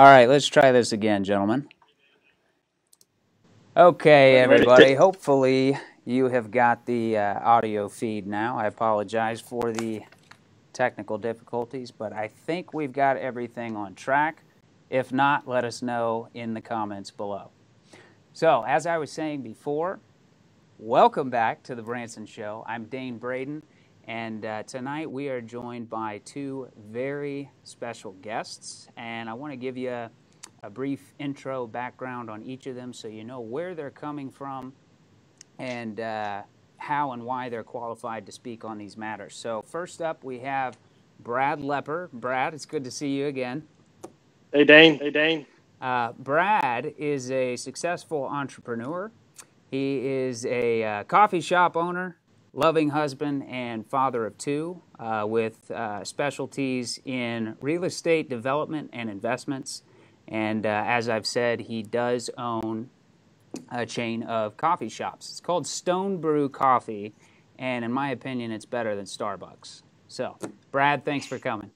All right, let's try this again, gentlemen. Okay, everybody. Hopefully, you have got the uh, audio feed now. I apologize for the technical difficulties, but I think we've got everything on track. If not, let us know in the comments below. So, as I was saying before, welcome back to the Branson Show. I'm Dane Braden, and uh, tonight we are joined by two very special guests. And I want to give you a, a brief intro background on each of them so you know where they're coming from and uh, how and why they're qualified to speak on these matters. So, first up, we have Brad Lepper. Brad, it's good to see you again. Hey, Dane. Hey, Dane. Uh, Brad is a successful entrepreneur. He is a uh, coffee shop owner, loving husband, and father of two uh, with uh, specialties in real estate development and investments. And uh, as I've said, he does own a chain of coffee shops. It's called Stonebru Coffee, and in my opinion, it's better than Starbucks. So, Brad, thanks for coming.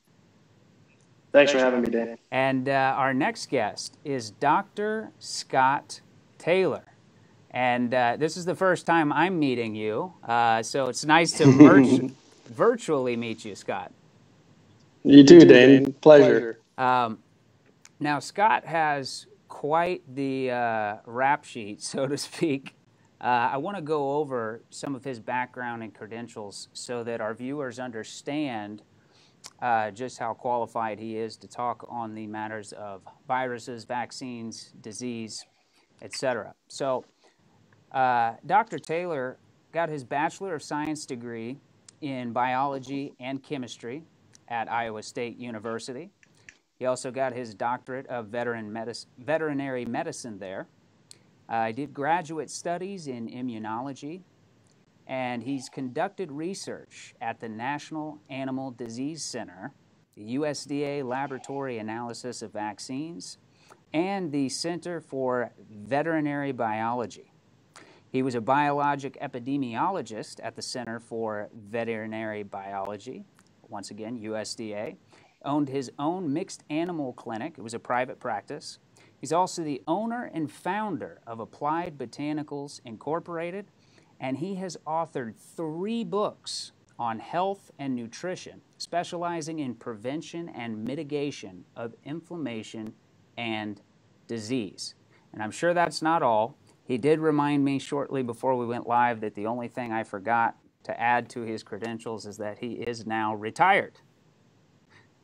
Thanks for having me, Dan. And uh, our next guest is Dr. Scott Taylor. And uh, this is the first time I'm meeting you, uh, so it's nice to vir- virtually meet you, Scott. You too, Dane. Pleasure. Um, now, Scott has quite the uh, rap sheet, so to speak. Uh, I want to go over some of his background and credentials so that our viewers understand uh, just how qualified he is to talk on the matters of viruses, vaccines, disease, etc. So, uh, Dr. Taylor got his Bachelor of Science degree in biology and chemistry at Iowa State University. He also got his doctorate of veteran medic- veterinary medicine there. Uh, he did graduate studies in immunology and he's conducted research at the National Animal Disease Center, the USDA Laboratory Analysis of Vaccines, and the Center for Veterinary Biology. He was a biologic epidemiologist at the Center for Veterinary Biology, once again, USDA. Owned his own mixed animal clinic, it was a private practice. He's also the owner and founder of Applied Botanicals Incorporated, and he has authored three books on health and nutrition, specializing in prevention and mitigation of inflammation and disease. And I'm sure that's not all. He did remind me shortly before we went live that the only thing I forgot to add to his credentials is that he is now retired.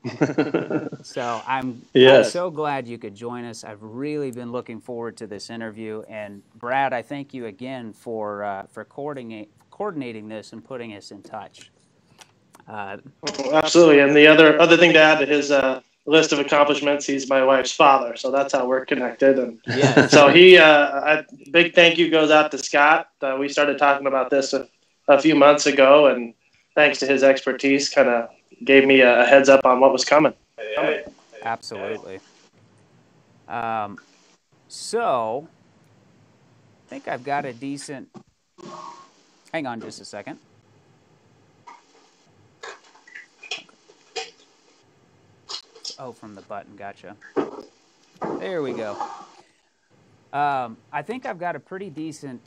so I'm, Yes. I'm so glad you could join us. I've really been looking forward to this interview. And Brad, I thank you again for uh, for coordinate, coordinating this and putting us in touch. Uh, Absolutely. And the other other thing to add to his uh, list of accomplishments, he's my wife's father, so that's how we're connected. And yes. so he, uh, a big thank you goes out to Scott. Uh, we started talking about this a, a few months ago, and thanks to his expertise, kind of gave me a, a heads up on what was coming. Absolutely. Um, so, I think I've got a decent. Hang on just a second. Oh, from the button. Gotcha. There we go. Um, I think I've got a pretty decent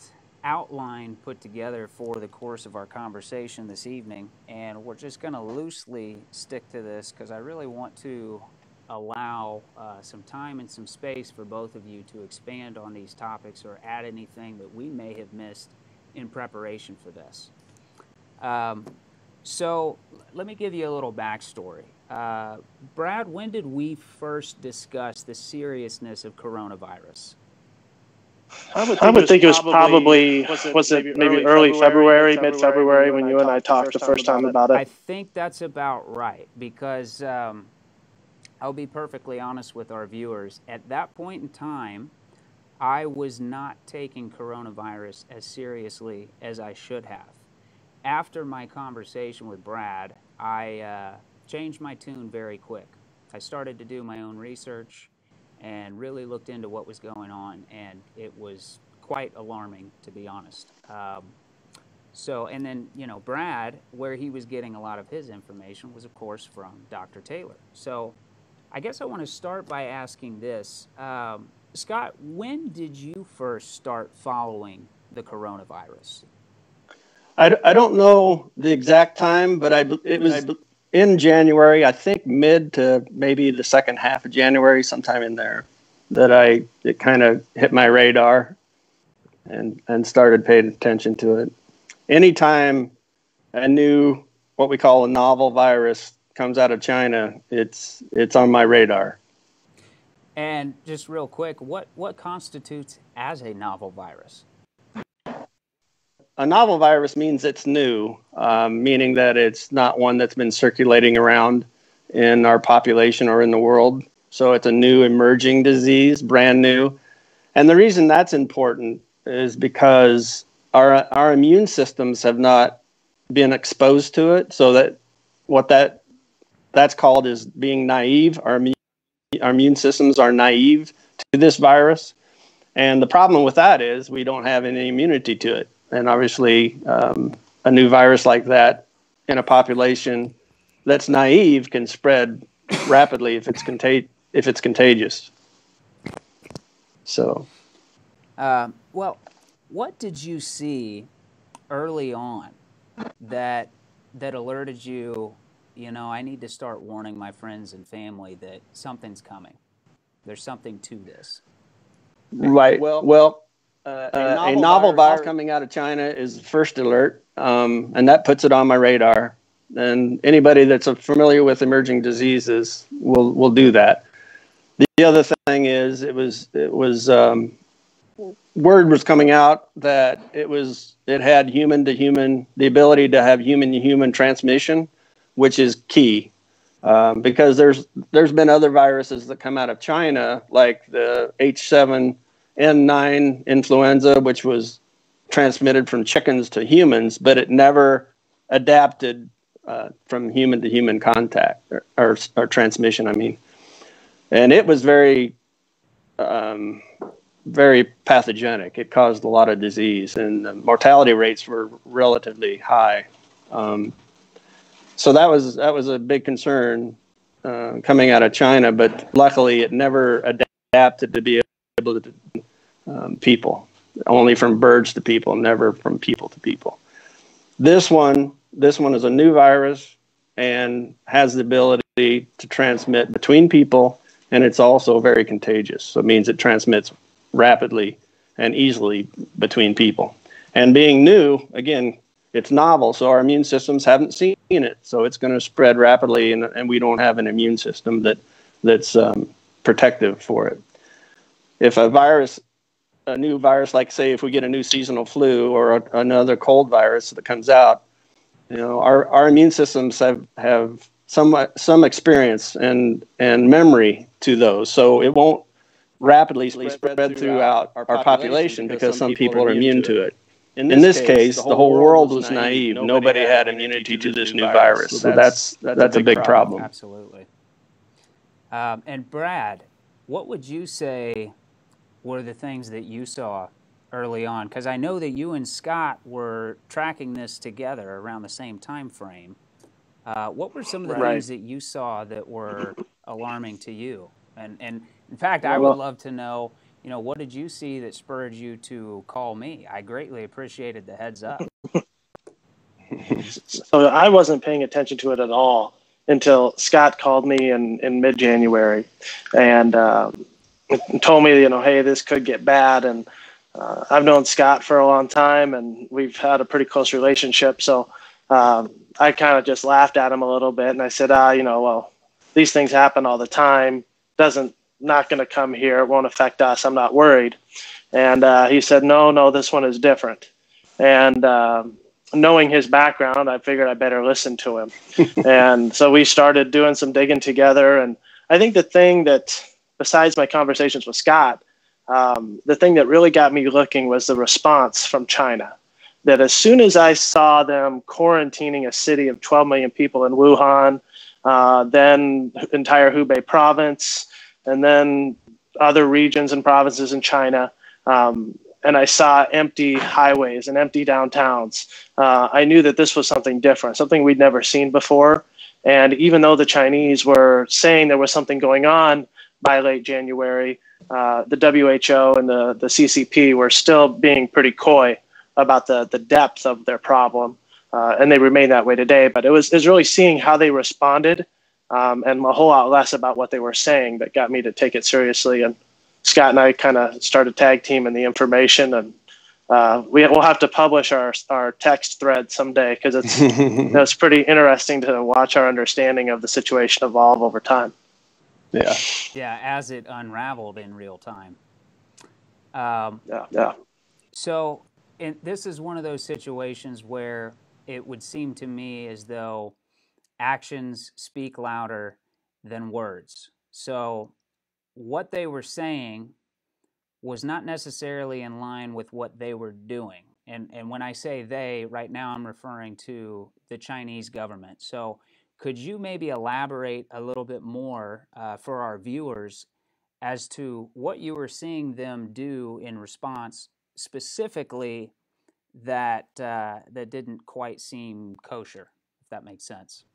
outline put together for the course of our conversation this evening, and we're just going to loosely stick to this because I really want to allow uh, some time and some space for both of you to expand on these topics or add anything that we may have missed in preparation for this. Um, so, let me give you a little backstory. Uh, Brad, when did we first discuss the seriousness of coronavirus? I would think it was probably, was it maybe early February, mid February, when you and I talked the first time about it. I think that's about right because um, I'll be perfectly honest with our viewers. At that point in time, I was not taking coronavirus as seriously as I should have. After my conversation with Brad, I uh, changed my tune very quick. I started to do my own research and really looked into what was going on, and it was quite alarming, to be honest. Um, so, and then, you know, Brad, where he was getting a lot of his information was, of course, from Dr. Taylor. So I guess I want to start by asking this. Um, Scott, when did you first start following the coronavirus? I, I don't know the exact time, but I it was in January. I think mid to maybe the second half of January, sometime in there, that I it kind of hit my radar, and and started paying attention to it. Anytime a new what we call a novel virus comes out of China, it's it's on my radar. And just real quick, what what constitutes as a novel virus? A novel virus means it's new, um, meaning that it's not one that's been circulating around in our population or in the world. So it's a new emerging disease, brand new. And the reason that's important is because our our immune systems have not been exposed to it. So that what that that's called is being naive. Our immune, our immune systems are naive to this virus. And the problem with that is we don't have any immunity to it and obviously um, a new virus like that in a population that's naive can spread rapidly if it's contag- if it's contagious. So, uh, well, what did you see early on that that alerted you? You know, I need to start warning my friends and family that something's coming. There's something to this. Right. Well, well, uh, a, novel, a novel virus, virus, coming out of China is first alert, um, and that puts it on my radar. And anybody that's familiar with emerging diseases will will do that. The other thing is, it was it was um, word was coming out that it was it had human to human the ability to have human to human transmission, which is key. Um, because there's there's been other viruses that come out of China, like the H7 N9 influenza, which was transmitted from chickens to humans, but it never adapted uh, from human to human contact or, or, or, transmission, I mean. And it was very, um, very pathogenic. It caused a lot of disease, and the mortality rates were relatively high. Um, so that was that was a big concern uh, coming out of China, but luckily it never adapted to be able to um, people, only from birds to people, never from people to people. This one, this one is a new virus and has the ability to transmit between people, and it's also very contagious. So it means it transmits rapidly and easily between people. And being new, again, it's novel, so our immune systems haven't seen it. So it's going to spread rapidly, and, and we don't have an immune system that that's um, protective for it. If a virus a new virus, like say if we get a new seasonal flu or a, another cold virus that comes out, you know, our, our immune systems have, have some some experience and and memory to those, so it won't rapidly spread, spread throughout our, our population because some people are immune to it. In this, In this case, case, the whole world was naive. Nobody, Nobody had immunity to this new virus, so that's that's, that's a big problem. problem. Absolutely. Um, and Brad, what would you say were the things that you saw early on? Because I know that you and Scott were tracking this together around the same time frame. Uh, what were some of the right. things that you saw that were alarming to you? And, and in fact, I would love to know, you know, what did you see that spurred you to call me? I greatly appreciated the heads up. so I wasn't paying attention to it at all until Scott called me in, in mid January. And um, told me, you know, hey, this could get bad. And uh, I've known Scott for a long time, and we've had a pretty close relationship. So um, I kind of just laughed at him a little bit, and I said, ah, you know, well, these things happen all the time. Doesn't not going to come here. It won't affect us. I'm not worried. And uh, he said, no, no, this one is different. And um, knowing his background, I figured I better listen to him. and so we started doing some digging together. And I think the thing that besides my conversations with Scott, um, the thing that really got me looking was the response from China. That as soon as I saw them quarantining a city of 12 million people in Wuhan, uh, then entire Hubei province, and then other regions and provinces in China, um, and I saw empty highways and empty downtowns, uh, I knew that this was something different, something we'd never seen before. And even though the Chinese were saying there was something going on by late January, uh, the WHO and the, the CCP were still being pretty coy about the, the depth of their problem. Uh, and they remain that way today. But it was, it was really seeing how they responded um, and a whole lot less about what they were saying that got me to take it seriously. And Scott and I kind of started tag teaming the information, and uh, we will have to publish our our text thread someday because it's it's pretty interesting to watch our understanding of the situation evolve over time. Yeah. Yeah, as it unraveled in real time. Um, yeah. Yeah. So, and this is one of those situations where it would seem to me as though actions speak louder than words. So, what they were saying was not necessarily in line with what they were doing. And, and when I say they, right now I'm referring to the Chinese government. So, could you maybe elaborate a little bit more uh, for our viewers as to what you were seeing them do in response, specifically that uh, that didn't quite seem kosher, if that makes sense?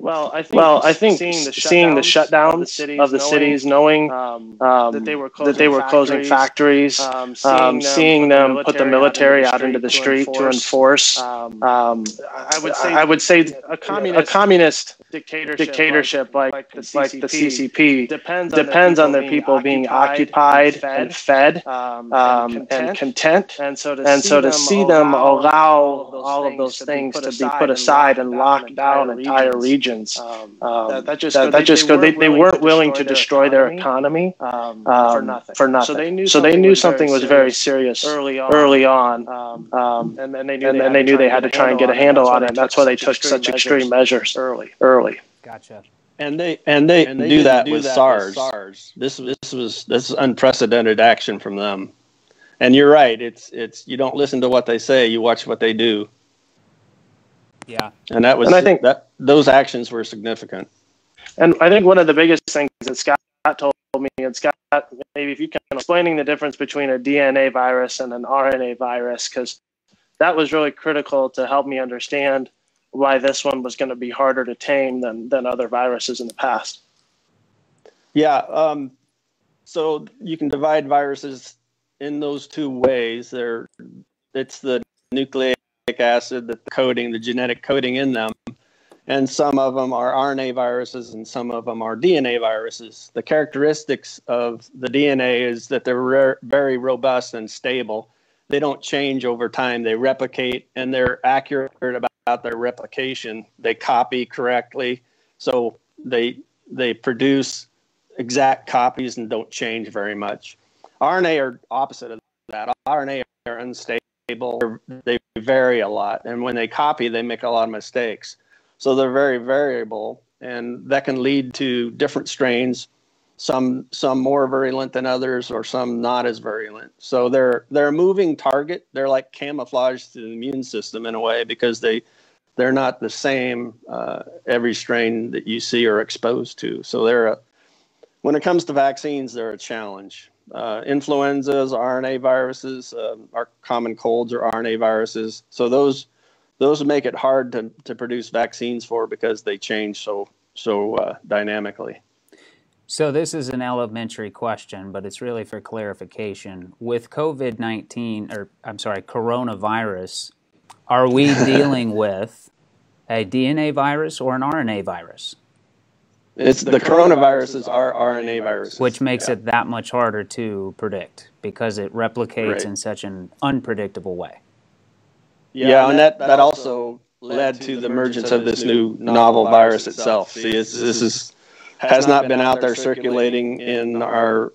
Well, I think, well, I think seeing the shutdowns, seeing the shutdowns of the cities, of the cities knowing, um, um, that they were closing, they were closing factories, um, um seeing, them, put the military out into the street to enforce. Um, um, I would say I would say a communist, a communist dictatorship, dictatorship like, like, the, CCP, like the CCP depends on, depends on their people being occupied and fed, and, and, content, and, content, and so to and see, so to them, see them allow all of those things to be put aside and lock down entire regions regions. Um, um, that, that, just that, that just go. They, they weren't willing to destroy their economy, um, for um, nothing. For nothing. So they knew. So they knew something was very serious early on. Early on, um, and, and they knew and, they, and they knew they had to try and get a handle on it. And that's why they took such extreme measures early. Early. Gotcha. And they and they, and they do that, do with, that SARS. with SARS. This this was this is unprecedented action from them. And you're right. It's it's you don't listen to what they say. You watch what they do. Yeah. And that was and I think that those actions were significant. And I think one of the biggest things that Scott told me, and Scott, maybe if you can explaining the difference between a DNA virus and an RNA virus, because that was really critical to help me understand why this one was going to be harder to tame than than other viruses in the past. Yeah. Um, so you can divide viruses in those two ways. There, it's the nucleic acid, the coding, the genetic coding in them. And some of them are RNA viruses and some of them are DNA viruses. The characteristics of the DNA is that they're very robust and stable. They don't change over time. They replicate and they're accurate about their replication. They copy correctly. So they they produce exact copies and don't change very much. RNA are opposite of that. RNA are unstable they vary a lot. And when they copy, they make a lot of mistakes. So they're very variable, and that can lead to different strains, some some more virulent than others, or some not as virulent. So they're they're a moving target. They're like camouflage to the immune system in a way because they they're not the same uh, every strain that you see or exposed to. So they're a, when it comes to vaccines, they're a challenge uh, influenzas, RNA viruses, uh, our common colds are RNA viruses. So those those make it hard to, to produce vaccines for because they change so so uh, dynamically. So this is an elementary question, but it's really for clarification. With COVID nineteen, or I'm sorry, coronavirus, are we dealing with a DNA virus or an RNA virus? It's the, the coronaviruses are RNA viruses, which makes yeah. it that much harder to predict because it replicates right. in such an unpredictable way. Yeah, yeah and that, that, that also led to the emergence of this new novel virus itself. See, this is has not been out there circulating in our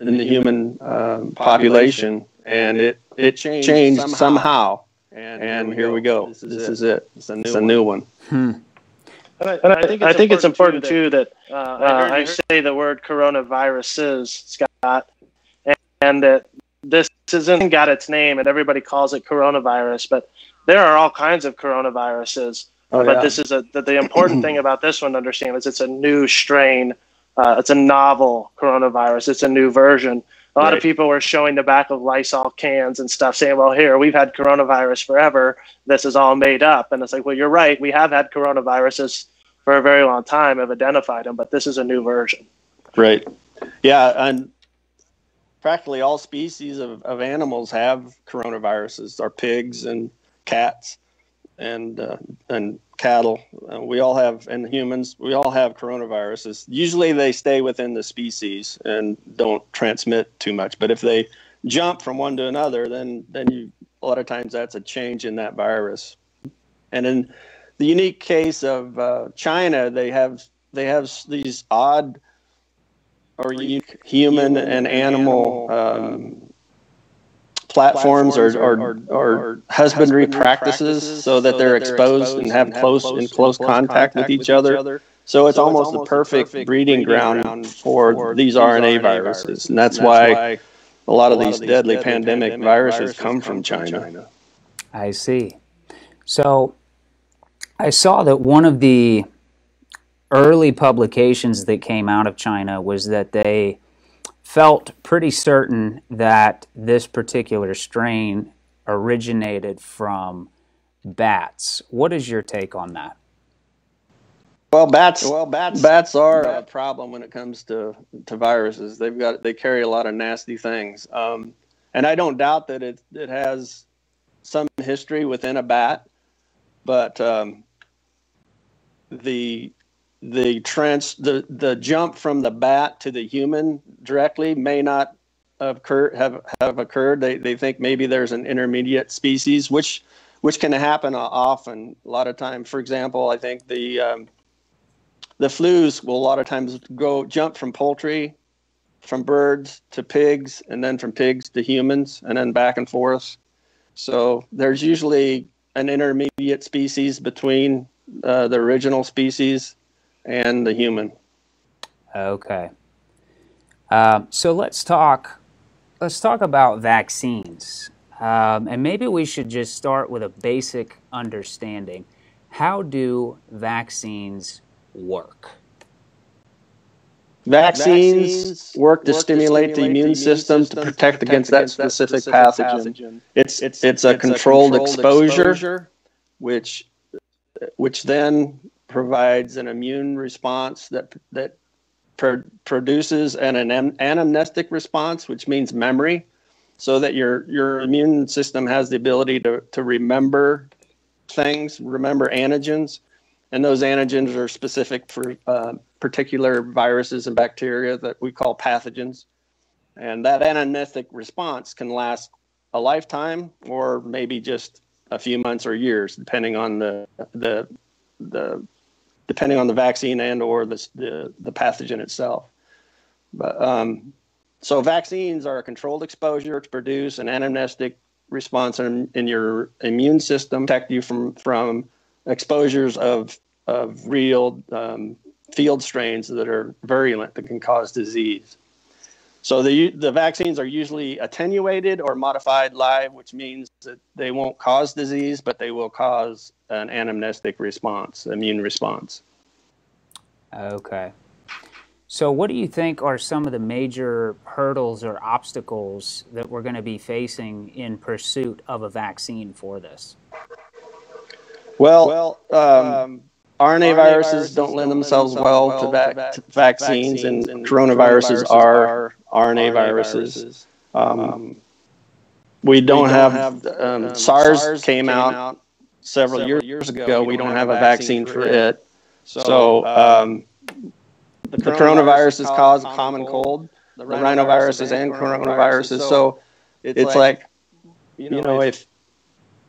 in the human uh, population, and it it changed somehow. And here we go. This is it. It's a new one. Hmm. And I, and I think, it's, I think it's important too that, uh, uh, I say the word coronaviruses, Scott, and, and that this isn't got its name and everybody calls it coronavirus, but there are all kinds of coronaviruses. Oh, but yeah. this is a the, the important thing about this one to understand is it's a new strain. Uh, it's a novel coronavirus. It's a new version. a lot right. of people were showing the back of Lysol cans and stuff, saying, "Well, here we've had coronavirus forever. This is all made up." And it's like, well, you're right. We have had coronaviruses for a very long time. Have identified them, but this is a new version. Right. Yeah, and practically all species of, of animals have coronaviruses. Our pigs and cats and uh, and cattle. Uh, we all have, and humans, we all have coronaviruses. Usually they stay within the species and don't transmit too much. But if they jump from one to another, then then you a lot of times that's a change in that virus. And in the unique case of uh, China, they have they have these odd or unique human and animal um, platforms or, or, or, husbandry practices so that they're exposed and have close in close contact with each other. So it's almost the perfect breeding ground for these RNA viruses, and that's why a lot of these deadly pandemic viruses come from China. I see. So I saw that one of the early publications that came out of China was that they felt pretty certain that this particular strain originated from bats. What is your take on that? Well, bats. Well, bats. Bats are a problem when it comes to to viruses. They've got they carry a lot of nasty things, um, and I don't doubt that it it has some history within a bat, but um, the the trans the the jump from the bat to the human directly may not occur have have occurred. They they think maybe there's an intermediate species, which which can happen often. A lot of times, for example, I think the um, the flus will a lot of times go jump from poultry, from birds to pigs, and then from pigs to humans, and then back and forth. So there's usually an intermediate species between uh, the original species and the human. Okay. Uh, so let's talk. Let's talk about vaccines, um, and maybe we should just start with a basic understanding. How do vaccines work? Vaccines, vaccines work to work stimulate, to stimulate the immune system, system to protect, protect against, against that specific, specific pathogen. pathogen. It's, it's, it's, a, it's controlled a controlled exposure, exposure, which, which then provides an immune response that that pro- produces an, an anamnestic response, which means memory, so that your your immune system has the ability to to remember things, remember antigens, and those antigens are specific for uh, particular viruses and bacteria that we call pathogens. And that anamnestic response can last a lifetime or maybe just a few months or years, depending on the the the depending on the vaccine and or the, the, the pathogen itself. But um, so vaccines are a controlled exposure to produce an anamnestic response in, in your immune system, protect you from from exposures of of real um, field strains that are virulent that can cause disease. So the the vaccines are usually attenuated or modified live, which means that they won't cause disease, but they will cause an anamnestic response, immune response. Okay. So, what do you think are some of the major hurdles or obstacles that we're going to be facing in pursuit of a vaccine for this? Well, well um, um, RNA, RNA viruses, viruses don't lend themselves, themselves well, to, to vaccines, vaccines, and, coronaviruses, coronaviruses are RNA, viruses. Um, um, we don't, we don't have, have um, SARS, SARS came, out, out several, several years ago. We don't, don't have, a vaccine, for it. it. So, so um, the, the coronavirus has caused common cold, the rhinoviruses and coronaviruses. So it's like, you know, if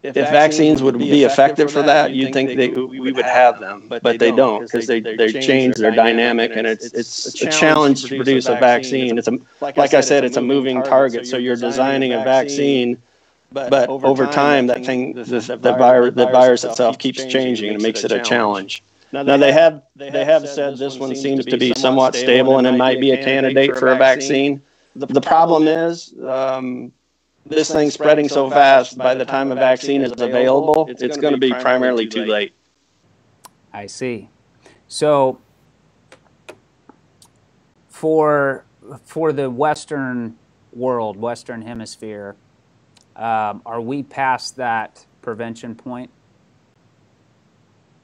if, if vaccines would be effective for that, you'd think they, we would have them, but, but they don't because they, they change their dynamic and it's, it's a challenge to produce a vaccine. It's a, like I said, it's a moving target. So you're designing a vaccine, but over time, that thing, the, the virus, the virus itself keeps changing and it makes it a challenge. Now they, now, they have, have they, they have said this one seems to be somewhat stable and it might be a candidate for a vaccine. The, the problem is um, this thing's spreading so fast. By the time a vaccine is available, it's going to be primarily too late. I see. So for for the Western world, Western Hemisphere, um, are we past that prevention point?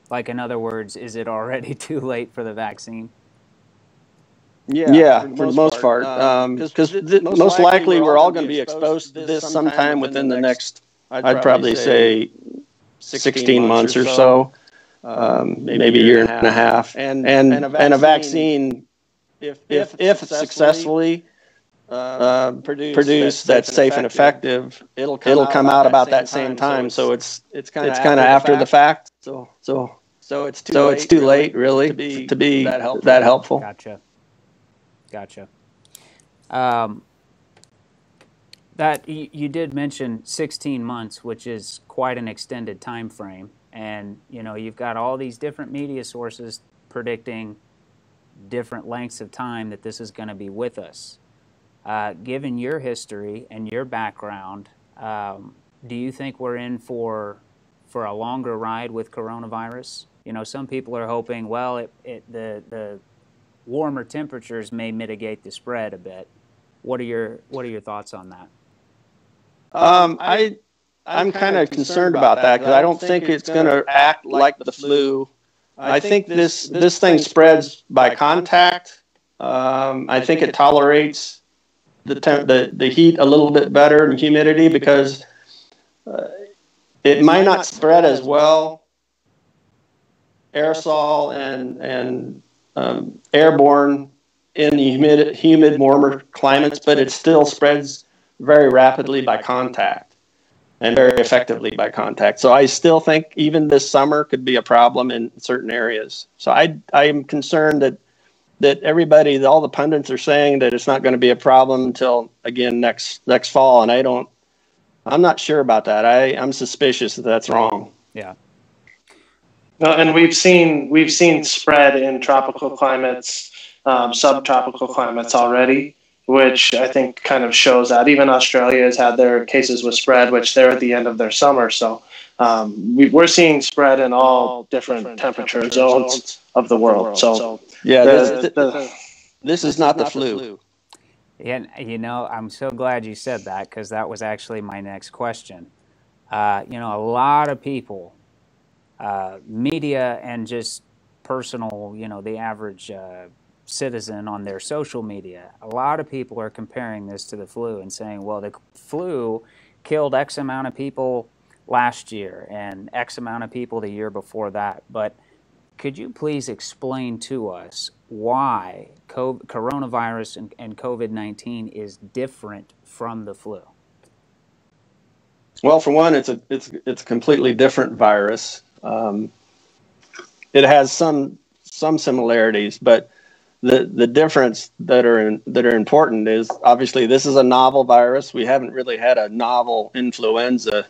Like, in other words, is it already too late for the vaccine? Yeah, yeah, for, the most part, because um, th- most, most likely we're all going to be exposed to this sometime within the next, I'd probably say, 16 months or so, um, maybe a year and a half, and and and a vaccine, if if, if successfully uh, produce, produce that's, safe and effective, it'll come it'll come out, about that same time. So it's it's kind of it's kind of after the fact. So so so it's too so late, it's too late really to be, to be that helpful. That helpful. Gotcha. Gotcha. Um, that you, you did mention 16 months, which is quite an extended time frame, and you know you've got all these different media sources predicting different lengths of time that this is going to be with us. Uh, given your history and your background, um, do you think we're in for for a longer ride with coronavirus? You know, some people are hoping, well, it, it the the warmer temperatures may mitigate the spread a bit. What are your What are your thoughts on that? Um, I I'm kind of concerned about that because I don't think it's going to act like the flu. I think this this thing spreads by contact. Um, I think it tolerates the, temp, the the heat a little bit better and humidity because uh, it might not spread as well aerosol and and um, airborne in the humid, humid, warmer climates, but it still spreads very rapidly by contact and very effectively by contact. So I still think even this summer could be a problem in certain areas. So I I am concerned that that everybody, all the pundits are saying that it's not going to be a problem until again next next fall, and I don't. I'm not sure about that. I I'm suspicious that that's wrong. Yeah. No, and we've seen we've seen spread in tropical climates, um, subtropical climates already, which I think kind of shows that even Australia has had their cases with spread, which they're at the end of their summer. So um, we, are seeing spread in all different, different temperature, temperature zones, zones of the world. So yeah, the, this, the, the, this is not the flu. Yeah, you know, I'm so glad you said that because that was actually my next question. Uh, you know, a lot of people uh, media and just personal, you know, the average uh, citizen on their social media, a lot of people are comparing this to the flu and saying, well, the flu killed X amount of people last year and X amount of people the year before that. But could you please explain to us why coronavirus and, and COVID 19 is different from the flu? Well, for one, it's a it's it's a completely different virus. Um, it has some some similarities, but the the difference that are in, that are important is obviously this is a novel virus. We haven't really had a novel influenza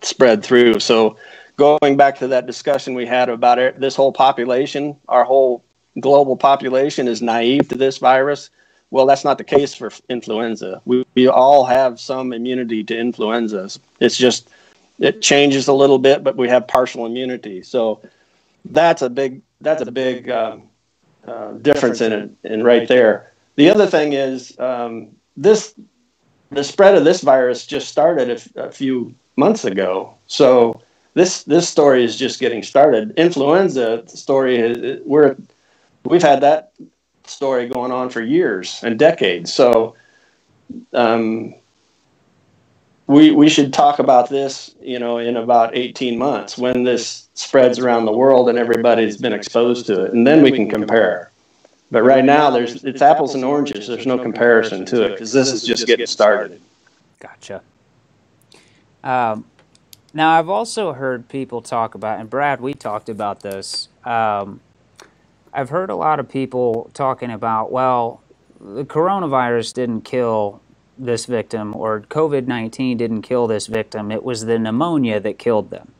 spread through. So going back to that discussion we had about it, this whole population, our whole global population is naive to this virus. Well, that's not the case for influenza. We, we all have some immunity to influenzas. It's just it changes a little bit, but we have partial immunity. So that's a big that's a big uh, uh, difference in it, and right there. The other thing is um, this the spread of this virus just started a, a few months ago. So this this story is just getting started. Influenza story is we're we've had that story going on for years and decades. So um, we we should talk about this, you know, in about 18 months when this spreads around the world and everybody's been exposed to it, and then we can compare. But right now, there's it's apples and oranges. There's no comparison to it because this is just getting started. Gotcha. Um, now, I've also heard people talk about, and Brad, we talked about this. Um, I've heard a lot of people talking about, well, the coronavirus didn't kill this victim or COVID 19 didn't kill this victim, it was the pneumonia that killed them,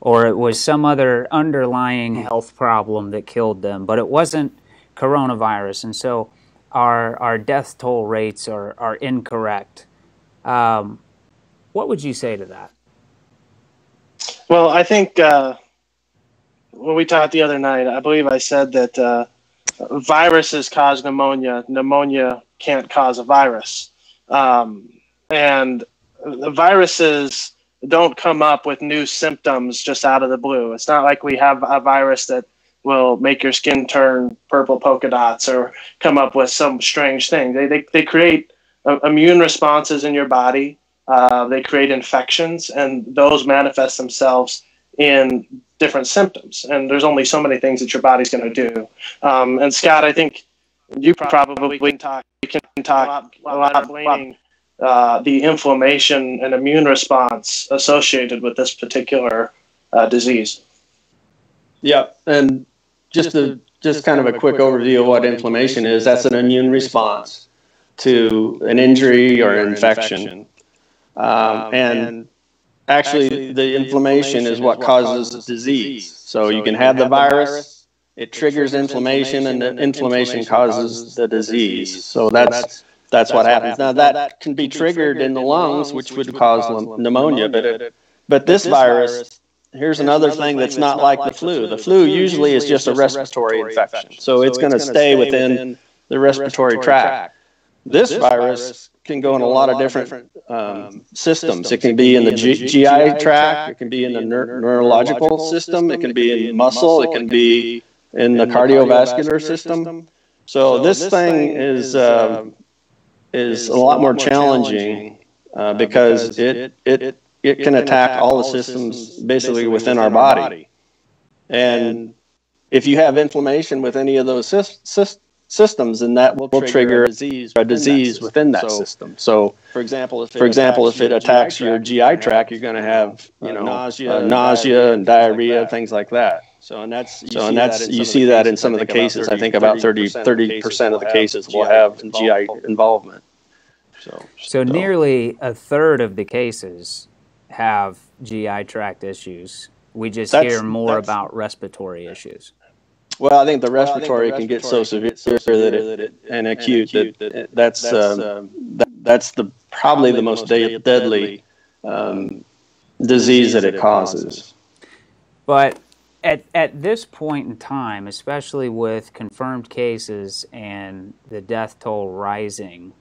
or it was some other underlying health problem that killed them, but it wasn't coronavirus. And so our, our death toll rates are, are incorrect. Um, what would you say to that? Well, I think uh, when we talked the other night, I believe I said that uh, viruses cause pneumonia. Pneumonia can't cause a virus. Um, and the viruses don't come up with new symptoms just out of the blue. It's not like we have a virus that will make your skin turn purple polka dots or come up with some strange thing. They, they, they create uh, immune responses in your body. Uh, they create infections, and those manifest themselves in different symptoms. And there's only so many things that your body's going to do. Um, and Scott, I think you probably can talk, can talk a lot, a lot uh, the inflammation and immune response associated with this particular uh, disease. Yeah, and just a just kind of a quick overview of what inflammation is. That's an immune response to an injury or infection, um, and actually the inflammation is what causes disease. So you can have the virus, it triggers inflammation, and the inflammation causes the disease. So that's that's what happens. Now that can be triggered in the lungs, which would cause pneumonia, but it, but this virus here's another thing that's not like the flu. The flu usually is just a respiratory infection, so it's going to stay within the respiratory tract. This virus can go in a lot of different um, systems. It can be in the G- GI tract, it can be in the neurological system, it can be in muscle, it can be in the cardiovascular system. So this thing is uh, is a lot more challenging uh, because it it it can attack all the systems basically within our body. And if you have inflammation with any of those systems, then that will trigger a disease, a disease within that system. So, for example, if it, for example, if it attacks your GI tract, you're going to have you know nausea, uh, nausea and diarrhea, things like that. So and that's so and that's you see that in some of the cases. I think about 30 percent of the cases will have GI involvement. So, so nearly a third of the cases have GI tract issues. We just that's, hear more about respiratory issues. Well, I think the respiratory, think the respiratory can, get so severe, so severe that it, and acute, and acute that, that, that's that's, um, that, that's the probably, probably the most de- deadly um, disease that it causes. But at at this point in time, especially with confirmed cases and the death toll rising,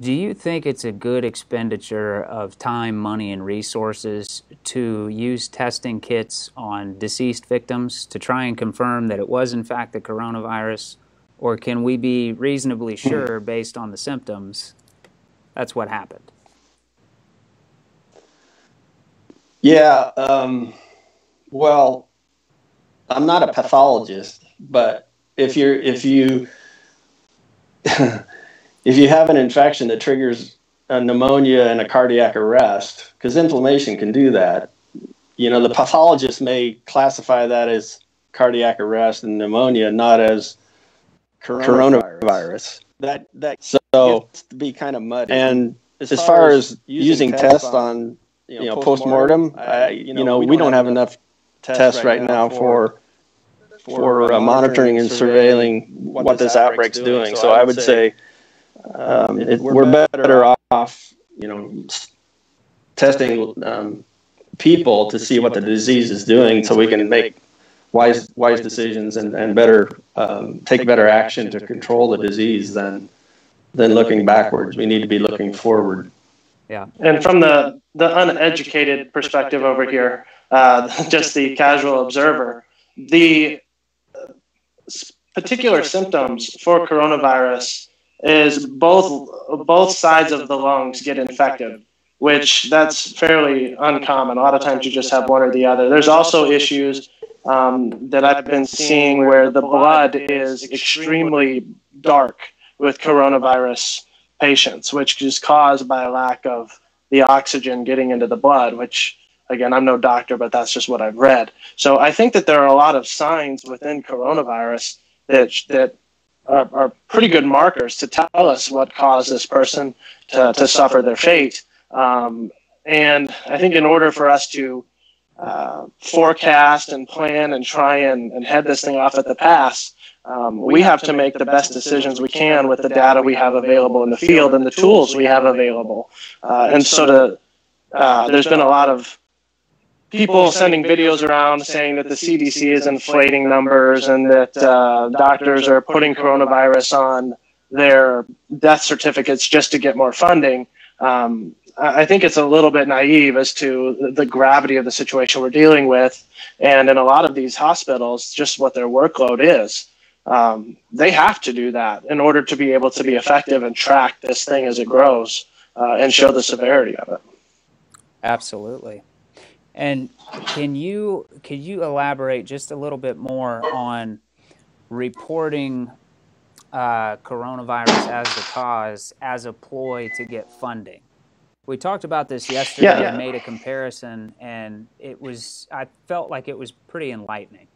do you think it's a good expenditure of time, money, and resources to use testing kits on deceased victims to try and confirm that it was, in fact, the coronavirus? Or can we be reasonably hmm. sure, based on the symptoms, that's what happened? Yeah. Um, well, I'm not a pathologist, but if you're if you if you have an infection that triggers a pneumonia and a cardiac arrest, because inflammation can do that, you know, the pathologist may classify that as cardiac arrest and pneumonia, not as coronavirus. coronavirus. That that so to be kind of muddy. And as, as far as using, tests on, you know, you know post-mortem, I, you, know, you know, we, we don't, have, have enough tests right now for for uh, monitoring and surveilling what this outbreak's doing. So I would say um, it, we're, we're, better off, you know, testing um, people to see what the disease is doing, so we can make wise wise decisions and, and better um, take better action to control the disease than than looking backwards. We need to be looking forward. Yeah. And from the the uneducated perspective over here, uh, just the casual observer, the particular symptoms for coronavirus is both both sides of the lungs get infected, which that's fairly uncommon. A lot of times you just have one or the other. There's also issues um, that I've been seeing where the blood is extremely dark with coronavirus patients, which is caused by a lack of the oxygen getting into the blood, which again, I'm no doctor, but that's just what I've read. So I think that there are a lot of signs within coronavirus that that are, are pretty good markers to tell us what caused this person to, to suffer their fate. Um, and I think in order for us to uh, forecast and plan and try and, and head this thing off at the pass, um, we have to make the best decisions we can with the data we have available in the field and the tools we have available. Uh, and so to, uh, there's been a lot of people sending videos around saying that the CDC is inflating numbers and that uh, doctors are putting coronavirus on their death certificates just to get more funding. Um, I think it's a little bit naive as to the gravity of the situation we're dealing with. And in a lot of these hospitals, just what their workload is. Um, they have to do that in order to be able to be effective and track this thing as it grows uh, and show the severity of it. Absolutely. And can you can you elaborate just a little bit more on reporting uh, coronavirus as the cause as a ploy to get funding? We talked about this yesterday yeah, yeah. and made a comparison, and it was I felt like it was pretty enlightening.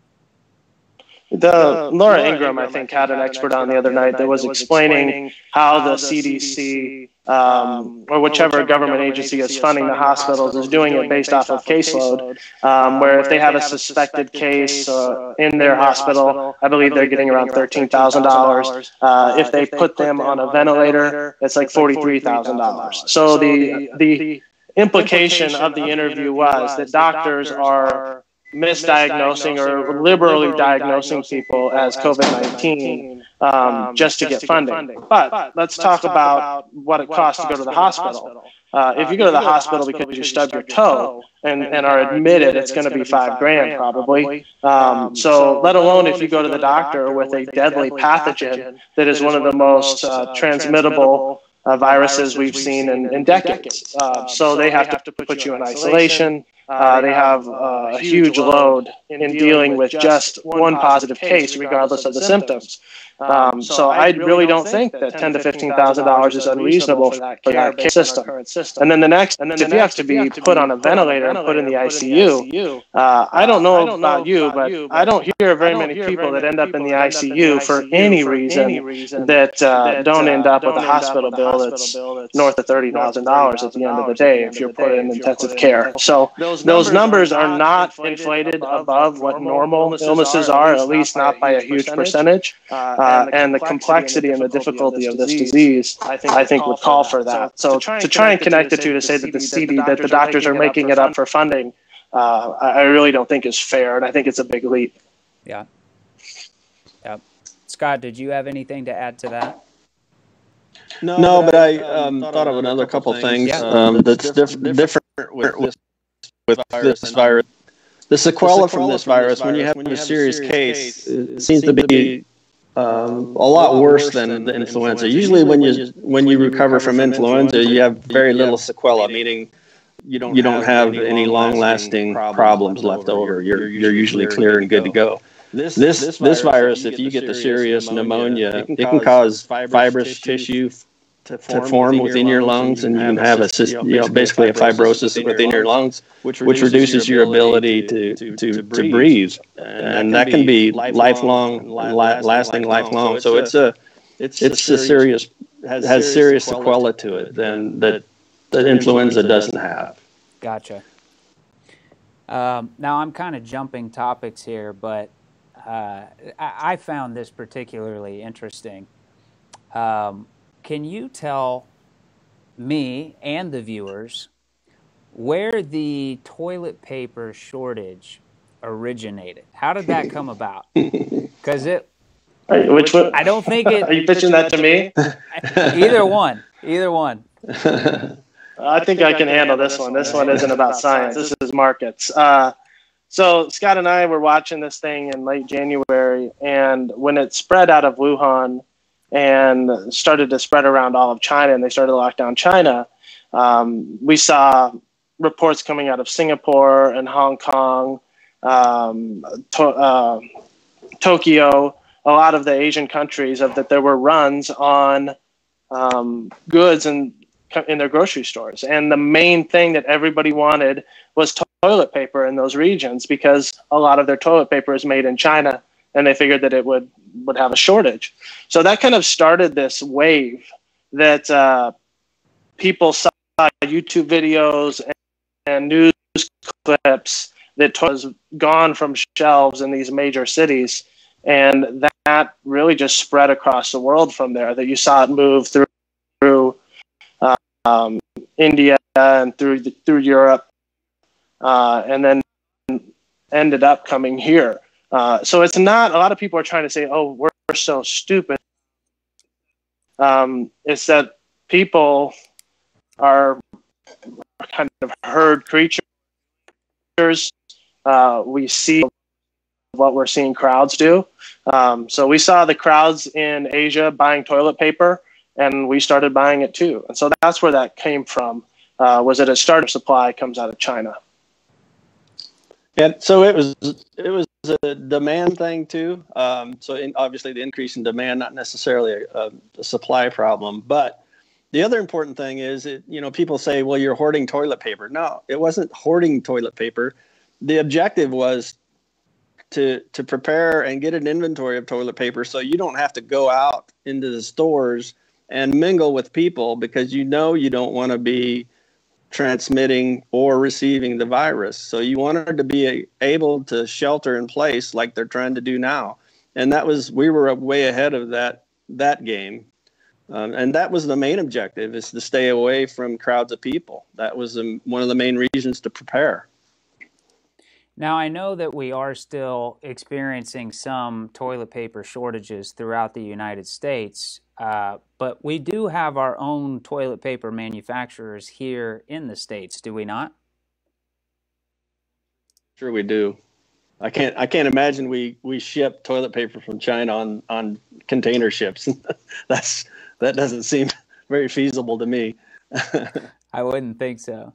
The Laura Ingraham I think, had an expert on the other night that was explaining how the CDC um, or whichever government agency is funding the hospitals is doing it based off of caseload. Um, where if they have a suspected case uh, in their hospital, I believe they're getting around thirteen thousand dollars. Uh, if they put them on a ventilator, it's like forty-three thousand dollars. So the the implication of the interview was that doctors are misdiagnosing or liberally diagnosing people as COVID 19 um, um, just to get funding. But let's talk about what it costs to go to the hospital. Uh, if you go to the hospital because you stubbed your toe and, and are admitted, it's going to be five grand probably. Um, so, let alone if you go to the doctor with a deadly pathogen that is one of the most uh, uh transmittable uh, viruses we've seen in, in decades. Uh, so, they have to put you in isolation. Uh, they have uh, a huge load in dealing with just one positive case, regardless of the symptoms. Um, um, so, so I really don't think that ten to fifteen thousand dollars is unreasonable for that, for that care system. system. And then the next, and then if you have to be put on a ventilator and put in the ICU, uh, I don't know I don't about you, but I don't hear very many people that end up in the ICU for any reason that uh, don't end up with a hospital bill that's north of thirty thousand dollars at the end of the day if you're put in intensive care. So those numbers are not inflated above what normal illnesses are, at least not by a huge percentage. Uh, and, the complexity and the difficulty of this disease, I think, I think would call for that. So to try and connect the two to say that the CD, that the doctors are making it up for funding, uh, I really don't think is fair, and I think it's a big leap. Yeah. Yeah. Scott, did you have anything to add to that? No, no but, I um, thought, of another couple things, things um, that's diff- different with, with, with this virus. The sequela, from this virus, when you have, when you a, serious case, it seems to be um, a lot worse than the influenza. Usually, when you when you recover from influenza, you have very little sequela, meaning you don't you don't have any long lasting problems left over. You're you're usually clear and good to go. This this this virus, if you get the serious pneumonia, it can cause fibrous tissue to form, to form within your lungs, and you can have a you know basically a fibrosis within your lungs, which reduces your ability to to to breathe, and that can be lifelong, lasting lifelong. So it's a it's it's a serious has serious sequela to it than that that influenza doesn't have. Gotcha. Um, now I'm kind of jumping topics here, but uh, I, I, found this particularly interesting. Um, can you tell me and the viewers where the toilet paper shortage originated? How did that come about? Because it. Which one? I don't think it. Are you pitching that to me? either one. Either one. I think I can handle this one. This one isn't about science. This is markets. Uh, so Scott and I were watching this thing in late January, and when it spread out of Wuhan, and started to spread around all of China, and they started to lock down China. Um, we saw reports coming out of Singapore and Hong Kong, um, to, uh, Tokyo, a lot of the Asian countries, of that there were runs on um, goods and in their grocery stores, and the main thing that everybody wanted was toilet paper in those regions because a lot of their toilet paper is made in China and they figured that it would would have a shortage. So that kind of started this wave that uh, people saw YouTube videos and, and news clips that was gone from shelves in these major cities, and that really just spread across the world from there. That you saw it move through through um, India and through through Europe, uh, and then ended up coming here. Uh, so it's not a lot of people are trying to say, "Oh, we're, we're so stupid um, is that people are kind of herd creatures. Uh, we see what we're seeing crowds do. Um, so we saw the crowds in Asia buying toilet paper, and we started buying it too. And so that's where that came from. Uh, was that a starter supply comes out of China? And so it was it was a demand thing too. Um, so in, obviously the increase in demand, not necessarily a, a, supply problem, but the other important thing is it, you know people say, well, you're hoarding toilet paper. No, it wasn't hoarding toilet paper. The objective was to to prepare and get an inventory of toilet paper so you don't have to go out into the stores and mingle with people because you know you don't want to be transmitting or receiving the virus. So you wanted to be able to shelter in place like they're trying to do now. And that was we were way ahead of that that game. Um, and that was the main objective is to stay away from crowds of people. That was um, one of the main reasons to prepare. Now, I know that we are still experiencing some toilet paper shortages throughout the United States, uh, but we do have our own toilet paper manufacturers here in the States, do we not? Sure, we do. I can't. I can't imagine we we ship toilet paper from China on on container ships. That's that doesn't seem very feasible to me. I wouldn't think so.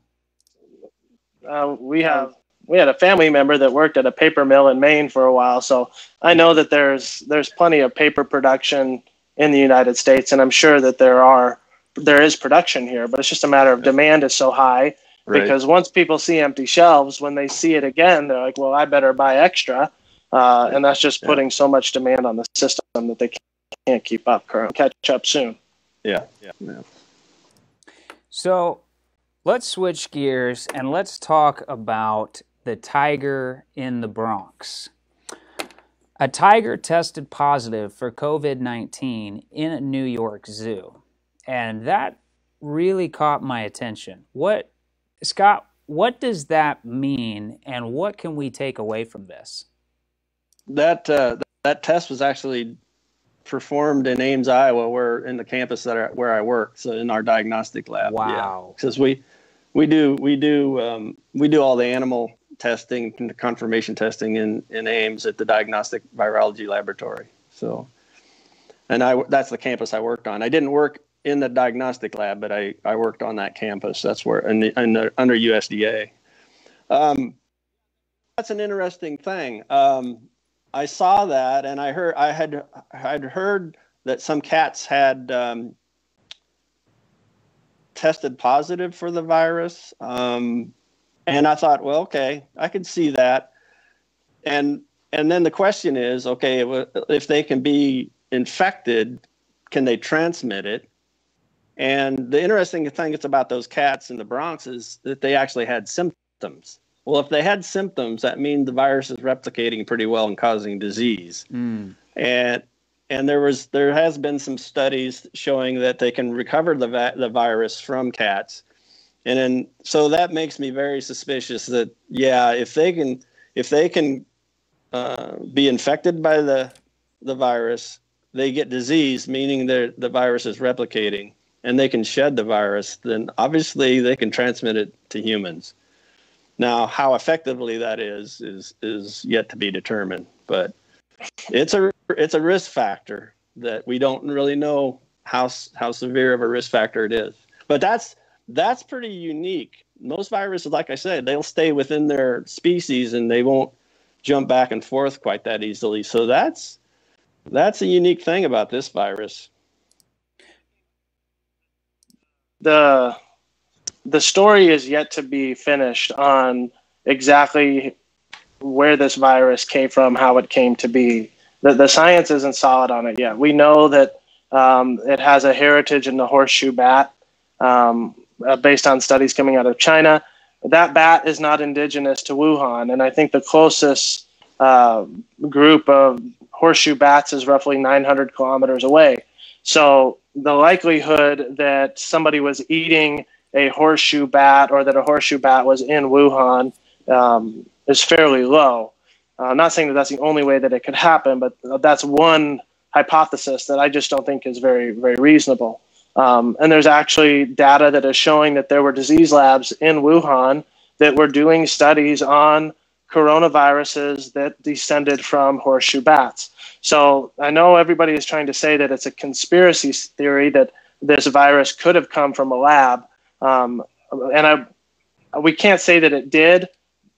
Uh, we have we had a family member that worked at a paper mill in Maine for a while, so I know that there's there's plenty of paper production in the United States, and I'm sure that there are there is production here, but it's just a matter of demand is so high right. because once people see empty shelves, when they see it again, they're like, well, I better buy extra, uh, and that's just putting yeah. so much demand on the system that they can't keep up. Currently, catch up soon. Yeah, yeah, yeah. So let's switch gears and let's talk about the tiger in the Bronx. A tiger tested positive for COVID 19 in a New York zoo. And that really caught my attention. What, Scott, what does that mean and what can we take away from this? That, uh, that test was actually performed in Ames, Iowa, where in the campus that I, where I work, so in our diagnostic lab. Wow! Because yeah. we we do we do um, we do all the animal testing, confirmation testing in, in Ames at the Diagnostic Virology Laboratory. So, and I that's the campus I worked on. I didn't work in the diagnostic lab, but I, I worked on that campus. That's where in the, under USDA. Um, that's an interesting thing. Um, I saw that, and I heard I had I'd heard that some cats had um, tested positive for the virus. Um, and I thought, well, okay, I can see that. And and then the question is, okay, if they can be infected, can they transmit it? And the interesting thing is about those cats in the Bronx is that they actually had symptoms. Well, if they had symptoms, that means the virus is replicating pretty well and causing disease. Mm. And and there was there has been some studies showing that they can recover the va- the virus from cats and then so that makes me very suspicious that yeah if they can if they can uh, be infected by the the virus they get disease meaning that the virus is replicating and they can shed the virus then obviously they can transmit it to humans. Now how effectively that is is is yet to be determined but it's a it's a risk factor that we don't really know how how severe of a risk factor it is. But that's that's pretty unique. Most viruses, like I said, they'll stay within their species and they won't jump back and forth quite that easily. So that's that's a unique thing about this virus. The the story is yet to be finished on exactly where this virus came from, how it came to be. The, the science isn't solid on it yet. We know that um, it has a heritage in the horseshoe bat. Um, uh, based on studies coming out of China. That bat is not indigenous to Wuhan, and I think the closest uh, group of horseshoe bats is roughly 900 kilometers away. So the likelihood that somebody was eating a horseshoe bat or that a horseshoe bat was in Wuhan um, is fairly low. Uh, I'm not saying that that's the only way that it could happen, but that's one hypothesis that I just don't think is very, very reasonable. Um, and there's actually data that is showing that there were disease labs in Wuhan that were doing studies on coronaviruses that descended from horseshoe bats. So I know everybody is trying to say that it's a conspiracy theory that this virus could have come from a lab. Um, and I, we can't say that it did,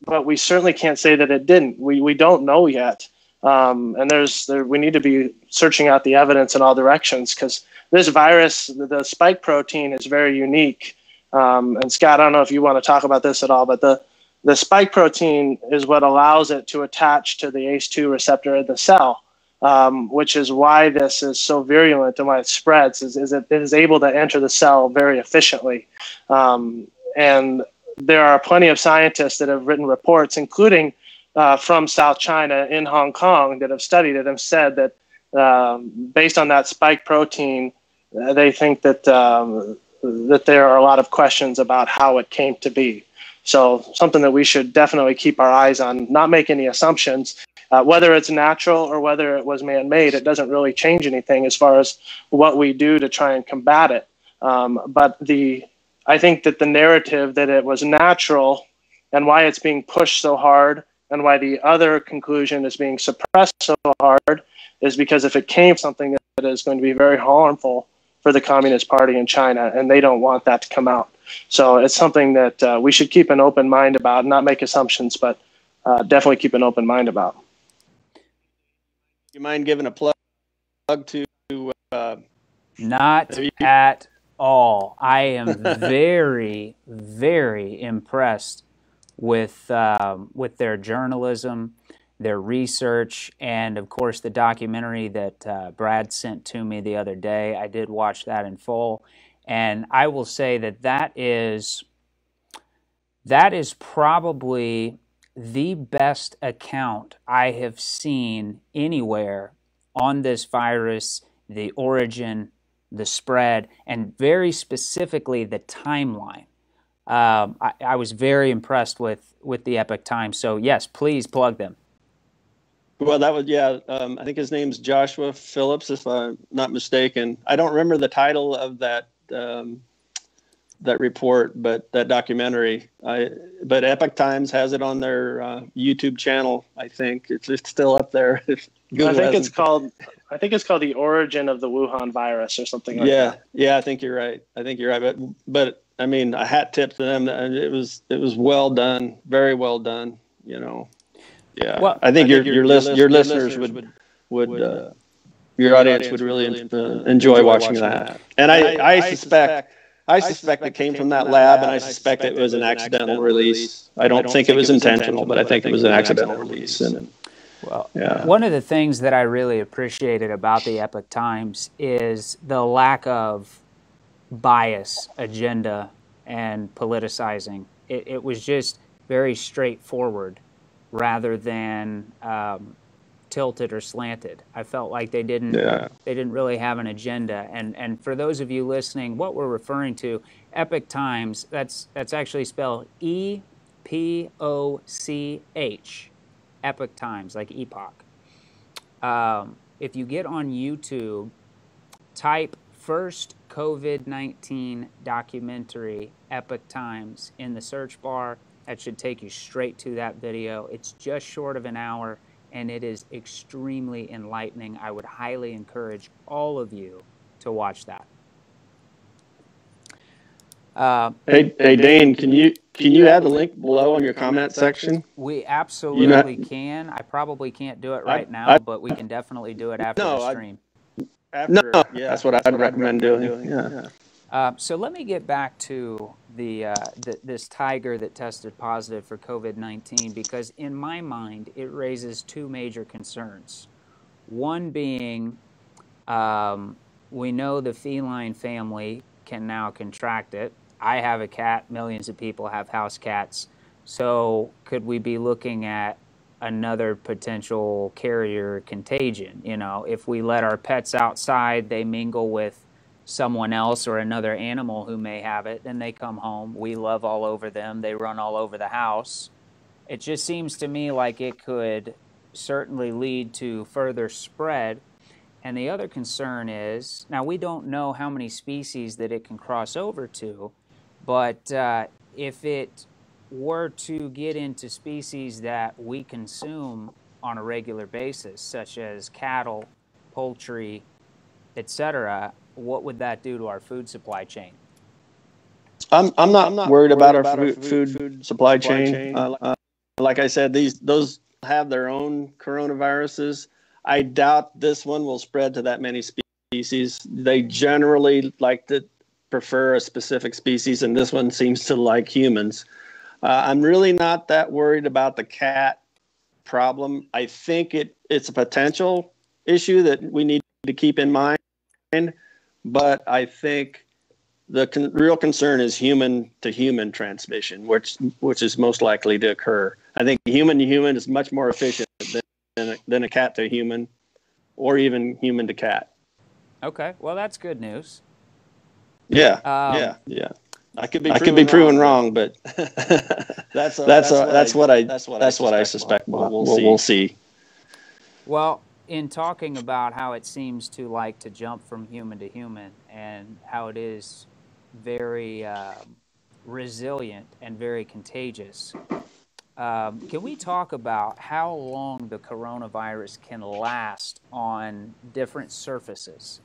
but we certainly can't say that it didn't. We, we don't know yet. Um, and there's there, we need to be searching out the evidence in all directions because this virus, the spike protein, is very unique. Um, and Scott, I don't know if you want to talk about this at all, but the the spike protein is what allows it to attach to the ACE2 receptor in the cell, um, which is why this is so virulent and why it spreads. Is, is it is able to enter the cell very efficiently, um, and there are plenty of scientists that have written reports, including uh, from South China in Hong Kong, that have studied it and said that um, based on that spike protein, uh, they think that um, that there are a lot of questions about how it came to be. So something that we should definitely keep our eyes on, not make any assumptions. Uh, whether it's natural or whether it was man-made, it doesn't really change anything as far as what we do to try and combat it. Um, but the I think that the narrative that it was natural and why it's being pushed so hard and why the other conclusion is being suppressed so hard is because if it came something that is going to be very harmful for the Communist Party in China, and they don't want that to come out. So it's something that uh, we should keep an open mind about, not make assumptions, but uh, definitely keep an open mind about. You mind giving a plug, plug to? Uh, not at all. I am very, very impressed with um, with their journalism their research, and of course the documentary that uh, Brad sent to me the other day. I did watch that in full, and I will say that that is that is probably the best account I have seen anywhere on this virus, the origin, the spread, and very specifically the timeline. Um, I, I was very impressed with with the Epoch Times. So yes, please plug them. Well, that was yeah. Um, I think his name's Joshua Phillips, if I'm not mistaken. I don't remember the title of that um, that report, but that documentary. I but Epoch Times has it on their uh, YouTube channel. I think it's, it's still up there. I think it's called. I think it's called the origin of the Wuhan virus or something like yeah, that. Yeah, I think you're right. I think you're right. But but I mean, a hat tip to them. It was it was well done, very well done. You know, yeah. Well, I think, I your, your, your, list, your, listeners, would, would, would uh, uh your audience would really uh, enjoy watching that. And I, I, suspect, I suspect it came from that lab, and I suspect it was an accidental release. I don't think it was intentional, but I think it was an accidental release. And, well, yeah. one of the things that I really appreciated about the Epoch Times is the lack of bias, agenda, and politicizing. It, it was just very straightforward rather than um, tilted or slanted. I felt like they didn't yeah. they didn't really have an agenda. And and for those of you listening, what we're referring to, Epoch Times, that's that's actually spelled E P O C H, Epoch Times, like epoch. Um, if you get on YouTube, type first COVID 19 documentary Epoch Times in the search bar that should take you straight to that video. It's just short of an hour and it is extremely enlightening. I would highly encourage all of you to watch that. Uh, hey, hey, Dane, can you can you add the link below on your comment section? We absolutely you know, can. I probably can't do it right I, now, I, but we can definitely do it after no, the stream. I, after, no, yeah, that's what I'd, recommend, recommend doing. doing. Yeah. yeah. Uh, so let me get back to the, uh, the, this tiger that tested positive for COVID-19 because in my mind it raises two major concerns. One being um, we know the feline family can now contract it. I have a cat. Millions of people have house cats. So could we be looking at another potential carrier contagion? You know, if we let our pets outside, they mingle with someone else or another animal who may have it. Then they come home. We love all over them. They run all over the house. It just seems to me like it could certainly lead to further spread. And the other concern is now we don't know how many species that it can cross over to, but uh, if it were to get into species that we consume on a regular basis, such as cattle, poultry, etc., what would that do to our food supply chain? I'm, I'm not, I'm not worried, worried about, about, our food, food, food supply, supply chain. chain. Uh, uh, like I said, these those have their own coronaviruses. I doubt this one will spread to that many species. They generally like to prefer a specific species, and this one seems to like humans. Uh, I'm really not that worried about the cat problem. I think it it's a potential issue that we need to keep in mind, but I think the con- real concern is human to human transmission, which which is most likely to occur. I think human to human is much more efficient than than a, than a cat to human, or even human to cat. Okay, well that's good news. Yeah, um, yeah, yeah. I could be I could be proven wrong, but that's a, that's that's, a, that's what I that's what that's I what I suspect. We'll, we'll, see. we'll see. Well, in talking about how it seems to like to jump from human to human and how it is very uh, resilient and very contagious, um, can we talk about how long the coronavirus can last on different surfaces?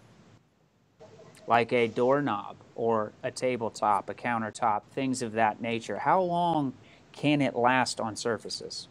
Like a doorknob or a tabletop, a countertop, things of that nature. How long can it last on surfaces?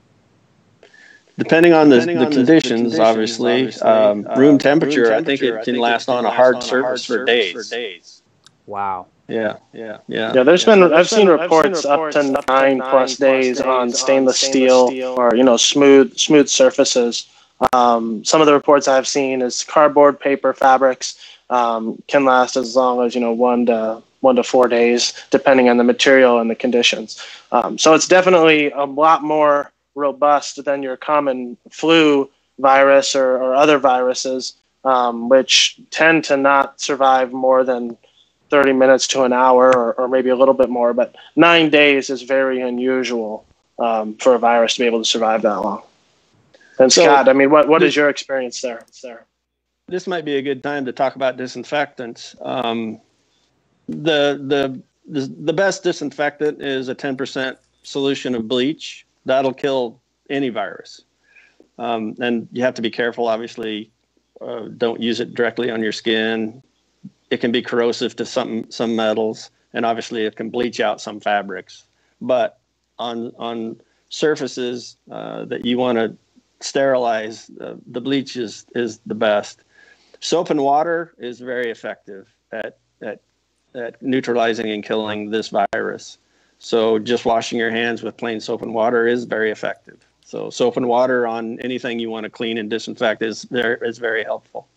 Depending on Depending the, the, on conditions, the conditions, obviously, obviously um, uh, room, temperature, room, temperature, I think it can last on a hard, on surface, for, days. for days. Wow. Yeah, yeah, yeah. Yeah, there's yeah. been I've seen reports, up to nine, nine plus days, days on stainless, steel, steel, or you know smooth smooth surfaces. Um, some of the reports I've seen is cardboard, paper, fabrics um, can last as long as you know one to one to four days, depending on the material and the conditions. Um, so it's definitely a lot more robust than your common flu virus or, or other viruses, um, which tend to not survive more than 30 minutes to an hour or, or maybe a little bit more. But nine days is very unusual um, for a virus to be able to survive that long. And so, Scott, I mean, what, what is your experience there? there? This might be a good time to talk about disinfectants. Um, the, the the best disinfectant is a 10% solution of bleach. That'll kill any virus. Um, and you have to be careful. Obviously, uh, don't use it directly on your skin. It can be corrosive to some some metals, and obviously it can bleach out some fabrics. But on on surfaces uh, that you want to sterilize, uh, the bleach is is the best. Soap and water is very effective at, at, at neutralizing and killing this virus. So just washing your hands with plain soap and water is very effective. So soap and water on anything you want to clean and disinfect is very, is very helpful.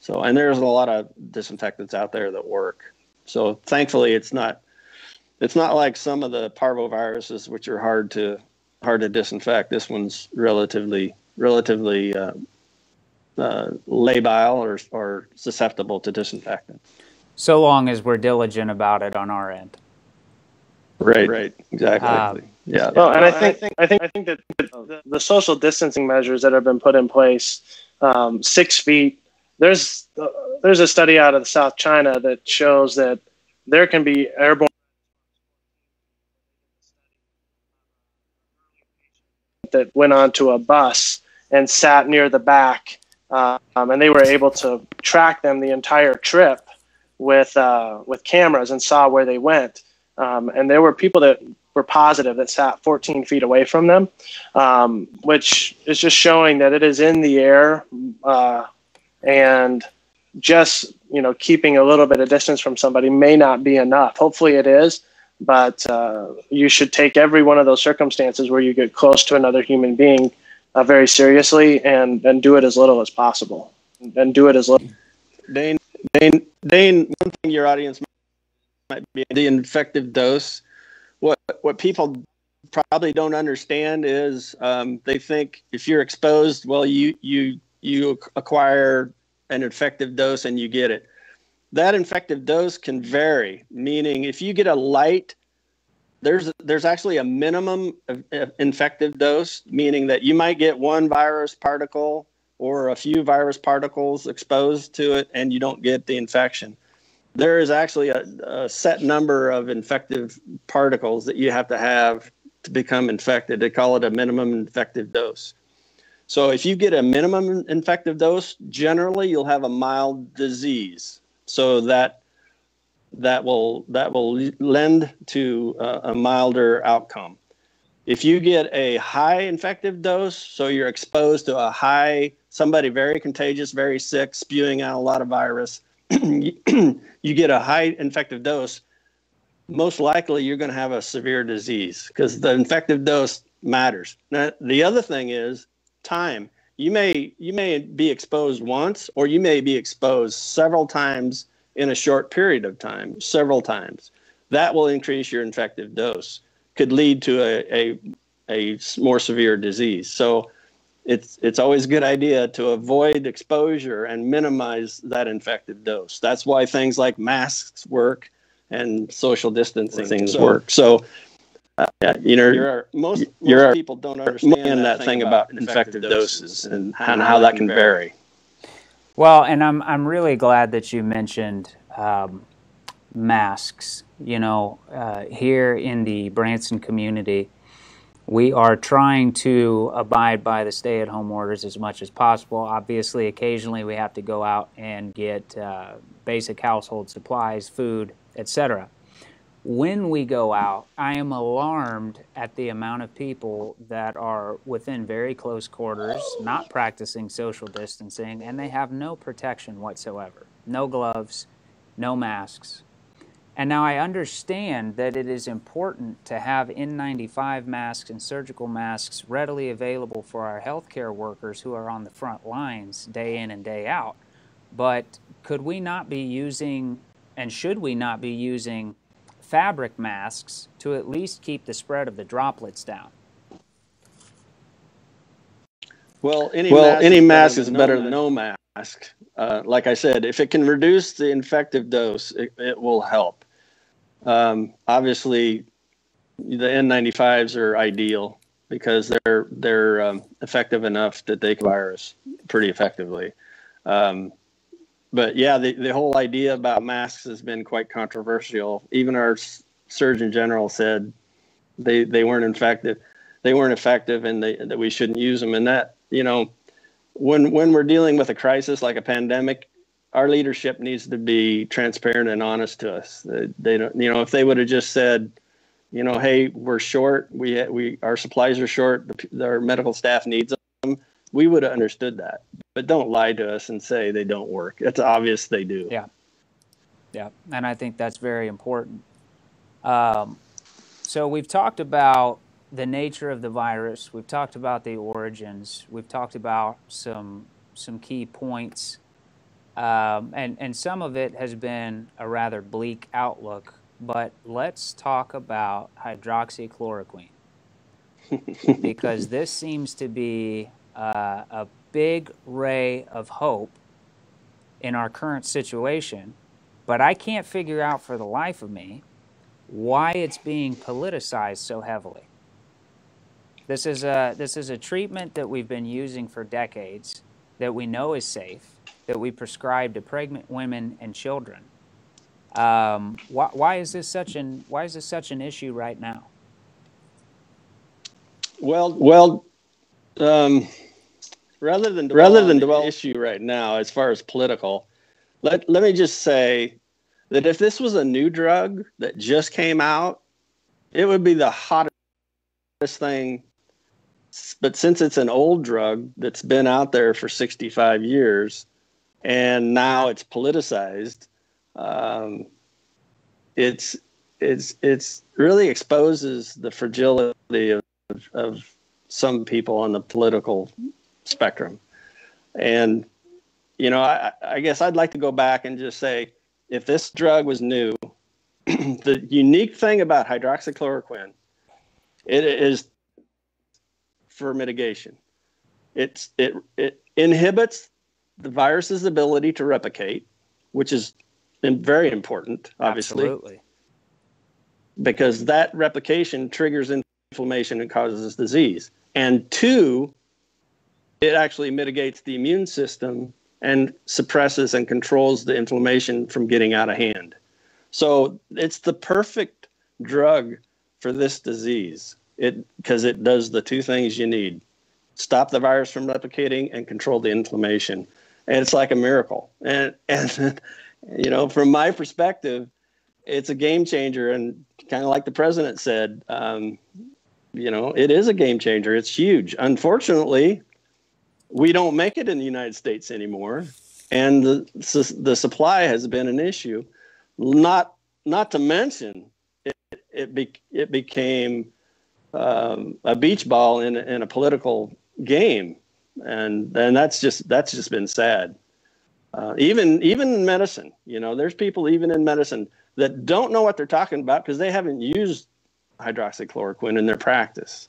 So and there's a lot of disinfectants out there that work. So thankfully it's not it's not like some of the parvoviruses which are hard to hard to disinfect. This one's relatively relatively uh, uh, labile or, or susceptible to disinfectant. So long as we're diligent about it on our end. Right, right, exactly. Um, yeah. Well, and I think I think I think that the, the, social distancing measures that have been put in place, um, six feet. There's uh, there's a study out of South China that shows that there can be airborne that went onto a bus and sat near the back um, and they were able to track them the entire trip with uh, with cameras and saw where they went. Um, and there were people that were positive that sat 14 feet away from them, um, which is just showing that it is in the air, uh, and just you know keeping a little bit of distance from somebody may not be enough. Hopefully, it is. But uh, you should take every one of those circumstances where you get close to another human being uh, very seriously and and do it as little as possible and do it as little. Dane, Dane, Dane. One thing your audience might be the infective dose. What what people probably don't understand is um, they think if you're exposed, well, you you you acquire an infective dose and you get it. That infective dose can vary, meaning if you get a light there's there's actually a minimum infective dose, meaning that you might get one virus particle or a few virus particles exposed to it, and you don't get the infection. There is actually a, a set number of infective particles that you have to have to become infected. They call it a minimum infective dose. So if you get a minimum infective dose, generally you'll have a mild disease. So that that will that will lend to uh, a milder outcome. If you get a high infective dose, so you're exposed to a high somebody very contagious, very sick, spewing out a lot of virus, you get a high infective dose, most likely you're going to have a severe disease because the infective dose matters. Now, the other thing is time. You may you may be exposed once, or you may be exposed several times in a short period of time, several times. That will increase your infective dose. Could lead to a, a, a more severe disease. So it's it's always a good idea to avoid exposure and minimize that infective dose. That's why things like masks work and social distancing things so, work. So uh, you know, you're, most, most people don't understand that, thing about, infective doses and, and how that can vary. Well, and I'm I'm really glad that you mentioned um, masks. You know, uh, here in the Branson community, we are trying to abide by the stay-at-home orders as much as possible. Obviously, occasionally we have to go out and get uh, basic household supplies, food, etc when we go out, I am alarmed at the amount of people that are within very close quarters, not practicing social distancing, and they have no protection whatsoever no gloves, no masks. And now I understand that it is important to have N95 masks and surgical masks readily available for our healthcare workers who are on the front lines day in and day out. But could we not be using, and should we not be using, fabric masks to at least keep the spread of the droplets down? Well, any well, mask any is mask is better than no mask. Uh, like I said, if it can reduce the infective dose, it, it will help. Um, obviously, the N95s are ideal because they're they're um, effective enough that they can virus pretty effectively. Um, but yeah, the, the whole idea about masks has been quite controversial. Even our Surgeon General said they they weren't effective. They weren't effective, and they, that we shouldn't use them. And that you know, when when we're dealing with a crisis like a pandemic, our leadership needs to be transparent and honest to us. They, they don't, you know, if they would have just said, you know, hey, we're short. We we our supplies are short. The, our medical staff needs them. We would have understood that but don't lie to us and say they don't work. It's obvious they do. Yeah. Yeah. And I think that's very important. Um, so we've talked about the nature of the virus. We've talked about the origins. We've talked about some some key points, um, and and some of it has been a rather bleak outlook. But let's talk about hydroxychloroquine because this seems to be uh, a big ray of hope in our current situation, but I can't figure out for the life of me why it's being politicized so heavily. This is a this is a treatment that we've been using for decades that we know is safe that we prescribe to pregnant women and children. Um, why, why is this such an why is this such an issue right now? Well, well, um, rather than rather than dwell issue right now as far as political, let let me just say that if this was a new drug that just came out, it would be the hottest thing. But since it's an old drug that's been out there for 65 years, and now it's politicized, um, it's it's it's really exposes the fragility of, of some people on the political spectrum. And, you know, I, I guess I'd like to go back and just say if this drug was new, the unique thing about hydroxychloroquine, it is for mitigation. It's it it inhibits the virus's ability to replicate, which is very important, obviously. Absolutely. Because that replication triggers inflammation and causes disease. And two, it actually mitigates the immune system and suppresses and controls the inflammation from getting out of hand. So it's the perfect drug for this disease. It because it does the two things you need: stop the virus from replicating and control the inflammation. And it's like a miracle. And and you know, from my perspective, it's a game changer. And kind of like the president said, um, you know, it is a game changer. It's huge. Unfortunately, we don't make it in the United States anymore, and the the supply has been an issue. Not not to mention, it it, be, it became um, a beach ball in in a political game, and and that's just that's just been sad. Uh, even even in medicine, you know, there's people even in medicine that don't know what they're talking about because they haven't used hydroxychloroquine in their practice.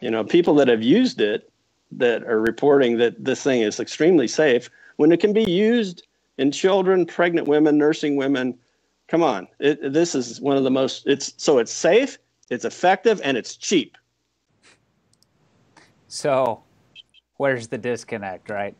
You know, people that have used it that are reporting that this thing is extremely safe when it can be used in children, pregnant women, nursing women. Come on, it, this is one of the most. It's so it's safe, it's effective, and it's cheap. So, where's the disconnect, right?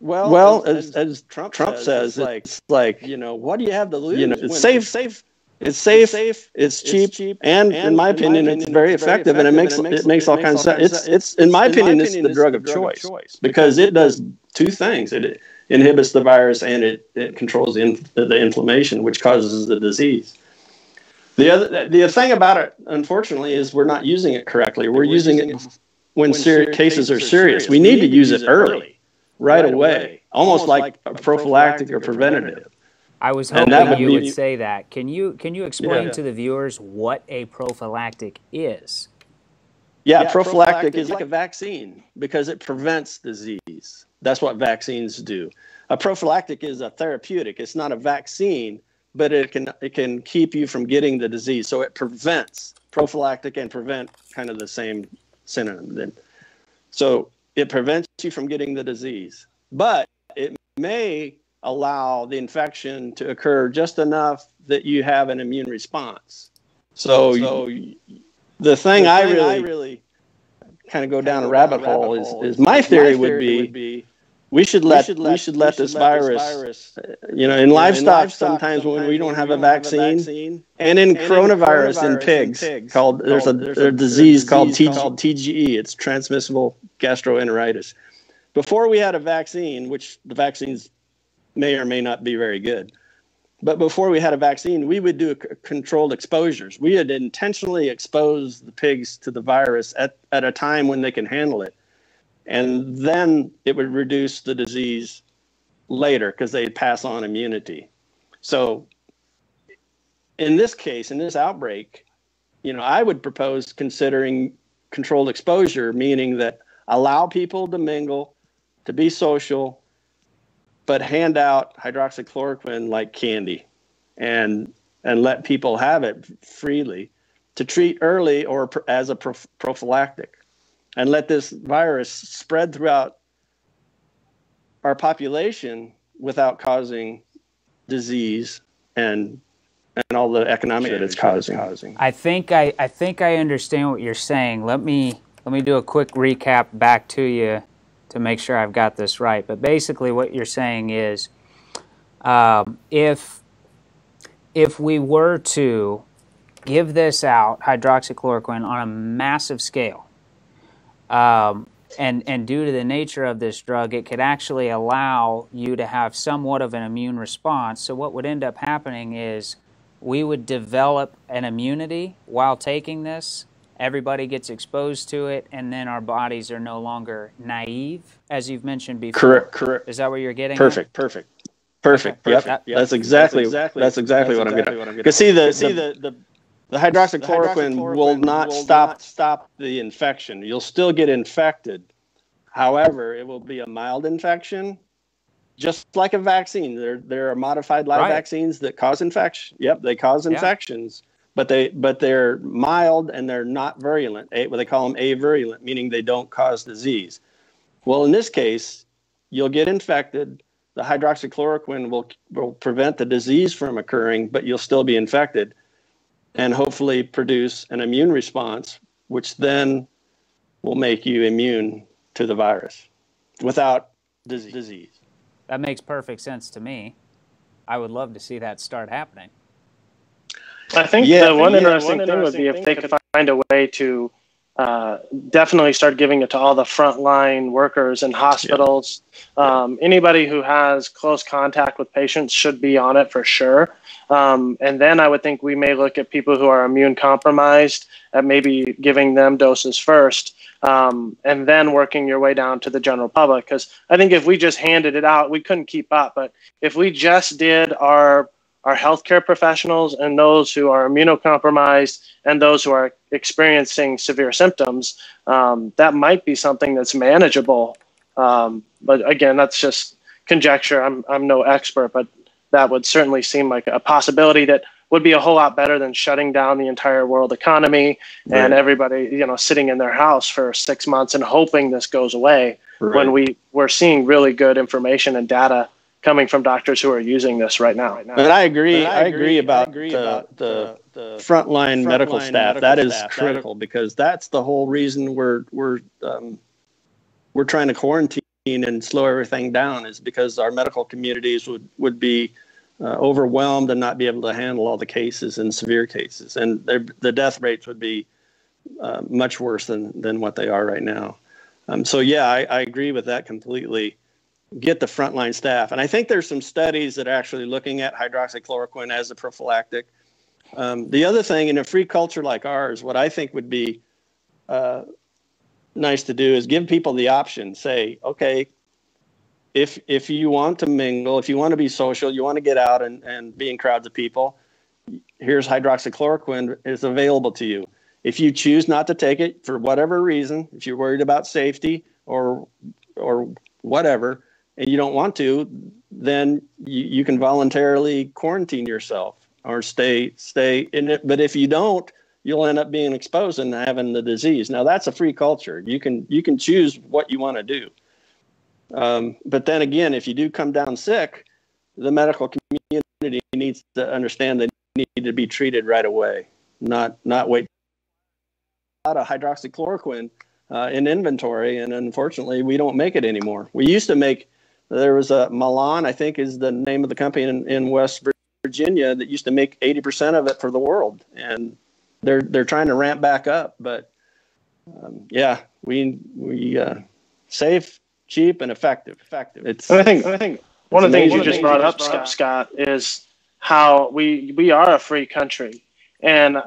Well, well, as, as, as Trump, Trump says, says, it's like, it's like you know, what do you have to lose? You know, it's safe, safe it's safe, it's, safe, it's cheap, it's cheap and, and, in my opinion, opinion it's very it's effective, and it makes and it makes, it makes all kinds of sense. It's, it's in my opinion, it's the drug of choice, choice because it does two things. It inhibits the virus and it, it controls the, the inflammation, which causes the disease. The other the thing about it, unfortunately, is we're not using it correctly. We're, we're using, using it when, when cases, cases are serious. We need, we need to use it early, right, right away, almost like a prophylactic or preventative. I was hoping you would say that. Can you can you explain yeah. to the viewers what a prophylactic is? Yeah, yeah prophylactic, prophylactic is like a vaccine because it prevents disease. That's what vaccines do. A prophylactic is a therapeutic. It's not a vaccine, but it can it can keep you from getting the disease. So it prevents prophylactic and prevent kind of the same synonym. Then, so it prevents you from getting the disease, but it may allow the infection to occur just enough that you have an immune response. So, so you, the thing, the I, really, I really kind of go down a rabbit, rabbit hole is, is my theory, my theory would, be, would be we should let we should let, we should let, this, should virus, this virus, uh, you know, in livestock, in livestock sometimes, sometimes when we don't have, a, vaccine, have a vaccine, and in, and coronavirus, in, coronavirus in pigs, pigs called there's, a, there's a, a, disease, called, disease called TGE. It's transmissible gastroenteritis. Before we had a vaccine, which the vaccines may or may not be very good. But before we had a vaccine, we would do controlled exposures. We would intentionally expose the pigs to the virus at, at a time when they can handle it. And then it would reduce the disease later because they'd pass on immunity. So in this case, in this outbreak, you know, I would propose considering controlled exposure, meaning that allow people to mingle, to be social, but hand out hydroxychloroquine like candy and and let people have it freely to treat early or as a prophylactic and let this virus spread throughout our population without causing disease and and all the economic that it's causing. I think I, I think I understand what you're saying. Let me let me do a quick recap back to you to make sure I've got this right. But basically, what you're saying is um, if if we were to give this out, hydroxychloroquine, on a massive scale, um, and, and due to the nature of this drug, it could actually allow you to have somewhat of an immune response. So, what would end up happening is we would develop an immunity while taking this everybody gets exposed to it, and then our bodies are no longer naive, as you've mentioned before. Correct. Correct. Is that what you're getting? Perfect. At? Perfect. Perfect. Okay. Yep. That, yep. That's exactly. That's exactly. That's exactly, what, exactly I'm getting. Because see the see the, the the hydroxychloroquine, the hydroxychloroquine will not will stop not stop the infection. You'll still get infected. However, it will be a mild infection, just like a vaccine. There there are modified live right. vaccines that cause infection. Yep, they cause infections. But they but they're mild and they're not virulent. A, what they call them avirulent, meaning they don't cause disease. Well, in this case, you'll get infected. The hydroxychloroquine will will prevent the disease from occurring, but you'll still be infected, and hopefully produce an immune response, which then will make you immune to the virus without disease. That makes perfect sense to me. I would love to see that start happening. I think yeah, the one yeah, interesting one thing would be if they could find a way to uh, definitely start giving it to all the frontline workers in hospitals. Yeah. Um, anybody who has close contact with patients should be on it for sure. Um, and then I would think we may look at people who are immune compromised at maybe giving them doses first. Um, and then working your way down to the general public. Because I think if we just handed it out, we couldn't keep up. But if we just did our our healthcare professionals and those who are immunocompromised and those who are experiencing severe symptoms, um, that might be something that's manageable. Um, but again, that's just conjecture. I'm, I'm no expert, but that would certainly seem like a possibility that would be a whole lot better than shutting down the entire world economy right. and everybody, you know, sitting in their house for six months and hoping this goes away right. when we, we're seeing really good information and data coming from doctors who are using this right now. Right now. But I agree. But I, agree I agree about, I agree the, about the, the, the frontline, front medical staff. Medical that is staff. critical that is, because that's the whole reason we're we're um, we're trying to quarantine and slow everything down is because our medical communities would would be uh, overwhelmed and not be able to handle all the cases and severe cases, and the death rates would be uh, much worse than than what they are right now. Um, so yeah, I, I agree with that completely get the frontline staff. And I think there's some studies that are actually looking at hydroxychloroquine as a prophylactic. Um, the other thing in a free culture like ours, what I think would be uh, nice to do is give people the option. Say, okay, if if you want to mingle, if you want to be social, you want to get out and, and be in crowds of people, here's hydroxychloroquine is available to you. If you choose not to take it for whatever reason, if you're worried about safety or or whatever, and you don't want to, then you, you can voluntarily quarantine yourself or stay stay in it. But if you don't, you'll end up being exposed and having the disease. Now that's a free culture. You can you can choose what you want to do. Um, but then again, if you do come down sick, the medical community needs to understand they need to be treated right away, not not wait. A lot of hydroxychloroquine uh, in inventory, and unfortunately, we don't make it anymore. We used to make there was a Mylan, I think, is the name of the company in, in West Virginia that used to make 80% of it for the world, and they're they're trying to ramp back up. But um, yeah, we we uh, safe, cheap, and effective. Effective. It's. I think I think one of the things you just brought up, Scott, Scott, is how we we are a free country, and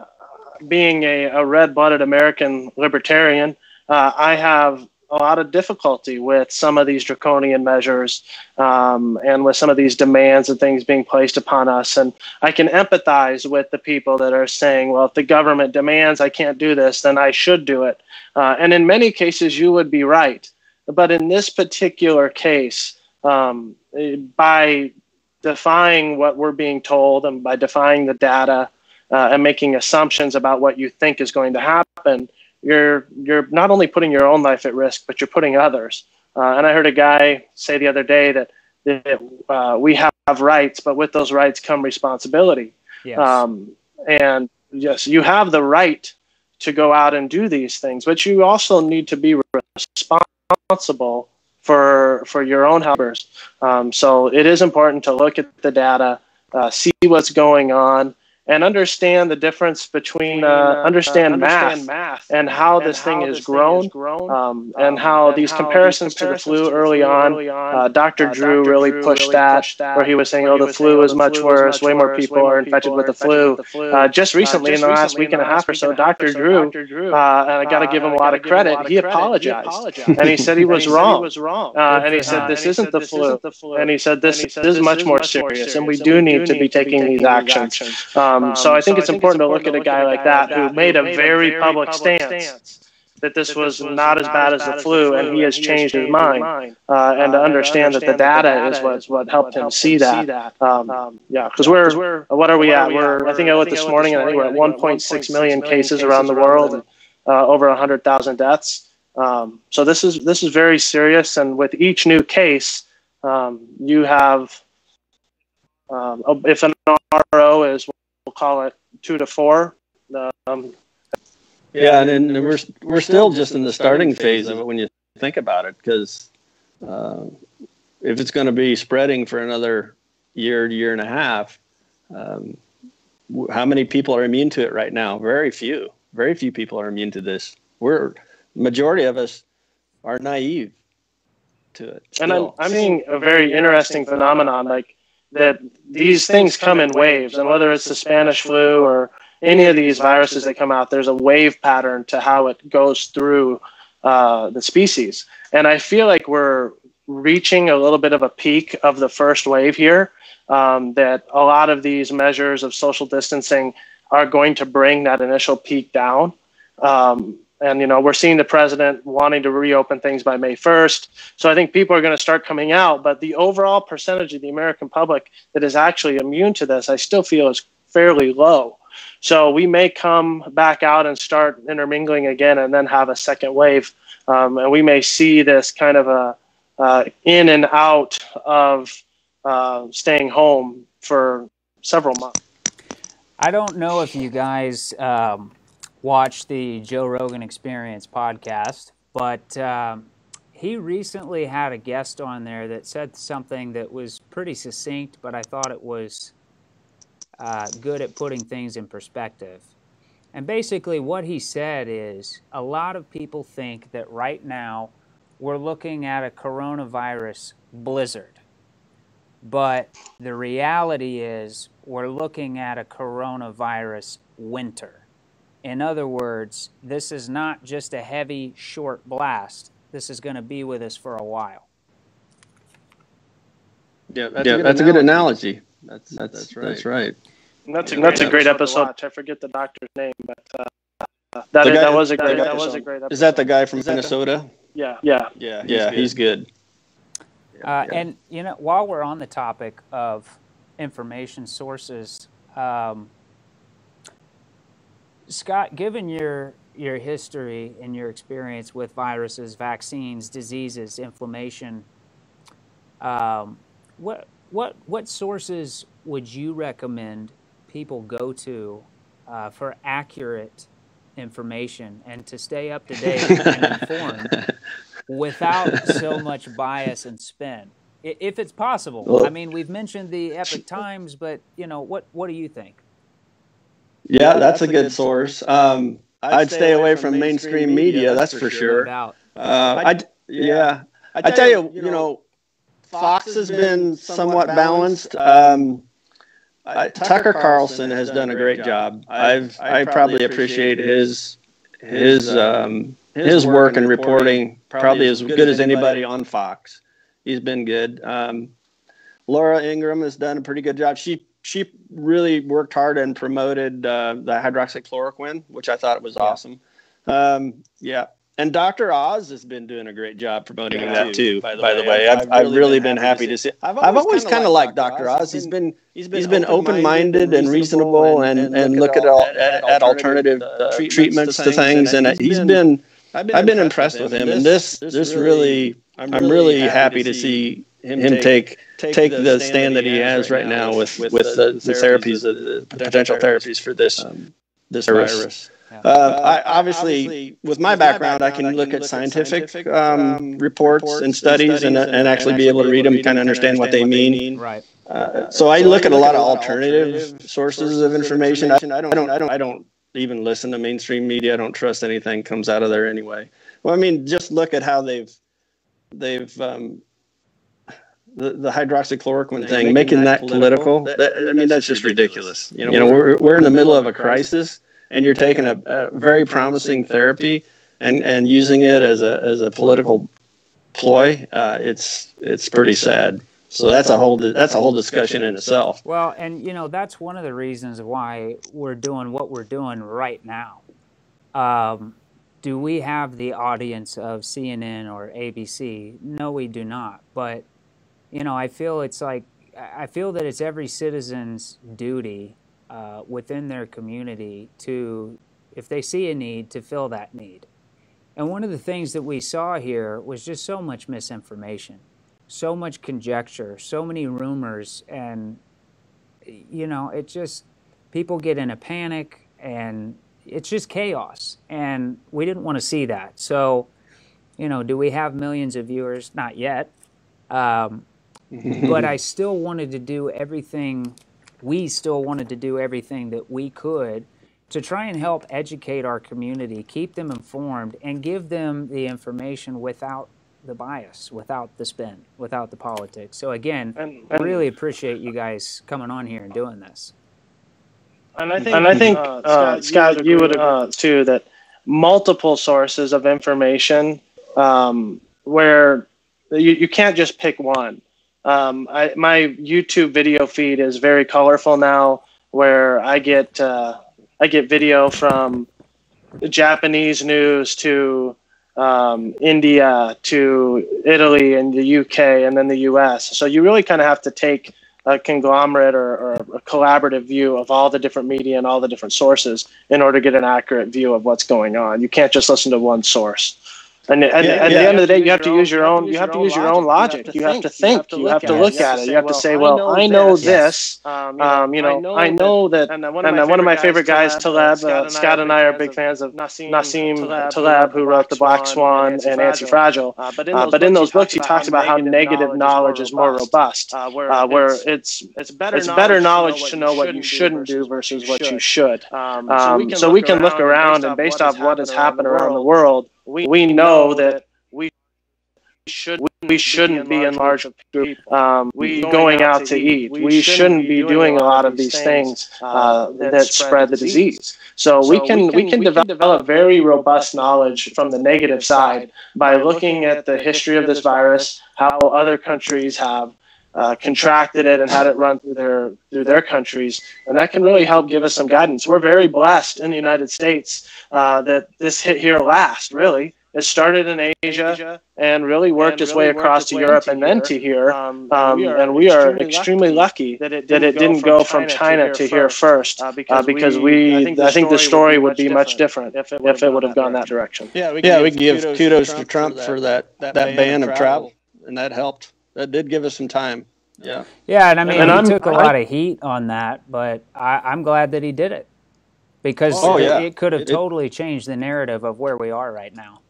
being a, a red-blooded American libertarian, uh, I have a lot of difficulty with some of these draconian measures um, and with some of these demands and things being placed upon us. And I can empathize with the people that are saying, well, if the government demands I can't do this, then I should do it. Uh, and in many cases, you would be right. But in this particular case, um, by defying what we're being told and by defying the data uh, and making assumptions about what you think is going to happen, you're you're not only putting your own life at risk, but you're putting others. Uh, and I heard a guy say the other day that, that uh, we have rights, but with those rights come responsibility. Yes. Um, and yes, you have the right to go out and do these things, but you also need to be responsible for for your own helpers. Um, so it is important to look at the data, uh, see what's going on, and understand the difference between uh, uh understand, uh, math, math, and how and this how thing is grown, grown um, and um, how and these how comparisons, comparisons to the flu, early, on, early on, uh, Dr. Uh, Drew Dr. really pushed, really that, pushed that, where he was saying, oh, the flu is much worse, way more people are infected with the flu. Uh, just recently, in the last week and a half or so, Dr. Drew, and I got to give him a lot of credit, he apologized, and he said he was wrong, and he said this isn't the flu, and he said this is much more serious, and we do need to be taking these actions. Um, um, so I think so it's I think important to look at a guy like that who made a very public stance that this was not as bad as the flu, and he has changed his mind, uh, and to understand that the data is what what helped him see that. Um, um, yeah, because we're what are we at? We're I think I looked this morning, and I think we're at 1.6 million cases around the world, and uh, over 100,000 deaths. Um, so this is this is very serious, and with each new case, um, you have um, if an RO is call it two to four. Um, yeah, and, and we're we're still just in the starting phase of it when you think about it because uh, if it's going to be spreading for another year, year and a half, um, how many people are immune to it right now? Very few. Very few people are immune to this. We're majority of us are naive to it. Still. And I'm, I'm seeing a very interesting phenomenon, like that these things come in waves, and whether it's the Spanish flu or any of these viruses that come out, there's a wave pattern to how it goes through uh, the species. And I feel like we're reaching a little bit of a peak of the first wave here. Um, that a lot of these measures of social distancing are going to bring that initial peak down. Um, and you know we're seeing the president wanting to reopen things by May 1st. So I think people are going to start coming out. But the overall percentage of the American public that is actually immune to this, I still feel is fairly low. So we may come back out and start intermingling again, and then have a second wave, um, and we may see this kind of a uh, in and out of uh, staying home for several months. I don't know if you guys um, watch the Joe Rogan Experience podcast, but um, he recently had a guest on there that said something that was pretty succinct, but I thought it was uh, good at putting things in perspective. And basically, what he said is a lot of people think that right now we're looking at a coronavirus blizzard. But the reality is we're looking at a coronavirus winter. In other words, this is not just a heavy, short blast. This is going to be with us for a while. Yeah, that's, yeah, a, good that's a, good analogy. That's, that's, that's right. That's right. And that's a great, that's a great episode. episode. I forget the doctor's name, but uh, that, guy, that was a great. That, that was a great. Episode. Is that the guy from Minnesota? Yeah. Yeah. Yeah. He's yeah. Good. He's good. Uh, yeah. And you know, while we're on the topic of information sources, um, Scott, given your your history and your experience with viruses, vaccines, diseases, inflammation, um, what what what sources would you recommend people go to uh, for accurate information and to stay up to date and informed without so much bias and spin, if it's possible? I mean, we've mentioned the Epoch Times, but you know, what what do you think? Yeah, that's, a, good, source. Um, I'd, I'd, stay, away from, from mainstream, mainstream media, media, that's, for sure. sure. Uh, I yeah, I tell you, you know, Fox has been somewhat balanced. Um, I, Tucker Carlson has done a great job. I've I probably appreciate his his um, his work and reporting probably as good as anybody on Fox. He's been good. Um, Laura Ingraham has done a pretty good job. She she really worked hard and promoted uh, the hydroxychloroquine, which I thought was awesome. Um, yeah, and Dr. Oz has been doing a great job promoting yeah, that too. By the, by way, the way, I've, I've, I've really, been, happy, to see. I've always, I've always kind of liked Dr. Oz. He's been he's been, he's been open-minded and reasonable, and, and, and look at all at, at alternative uh, treatments to things, and, and he's been. I've been, I've been impressed with him, and this this really I'm really happy to see him, him take take, take the stand that he has right now with with, with the, the, therapies, the, the potential therapies for this um, this virus. Uh, I, obviously, with my background, I can look at scientific um, um reports and studies and, and actually be able to read them, kind of understand what they mean. Right. Uh, so I look at a lot of alternative sources of information. I don't, I don't, I don't, I don't even listen to mainstream media. I don't trust anything comes out of there anyway. Well, I mean, just look at how they've they've um, the, the hydroxychloroquine thing, making, making that, that political. political that, I mean, that's just ridiculous. You know, you know, we're we're in the middle of a crisis, and you're taking a, a very promising therapy and and using it as a as a political ploy. Uh, it's it's pretty sad. So that's a whole that's a whole discussion in itself. Well, and you know that's one of the reasons why we're doing what we're doing right now. Um, do we have the audience of CNN or ABC? No, we do not. But you know, I feel it's like I feel that it's every citizen's duty uh, within their community to, if they see a need, to fill that need. And one of the things that we saw here was just so much misinformation, so much conjecture, so many rumors, and you know, it just people get in a panic and it's just chaos. And we didn't want to see that. So you know, do we have millions of viewers? Not yet. Um, but I still wanted to do everything, we still wanted to do everything that we could to try and help educate our community, keep them informed, and give them the information without the bias, without the spin, without the politics. So again, and, and, really appreciate you guys coming on here and doing this. And I think, and I think uh, uh, Scott, you would, uh, too that multiple sources of information um, where you, you can't just pick one. Um, I, my YouTube video feed is very colorful now, where I get uh, I get video from Japanese news to um, India to Italy and the UK and then the US. So you really kind of have to take a conglomerate or, or, a collaborative view of all the different media and all the different sources in order to get an accurate view of what's going on. You can't just listen to one source. And at, yeah, at yeah, the end of the day, you have to use your own. You have to use your own logic. You have to think. You have to look at it. You have to say, "Well, I know this. Um, you know, I know that." And one of my favorite guys, Taleb, uh, Scott and I are big fans of Nassim Taleb, who wrote The Black Swan and Anti-Fragile. Uh, but in those books, he talks about how negative knowledge is more robust, uh, where it's it's better knowledge to know what you shouldn't do versus what you should. So we can look around and based off what has happened around the world we, we know that we should we shouldn't be in large groups um, we going out to eat. We shouldn't be doing a lot of these things uh, uh that spread the disease. So we can we can develop very robust knowledge from the negative side by looking at the history of this virus, how other countries have uh, contracted it and had it run through their through their countries, and that can really help give us some guidance. We're very blessed in the United States uh, that this hit here last. Really, it started in Asia and really worked its way across to Europe and then to here. Um, um, and we are extremely lucky that it didn't go from China to here first, uh, because we I think the story would be much different if it would have gone that direction. Yeah, we give kudos to Trump for that that ban of travel, and that helped that did give us some time. Yeah. Yeah, and I mean, and he I'm, took a I, lot of heat on that, but I, am glad that he did it because oh, yeah. it, could have it, totally changed the narrative of where we are right now.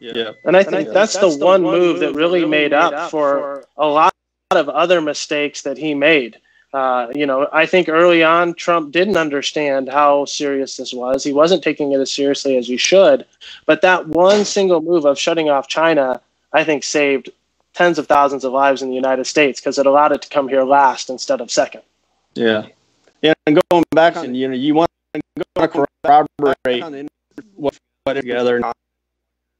Yeah, and I think, and I think that's, that's, the, one move that really, really made, made up for, for a lot of other mistakes that he made. Uh, you know, I think early on Trump didn't understand how serious this was. He wasn't taking it as seriously as he should. But that one single move of shutting off China, I think, saved tens of thousands of lives in the United States because it allowed it to come here last instead of second. Yeah, yeah, and going back on you know you want to corroborate what put together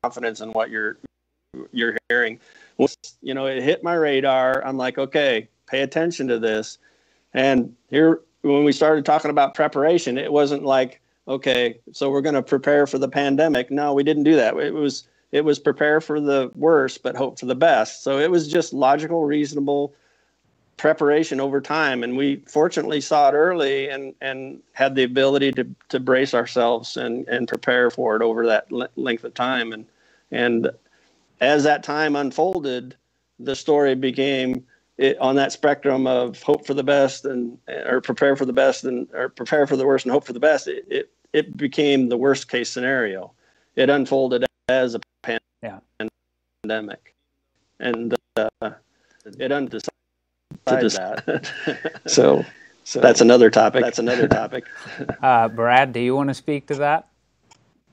confidence in what you're you're hearing. You know, it hit my radar. I'm like, okay, pay attention to this. And here, when we started talking about preparation, it wasn't like, okay, so we're going to prepare for the pandemic. No, we didn't do that. It was it was prepare for the worst but hope for the best. So it was just logical, reasonable preparation over time, and we fortunately saw it early and and had the ability to to brace ourselves and and prepare for it over that length of time. And and as that time unfolded, the story became it, on that spectrum of hope for the best and or prepare for the best and or prepare for the worst and hope for the best. It it, it became the worst case scenario. It unfolded as a yeah. pandemic, and uh, it undecided that. so, so that's another topic. That's another topic. Uh, Brad, do you want to speak to that?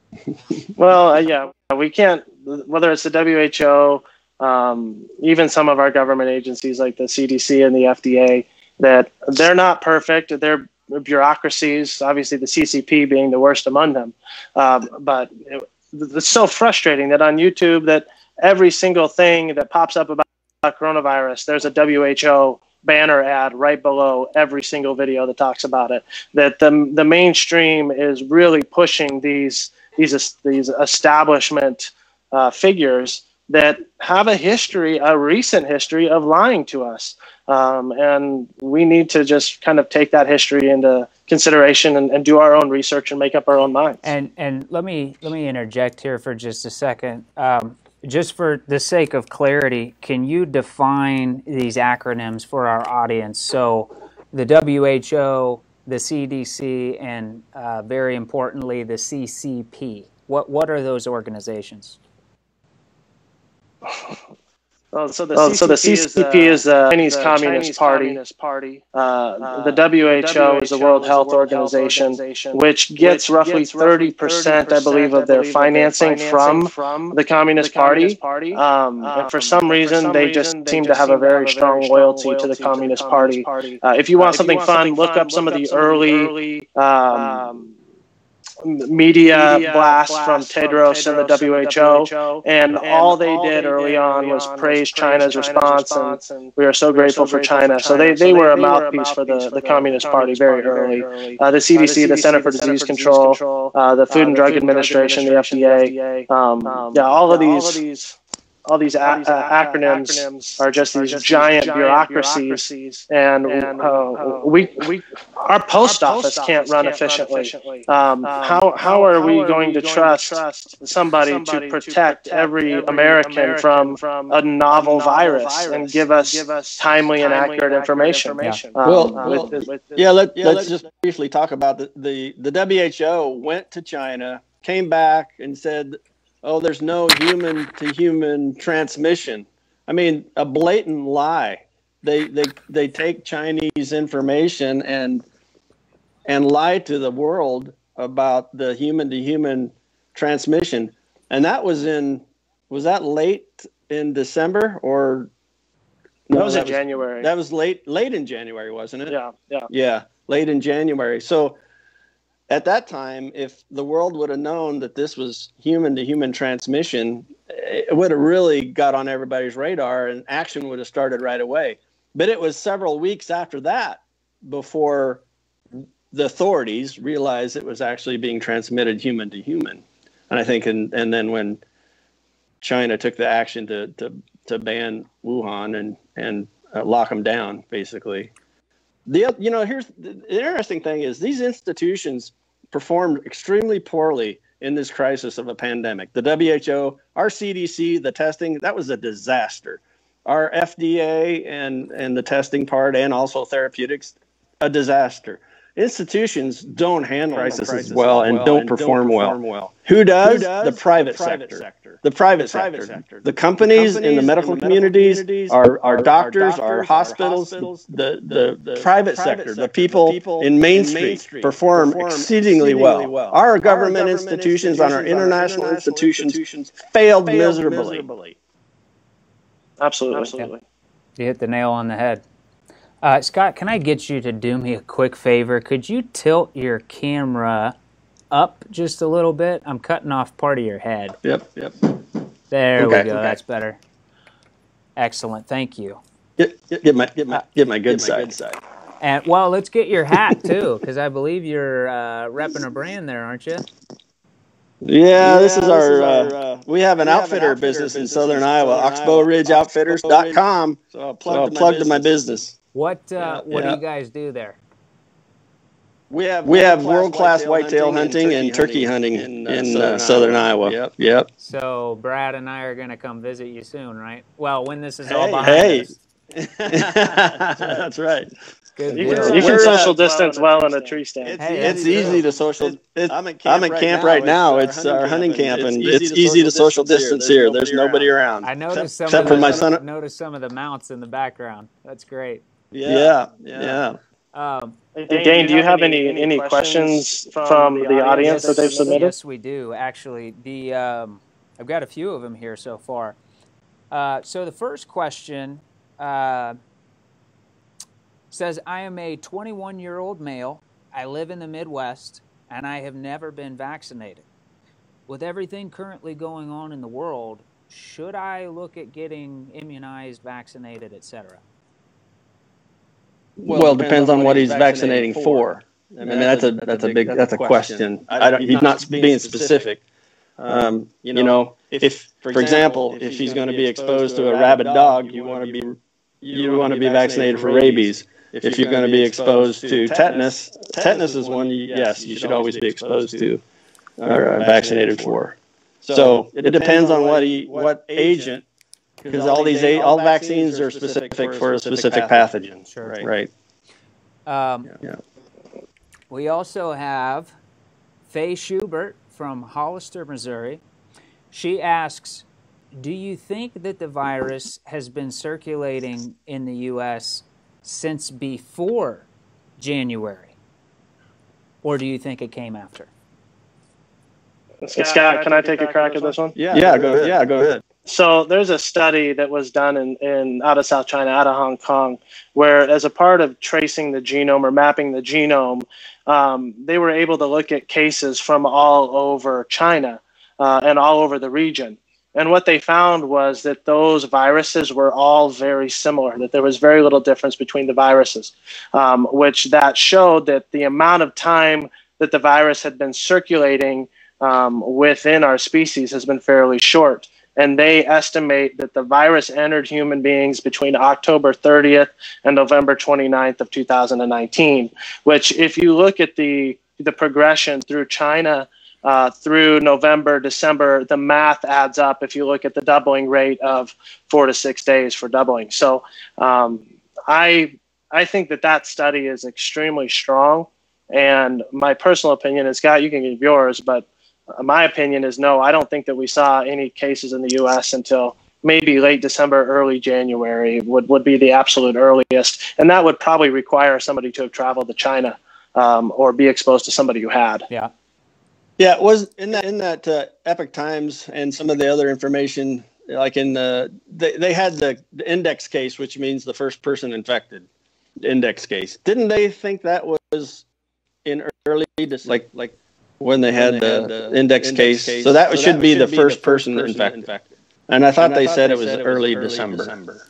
well, uh, yeah, we can't. Whether it's the WHO, um, even some of our government agencies like the CDC and the FDA, that they're not perfect. They're bureaucracies. Obviously, the CCP being the worst among them. Um, but it, it's so frustrating that on YouTube that every single thing that pops up about coronavirus, there's a WHO banner ad right below every single video that talks about it. That the the mainstream is really pushing these these these establishment uh, figures that have a history, a recent history of lying to us. Um, and we need to just kind of take that history into consideration and, and, do our own research and make up our own minds. And and let me let me interject here for just a second. Um, just for the sake of clarity, can you define these acronyms for our audience? So, the WHO, the CDC, and uh, very importantly, the CCP. What what are those organizations? Oh, so the oh, CCP, so the CCP is the, uh, Chinese, the Communist, Chinese Party. Communist Party. Uh, uh, the WHO, WHO is the World Health, World Organization, Organization, which gets which roughly thirty percent, I believe, of their financing, from, from the Communist, the Communist Party. Um, um, and for some reason, for some they just reason, seem to have a very strong loyalty to the Communist Party. Uh, if you want something fun, look up some of the early. Media, media blast, blast, from Tedros, from Tedros and the WHO, and, WHO, and, all they did early on was praise China's, China's response, response, and we are so grateful, so for, China. China. So they, they, so were, a mouthpiece for the, the Communist Party very early. Uh, the, CDC, uh, the CDC, the Center for Disease Control, uh, the Food and Drug Administration, the FDA, um, um, yeah, all of these all these, a- these uh, acronyms, acronyms, are just these, are just giant, giant bureaucracies, bureaucracies, and, and uh, uh, we, we our post our office, can't, run, can't efficiently. run efficiently. Um, um, how, how are how we going, to, trust trust somebody, somebody to, protect to protect every American, American from, from a novel, novel virus, virus, and give us, give us timely, and accurate information? information. Yeah. Um, well, well with, with, yeah, let, yeah, let's, let's just briefly talk about the, the, the WHO went to China, came back, and said oh, there's no human to human transmission. I mean, a blatant lie. They they they take Chinese information and and lie to the world about the human to human transmission. And that was in was that late in December or no, that was in January. That was late late in January, wasn't it? Yeah, yeah. Yeah, late in January. So at that time, if the world would have known that this was human to human transmission, it would have really got on everybody's radar and action would have started right away. But it was several weeks after that before the authorities realized it was actually being transmitted human to human. And I think, and, and then when China took the action to, to, to ban Wuhan and, and uh, lock them down, basically. The, you know, here's the interesting thing is these institutions performed extremely poorly in this crisis of a pandemic. The WHO, our CDC, the testing, that was a disaster. Our FDA and, and the testing part, and also therapeutics, a disaster. Institutions don't handle crisis, crisis well, and, well don't, and perform don't perform well. well. Who, does? Who does? The private, the private sector. sector. The private, the private sector. sector. The companies, the companies in the medical, in the communities, communities our, our, doctors, our, hospitals, our hospitals the, the, the, the private, sector, sector, the people, people in Main, Street, Main Street perform, perform exceedingly, exceedingly well. well. Our government, our government institutions, on our international, international institutions, institutions failed, failed miserably. miserably. Absolutely. Absolutely. You hit the nail on the head. Uh, Scott, can I get you to do me a quick favor? Could you tilt your camera up just a little bit? I'm cutting off part of your head. Yep, yep. There okay, we go. Okay. That's better. Excellent. Thank you. Get, get, get my get my get my good, get side. My good side. And well, let's get your hat too, because I believe you're uh, repping a brand there, aren't you? Yeah, yeah this is this our. Is our uh, uh, we have an, we outfitter, have an outfitter business, business in southern, Iowa, Oxbow Ridge Outfitters.com. So I'll plug, so to, plug to my business. What uh, what yeah. do you guys do there? We have we have world class whitetail hunting, and turkey hunting in, uh, in southern, uh, southern Iowa. Iowa. Yep. Yep. So Brad and I are going to come visit you soon, right? Well, when this is hey, all behind hey. us. That's right. Good you can, you can social distance well in a tree stand. It's, hey, it's easy to social. It, I'm at camp, I'm at right, camp now. right now. It's, our hunting camp, and it's, easy to social distance here. There's nobody around. I noticed some. Except for my son. Noticed some of the mounts in the background. That's great. Yeah, yeah. yeah. Um, Dane, Dane, do you have any any, any questions from, from the, the audience, audience that they've submitted? Yes, we do. Actually, the um, I've got a few of them here so far. Uh, so the first question uh, says, "I am a 21 year old male. I live in the Midwest, and I have never been vaccinated. With everything currently going on in the world, should I look at getting immunized, vaccinated, etc.?" Well, well depends, depends on what he's vaccinating, vaccinating for. I mean, I mean that's, a that's a big that's a question. I don't, he's not being specific. Um, you know, if for example, if he's going to be exposed to a rabid dog, you want to be you want to be vaccinated for rabies. If you're going to be exposed to tetanus, tetanus is one yes you should always be exposed to or uh, vaccinated for. So it depends on what he what agent because all these all vaccines are specific for a specific pathogen. Sure. Right. Um, yeah. We also have Faye Schubert from Hollister, Missouri. She asks, do you think that the virus has been circulating in the U.S. since before January? Or do you think it came after? Scott, Scott can I take a crack at this one? Yeah, yeah, go ahead. Yeah, go ahead. So there's a study that was done in, in out of South China, out of Hong Kong, where as a part of tracing the genome or mapping the genome, um, they were able to look at cases from all over China uh, and all over the region. And what they found was that those viruses were all very similar, that there was very little difference between the viruses, um, which that showed that the amount of time that the virus had been circulating um, within our species has been fairly short. And they estimate that the virus entered human beings between October 30th and November 29th of 2019, which if you look at the, the progression through China uh, through November, December, the math adds up if you look at the doubling rate of four to six days for doubling. So um, I, I think that that study is extremely strong. And my personal opinion is, Scott, you can give yours, but my opinion is no, I don't think that we saw any cases in the U.S. until maybe late December, early January would, would be the absolute earliest. And that would probably require somebody to have traveled to China um, or be exposed to somebody who had. Yeah. Yeah, it was in that in that uh, Epoch Times and some of the other information, like in the they, they had the, the index case, which means the first person infected index case. Didn't they think that was in early just like like when they had, when they the, had the, index, index case. case. So that so should that be should the be first, the first person, person infected. infected. And I thought, and I they, thought said, they it said it was early, early December. December.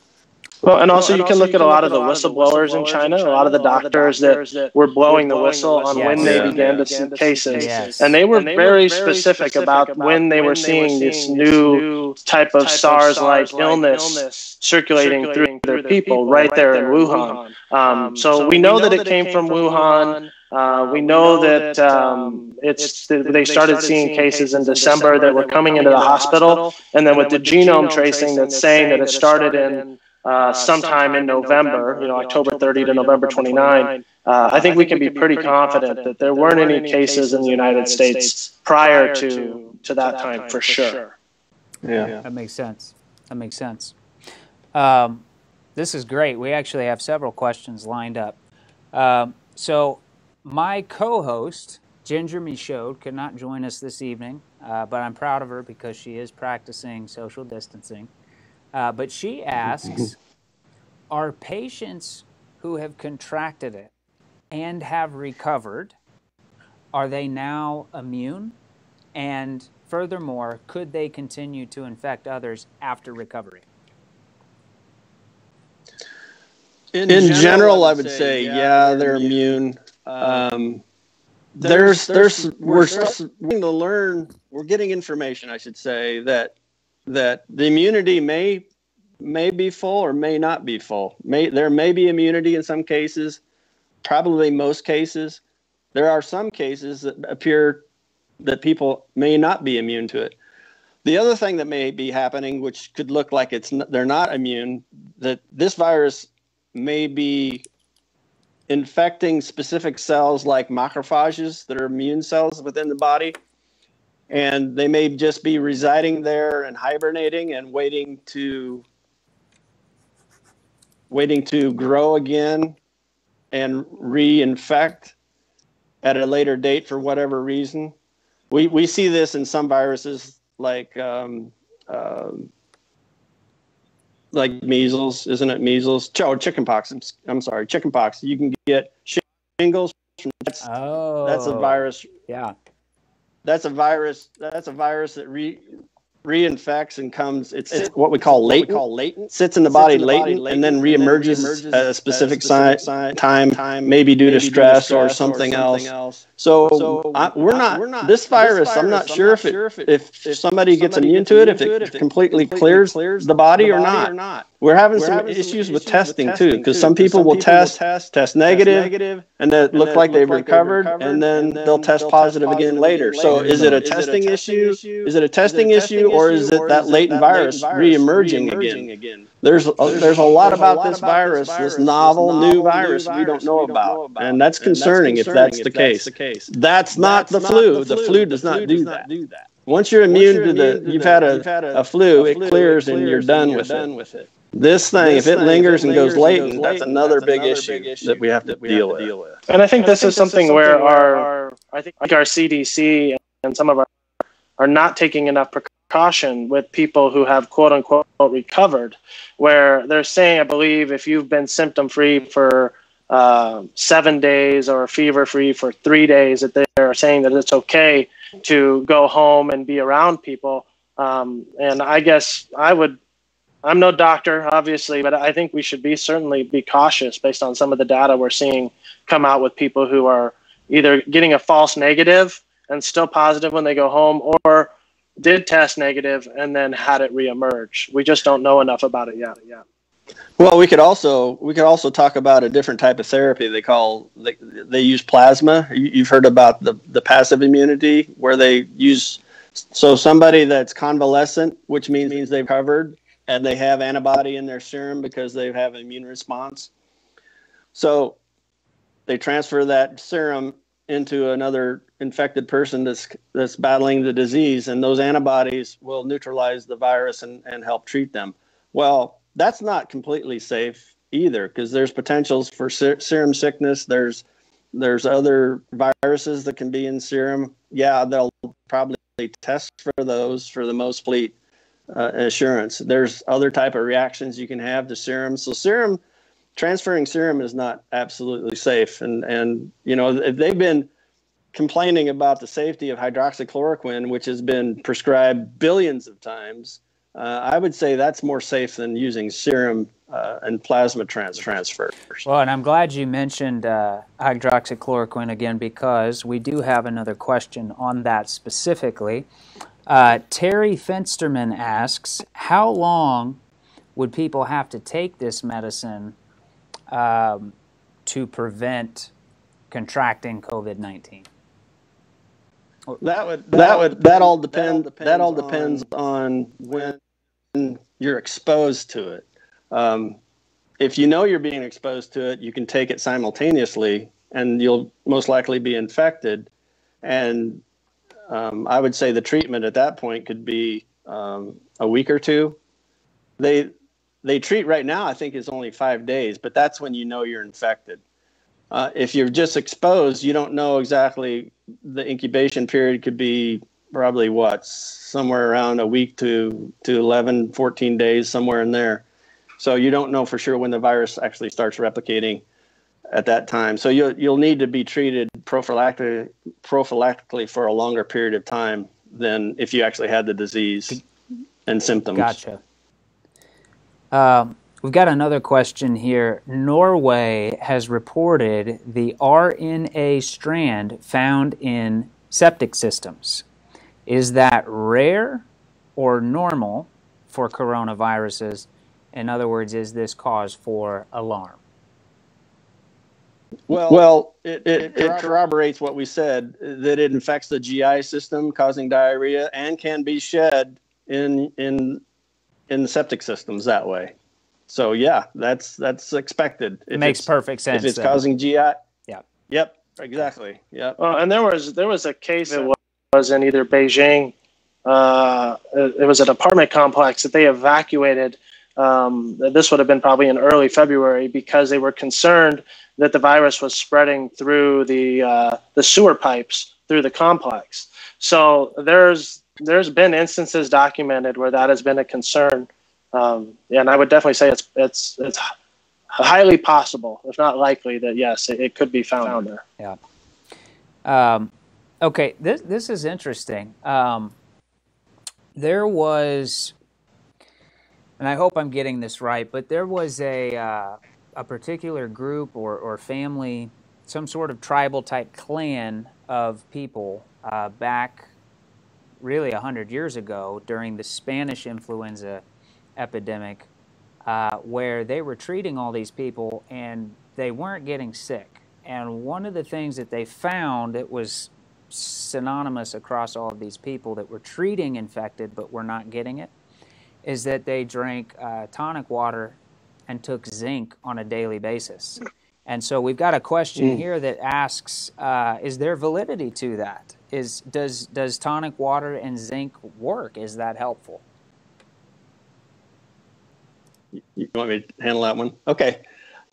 Well, and also well, and you can also look you at a lot of the whistleblowers in China, a lot of the doctors that were blowing the whistle on when they began to see cases, and they were very specific about when they were seeing this new type of SARS-like illness circulating through their people right there in Wuhan. Um, so we know that it came from Wuhan. Uh, we know that um, it's they started seeing cases in December that were coming into the hospital, and then with the genome tracing that's saying that it started in uh, uh, sometime in November, you know, October 30 to November 29, uh, I think we can be pretty confident that there weren't any cases in the United States prior to, to that time for sure. Yeah. That makes sense. That makes sense. Um, this is great. We actually have several questions lined up. Um, so, my co host, Ginger Michaud, could not join us this evening, uh, but I'm proud of her because she is practicing social distancing. Uh, but she asks Are patients who have contracted it and have recovered, are they now immune? And furthermore, could they continue to infect others after recovery? In, in general, general, I would say, say yeah, yeah, they're immune. Um, there's, there's, there's, we're starting to learn, we're getting information, I should say, that that the immunity may may be full or may not be full. May there may be immunity in some cases, probably most cases. There are some cases that appear that people may not be immune to it. The other thing that may be happening, which could look like it's they're not immune, that this virus may be infecting specific cells like macrophages that are immune cells within the body and they may just be residing there and hibernating and waiting to waiting to grow again and reinfect at a later date for whatever reason. We we see this in some viruses like um, uh, like measles, isn't it? Measles, oh, chickenpox. I'm, I'm sorry, chickenpox. You can get shingles. From, that's, oh, that's a oh. virus. Yeah, that's a virus. That's a virus that re, reinfects and comes it's, it's what we call latent, we call latent sits in the, body, in the latent, body latent, and then reemerges, and then reemerges at a specific, at a specific time, time, maybe due, maybe to, stress due to stress or something, or something else. else. So, so I, we're, not, we're not this virus, this virus I'm not I'm sure, not if, it, sure if, it, if, if somebody gets immune to it if it completely clears clears the body or not or not. We're having some issues with testing too because some people will test test test negative and then look like they've recovered and then they'll test positive again later. So is it a testing issue? Is it a testing issue or is it that latent virus reemerging again? There's a, there's a lot about this virus, this novel new virus we don't know about, and that's concerning if that's the case. That's not the flu. The flu does not do that. once you're immune, to, the, you've had a, you've had a, a flu, it, clears and you're done, and with, it. With it. This thing, this if, it thing lingers, if it lingers and goes latent, latent that's another, that's big, another issue big, issue that we have to, we deal, have to deal, with. And I think and this I think is something, something where our, our, I think like our CDC and some of our are not taking enough precaution with people who have quote unquote recovered, where they're saying, I believe, if you've been symptom free for uh, seven days or fever free for three days, that they're saying that it's okay to go home and be around people. Um, and I guess I would I'm no doctor, obviously, but I think we should be certainly be cautious based on some of the data we're seeing come out with people who are either getting a false negative and still positive when they go home, or did test negative and then had it reemerge. We just don't know enough about it yet. Yeah. Well, we could also we could also talk about a different type of therapy they call they, they use plasma. You've heard about the the passive immunity where they use so somebody that's convalescent, which means means they've recovered, and they have antibody in their serum because they have immune response. So they transfer that serum into another infected person that's that's battling the disease, and those antibodies will neutralize the virus and, and help treat them. Well, that's not completely safe either because there's potentials for ser- serum sickness. There's there's other viruses that can be in serum. Yeah, they'll probably test for those for the most fleet uh, assurance. There's other type of reactions you can have to serum. So serum transferring serum is not absolutely safe. And and you know if they've been complaining about the safety of hydroxychloroquine, which has been prescribed billions of times, uh, I would say that's more safe than using serum uh, and plasma trans- transfers. Well, and I'm glad you mentioned uh, hydroxychloroquine again because we do have another question on that specifically. Uh, Terry Fensterman asks, how long would people have to take this medicine um, to prevent contracting COVID nineteen? That would that, that would that all depend that, that all depends on, on when you're exposed to it. Um, if you know you're being exposed to it, you can take it simultaneously, and you'll most likely be infected. And um, I would say the treatment at that point could be um, a week or two. They they treat right now. I think is only five days, but that's when you know you're infected. Uh, if you're just exposed, you don't know exactly. The incubation period could be probably what somewhere around a week to to 11, 14 days, somewhere in there. So you don't know for sure when the virus actually starts replicating at that time. So you'll you'll need to be treated prophylactically prophylactically for a longer period of time than if you actually had the disease and symptoms. Gotcha. Um, we've got another question here. Norway has reported the RNA strand found in septic systems. Is that rare or normal for coronaviruses? In other words, is this cause for alarm? Well, well, it, it, it, corroborates what we said that it infects the GI system, causing diarrhea, and can be shed in in in the septic systems that way. So yeah, that's that's expected. It makes perfect sense. If it's then. causing GI, yeah, yep, exactly, yep. Well, and there was there was a case that was in either Beijing. Uh, it was an apartment complex that they evacuated. Um, this would have been probably in early February because they were concerned that the virus was spreading through the uh, the sewer pipes through the complex. So there's there's been instances documented where that has been a concern, um, and I would definitely say it's it's it's highly possible, if not likely, that yes, it, it could be found there. Yeah. Um, okay, this this is interesting. Um, there was, and I hope I'm getting this right, but there was a uh, a particular group or, or family, some sort of tribal type clan of people uh, back really 100 years ago during the Spanish influenza epidemic, uh, where they were treating all these people and they weren't getting sick. And one of the things that they found that was synonymous across all of these people that were treating infected but were not getting it is that they drank uh, tonic water and took zinc on a daily basis. And so we've got a question mm. here that asks, uh, is there validity to that? Is does does tonic water and zinc work? Is that helpful? You want me to handle that one? Okay.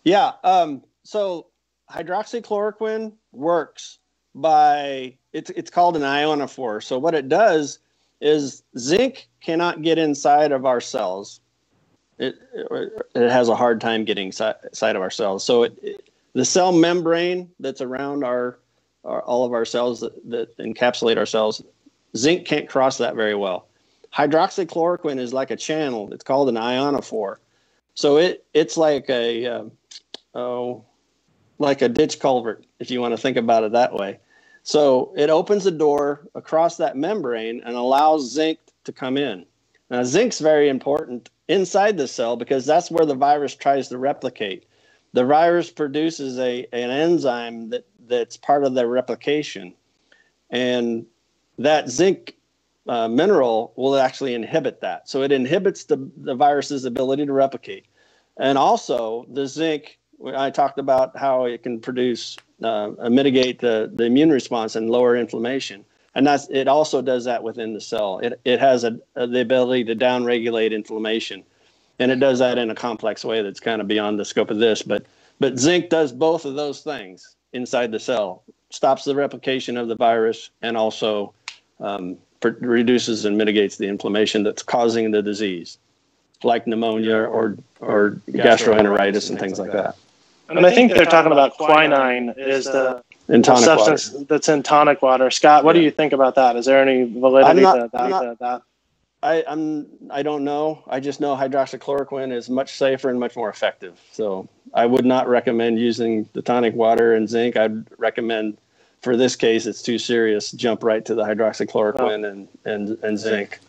Yeah. Um, so hydroxychloroquine works by it's it's called an ionophore. So what it does is zinc cannot get inside of our cells. It, it has a hard time getting inside of our cells. So it, it, the cell membrane that's around our, our all of our cells that, that encapsulate our cells, zinc can't cross that very well. Hydroxychloroquine is like a channel. It's called an ionophore. So it it's like a uh, oh like a ditch culvert if you want to think about it that way. So it opens a door across that membrane and allows zinc to come in. Now zinc's very important inside the cell because that's where the virus tries to replicate. The virus produces a an enzyme that that's part of their replication, and that zinc uh, mineral will actually inhibit that. So it inhibits the, the virus's ability to replicate. And also, the zinc, I talked about how it can produce, uh, mitigate the, the immune response and lower inflammation. And that's, it also does that within the cell. It, it has a, the ability to downregulate inflammation. And it does that in a complex way that's kind of beyond the scope of this. But, but zinc does both of those things inside the cell, stops the replication of the virus and also um, reduces and mitigates the inflammation that's causing the disease, like pneumonia or or gastroenteritis and things like that. And I think they're talking about quinine is the, the substance water. that's in tonic water. Scott, what yeah. do you think about that? Is there any validity not, to that? Not, that? I, I'm I don't know. I just know hydroxychloroquine is much safer and much more effective. So I would not recommend using the tonic water and zinc. I'd recommend for this case, it's too serious. Jump right to the hydroxychloroquine oh. and, and, and zinc.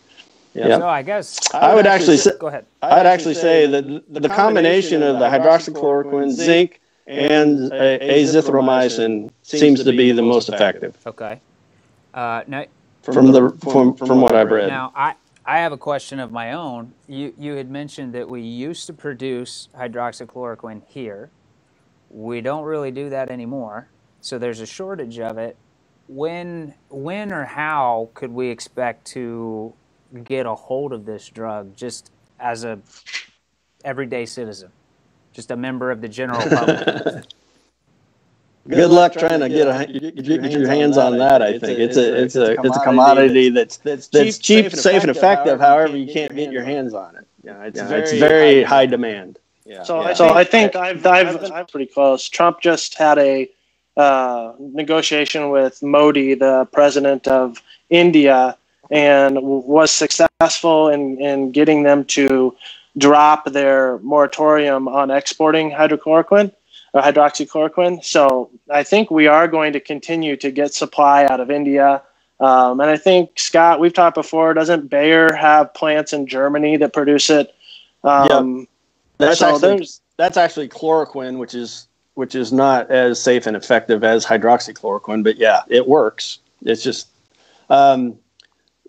Yeah. So I guess I would, actually, say, go ahead. I'd, actually say that the, the combination of the hydroxychloroquine, zinc, and azithromycin seems to be the most effective. Okay. Uh, now, from the from, from what I've read. Now I I have a question of my own. You you had mentioned that we used to produce hydroxychloroquine here. We don't really do that anymore so there's a shortage of it. When, when or how could we expect to get a hold of this drug just as a everyday citizen, just a member of the general public? Good, luck trying, to get, a, get, get, get your hands on that. I think it's a it's a it's a commodity that's that's, that's cheap, safe, and effective. However, you can't get your hands on it. Yeah, it's very, it's very high demand. Yeah. So, I so I think I've, I've, I've pretty close. Trump just had a uh, negotiation with Modi, the president of India, and was successful in, in getting them to drop their moratorium on exporting hydrochloroquine or hydroxychloroquine. So I think we are going to continue to get supply out of India. Um, and I think, Scott, we've talked before, doesn't Bayer have plants in Germany that produce it? Um, yep. That's, so actually, that's actually chloroquine, which is which is not as safe and effective as hydroxychloroquine, but yeah, it works. It's just um,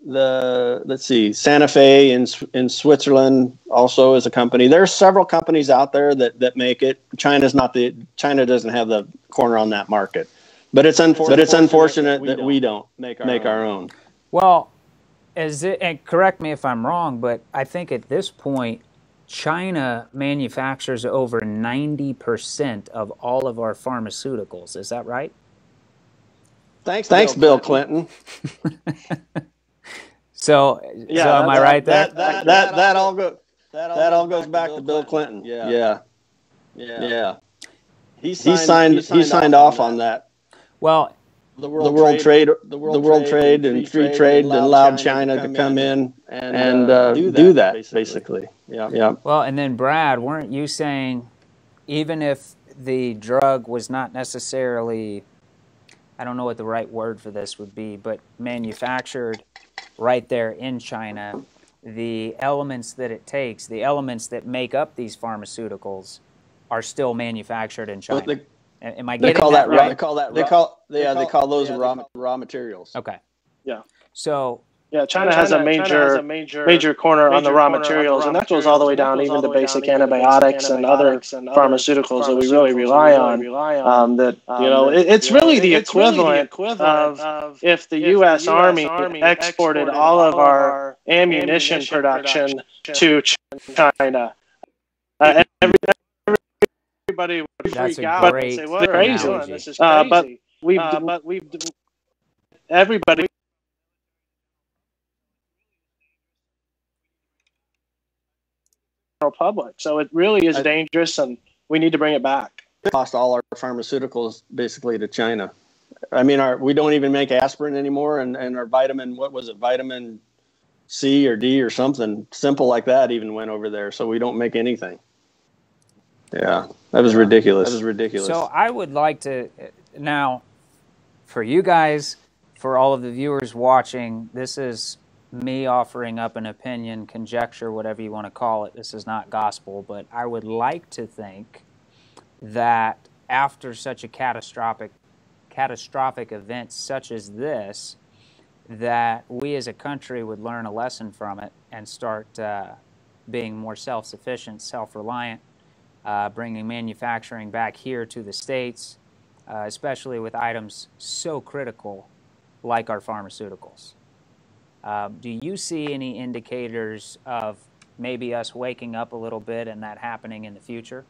the let's see, Sanofi in in Switzerland also is a company. There are several companies out there that that make it. China's not the China doesn't have the corner on that market, but it's unfortunate. But it's unfortunate that we don't, make our make own. our own. Well, as it, and correct me if I'm wrong, but I think at this point China manufactures over 90% of all of our pharmaceuticals. Is that right? Thanks, Thanks Bill, Bill Clinton. so, yeah, so am that, I right there? That, that, that, that, all, go, that all, that all goes back, back to Bill Clinton. Clinton. Yeah. Yeah. Yeah. yeah. He signed, he signed, he signed, he signed off, on that. Well, the world, the world trade, trade, the world, the world trade, and free trade, and allowed China, China to come in and, and uh, do, that, do that, basically. basically. Yeah, yeah. Well, and then Brad, weren't you saying even if the drug was not necessarily, I don't know what the right word for this would be, but manufactured right there in China, the elements that it takes, the elements that make up these pharmaceuticals, are still manufactured in China. Well, the, Am I getting they call that, that right? They call that they call yeah they call, they call those yeah, raw raw materials. Okay. Yeah. So Yeah, China, China, has, a major, China has a major, major corner major on the raw materials, and that goes all the way down even to basic antibiotics and other pharmaceuticals that we really rely on. Um, that you know, it, it's really the equivalent of if the U.S. Army exported all of our ammunition production to China. Uh, every, everybody would That's freak out and say, "What crazy. This is crazy." Uh, but we've, uh, but we've, everybody public. So it really is dangerous, and we need to bring it back. Cost all our pharmaceuticals basically to China. I mean, our we don't even make aspirin anymore, and and our vitamin, what was it, vitamin C or D or something simple like that, even went over there. So we don't make anything. Yeah, that was ridiculous. That was ridiculous. So I would like to now, for you guys, for all of the viewers watching, this is me offering up an opinion, conjecture, whatever you want to call it. This is not gospel, but I would like to think that after such a catastrophic catastrophic event such as this, that we as a country would learn a lesson from it and start uh, being more self-sufficient, self-reliant, uh, bringing manufacturing back here to the states, uh, especially with items so critical like our pharmaceuticals. Um, do you see any indicators of maybe us waking up a little bit and that happening in the future?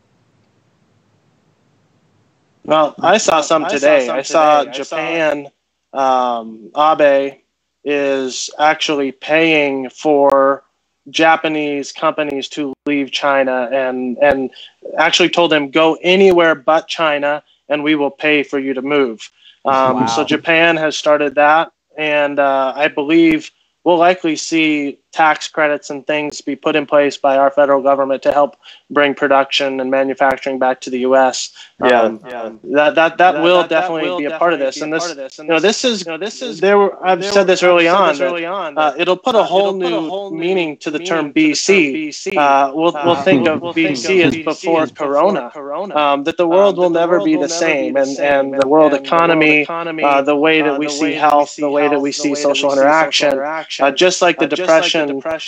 Well, I saw some today. I saw, today. I saw Japan, um, Abe is actually paying for Japanese companies to leave China and and actually told them go anywhere but China and we will pay for you to move. Um, wow. So Japan has started that, and uh, I believe we'll likely see tax credits and things be put in place by our federal government to help bring production and manufacturing back to the U.S. Yeah, um, yeah. That that that, will that, definitely that will be a part of this. And this, this, you know, this is, you know, this is. There were. I've said this early on. This early on. Uh, it'll put a whole new a whole meaning to the term BC. Uh, we'll we'll uh, think of BC as before Corona. Um, that the world will never be the same, and and the world economy, uh, the way that we see health, the way that we see social interaction, uh, just like the depression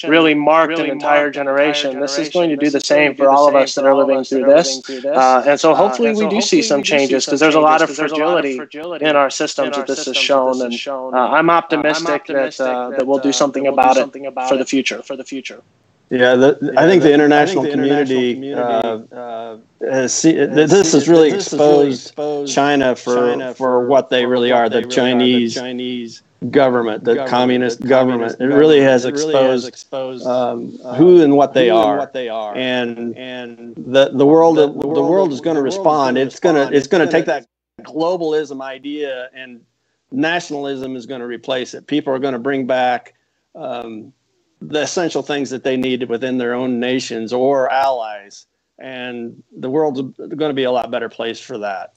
really marked really an entire marked generation. This is going to do the same for all of us that are living through this. Uh, and so hopefully uh, and so we do see some changes because there's a lot of fragility in our systems that this has shown. And uh, I'm optimistic that uh, that we'll do something about it for the future. For the future. Yeah, the, yeah, I think the, the international think the community, community uh, uh, has see, this has really exposed China for, China for what they really are, the Chinese, Chinese government, the government, communist, the government. It really has exposed, really has exposed um, uh, who and what they are. What they are, and and the the world the, the world, the world is going to respond. It's going to it's going to take that globalism idea and nationalism is going to replace it. People are going to bring back um, the essential things that they need within their own nations or allies, and the world's going to be a lot better place for that.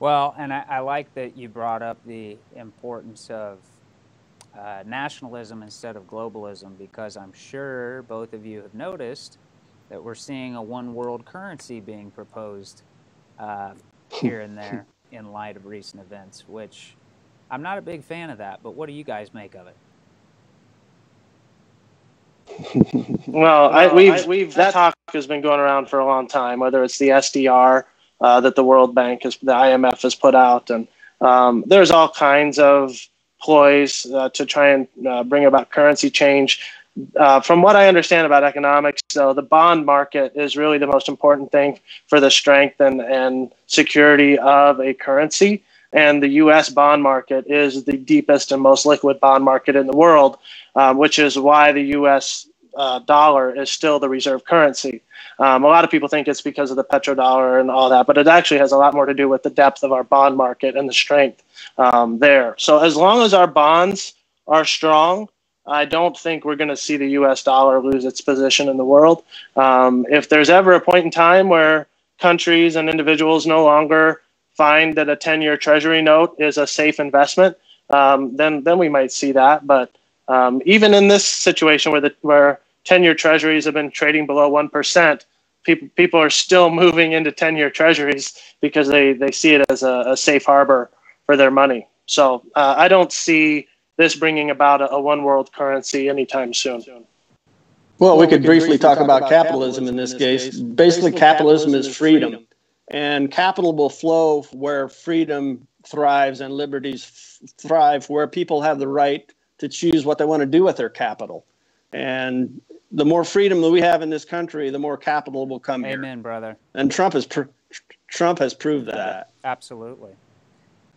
Well, and I, I, like that you brought up the importance of uh, nationalism instead of globalism because I'm sure both of you have noticed that we're seeing a one world currency being proposed uh, here and there in light of recent events, which I'm not a big fan of that, but what do you guys make of it? well, I, we've, I, we've that talk has been going around for a long time, whether it's the SDR uh, that the World Bank has, the IMF has put out, and um, there's all kinds of ploys uh, to try and uh, bring about currency change. Uh, from what I understand about economics, though, the bond market is really the most important thing for the strength and, and security of a currency. And the U.S. bond market is the deepest and most liquid bond market in the world, um, which is why the U.S. Uh, dollar is still the reserve currency. Um, a lot of people think it's because of the petrodollar and all that, but it actually has a lot more to do with the depth of our bond market and the strength um, there. So as long as our bonds are strong, I don't think we're going to see the U.S. dollar lose its position in the world. Um, if there's ever a point in time where countries and individuals no longer find that a 10-year Treasury note is a safe investment, um, then then we might see that. But um, even in this situation where the where 10-year treasuries have been trading below 1%, people, people are still moving into 10-year treasuries because they, they see it as a, a safe harbor for their money. So uh, I don't see this bringing about a, a one world currency anytime soon. Well, we could briefly talk about capitalism in this case. Basically, capitalism is freedom, and capital will flow where freedom thrives and liberties thrive, where people have the right to choose what they want to do with their capital. And the more freedom that we have in this country, the more capital will come Amen, here. Amen, brother. And Trump has pr- Trump has proved that. Absolutely.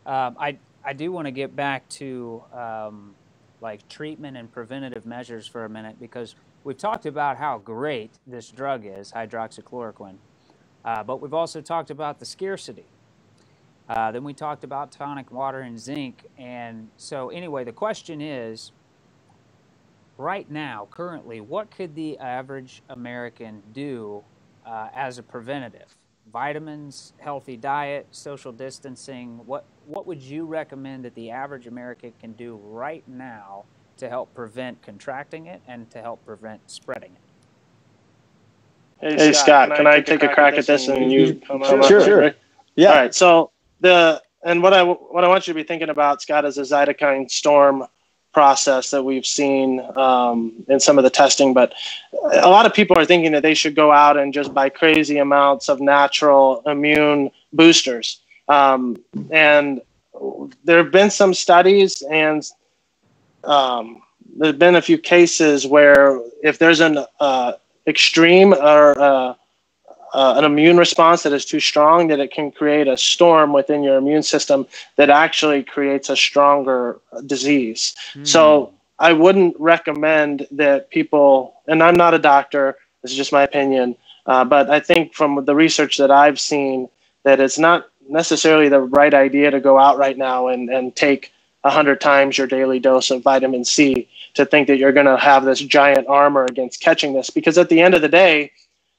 Um, I I do want to get back to um, like treatment and preventative measures for a minute because we've talked about how great this drug is, hydroxychloroquine, uh, but we've also talked about the scarcity. Uh, then we talked about tonic water and zinc. And so, anyway, the question is right now, currently, what could the average American do uh, as a preventative? Vitamins, healthy diet, social distancing. What, what would you recommend that the average American can do right now to help prevent contracting it and to help prevent spreading it. Hey, hey Scott, can, can I, take, take a crack at this and you come sure, sure, sure. Yeah. All right. So the and what I what I want you to be thinking about, Scott, is a cytokine storm process that we've seen um, in some of the testing. But a lot of people are thinking that they should go out and just buy crazy amounts of natural immune boosters. Um, and there have been some studies and um, there have been a few cases where if there's an uh, extreme or uh, uh, an immune response that is too strong, that it can create a storm within your immune system that actually creates a stronger disease. Mm. So I wouldn't recommend that people, and I'm not a doctor, this is just my opinion, uh, but I think from the research that I've seen, that it's not necessarily the right idea to go out right now and, and take 100 times your daily dose of vitamin C to think that you're going to have this giant armor against catching this. Because at the end of the day,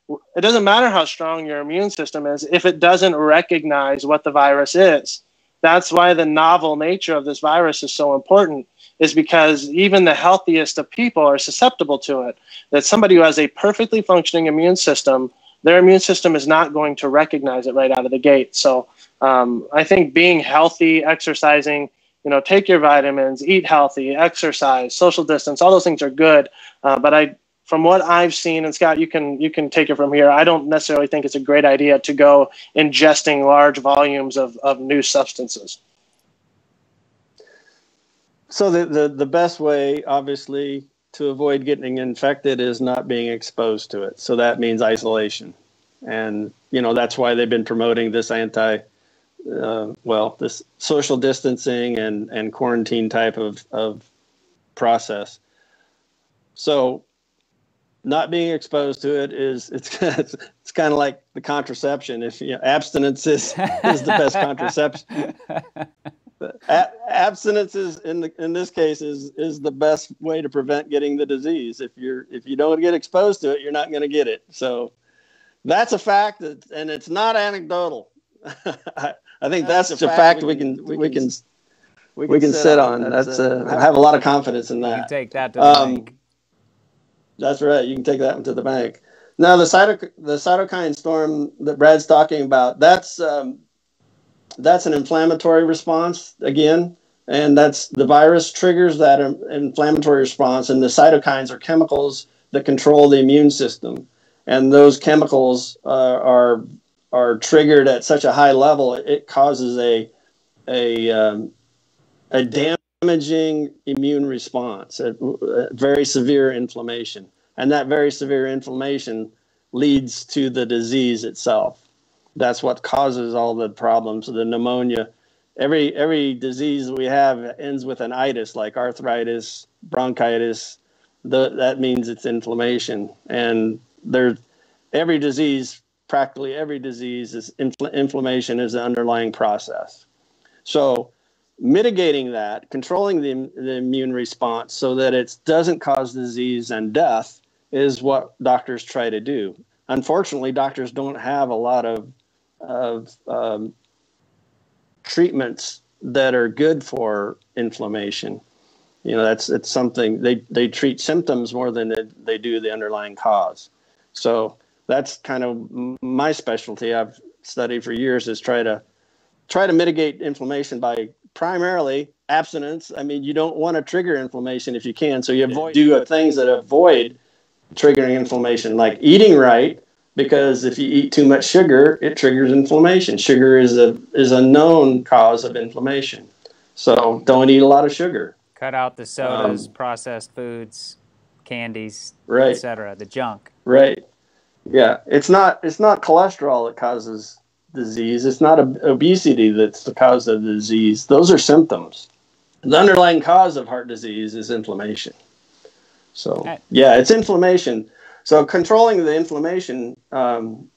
it doesn't matter how strong your immune system is if it doesn't recognize what the virus is. That's why the novel nature of this virus is so important, is because even the healthiest of people are susceptible to it. That somebody who has a perfectly functioning immune system, their immune system is not going to recognize it right out of the gate. So um, I think being healthy, exercising, you know, take your vitamins, eat healthy, exercise, social distance, all those things are good. Uh, but I from what I've seen, and Scott, you can you can take it from here. I don't necessarily think it's a great idea to go ingesting large volumes of, of new substances. So the, the, the best way, obviously, to avoid getting infected is not being exposed to it. So that means isolation, and you know that's why they've been promoting this anti, uh, well, this social distancing and and quarantine type of of process. So not being exposed to it is it's it's, it's kind of like the contraception. If you know, abstinence is is the best contraception. A- abstinence is in the in this case is is the best way to prevent getting the disease. If you're if you don't get exposed to it, you're not going to get it. So that's a fact, that, and it's not anecdotal. I, I think that's, that's a fact, fact we, can, we, can, we can we can we can sit on. That's, uh, I have a lot of confidence in that. take that to um, bank. That's right. You can take that one to the bank. Now the cytok- the cytokine storm that Brad's talking about, that's um, that's an inflammatory response again, and that's the virus triggers that inflammatory response, and the cytokines are chemicals that control the immune system, and those chemicals uh, are are triggered at such a high level, it causes a a um, a damage damaging immune response, a, a very severe inflammation. And that very severe inflammation leads to the disease itself. That's what causes all the problems, the pneumonia. Every every disease we have ends with an itis, like arthritis, bronchitis. The, that means it's inflammation, and there, every disease, practically every disease, is infl- inflammation is the underlying process. So mitigating that, controlling the, the immune response so that it doesn't cause disease and death is what doctors try to do. Unfortunately, doctors don't have a lot of, of um, treatments that are good for inflammation. You know, that's it's something they, they treat symptoms more than they, they do the underlying cause. So that's kind of my specialty. I've studied for years is try to try to mitigate inflammation by primarily abstinence. I mean, you don't want to trigger inflammation if you can, so you avoid do things that avoid triggering inflammation, like eating right. Because if you eat too much sugar, it triggers inflammation. Sugar is a is a known cause of inflammation. So don't eat a lot of sugar. Cut out the sodas, um, processed foods, candies, right. etc. The junk. Right. Yeah, it's not it's not cholesterol that causes disease. It's not obesity that's the cause of the disease. Those are symptoms. The underlying cause of heart disease is inflammation. So yeah, it's inflammation. So controlling the inflammation um,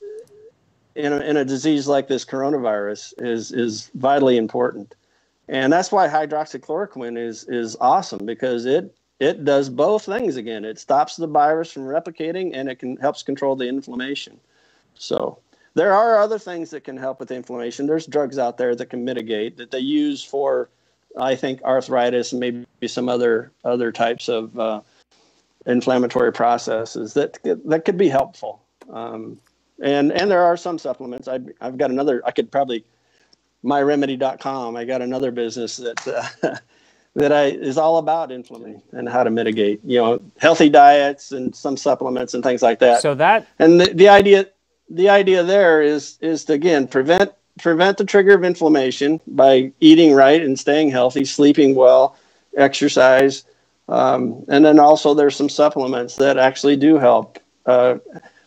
in a, in a disease like this coronavirus is is vitally important, and that's why hydroxychloroquine is is awesome because it it does both things again. It stops the virus from replicating and it can helps control the inflammation. So there are other things that can help with inflammation. There's drugs out there that can mitigate that they use for, I think, arthritis and maybe some other other types of uh, inflammatory processes that that could be helpful. Um, and and there are some supplements. I, I've got another. I could probably myremedi.com. I got another business that. Uh, that I is all about inflammation and how to mitigate. You know, healthy diets and some supplements and things like that. So that and the, the idea the idea there is is to again prevent prevent the trigger of inflammation by eating right and staying healthy, sleeping well, exercise, um, and then also there's some supplements that actually do help. Uh,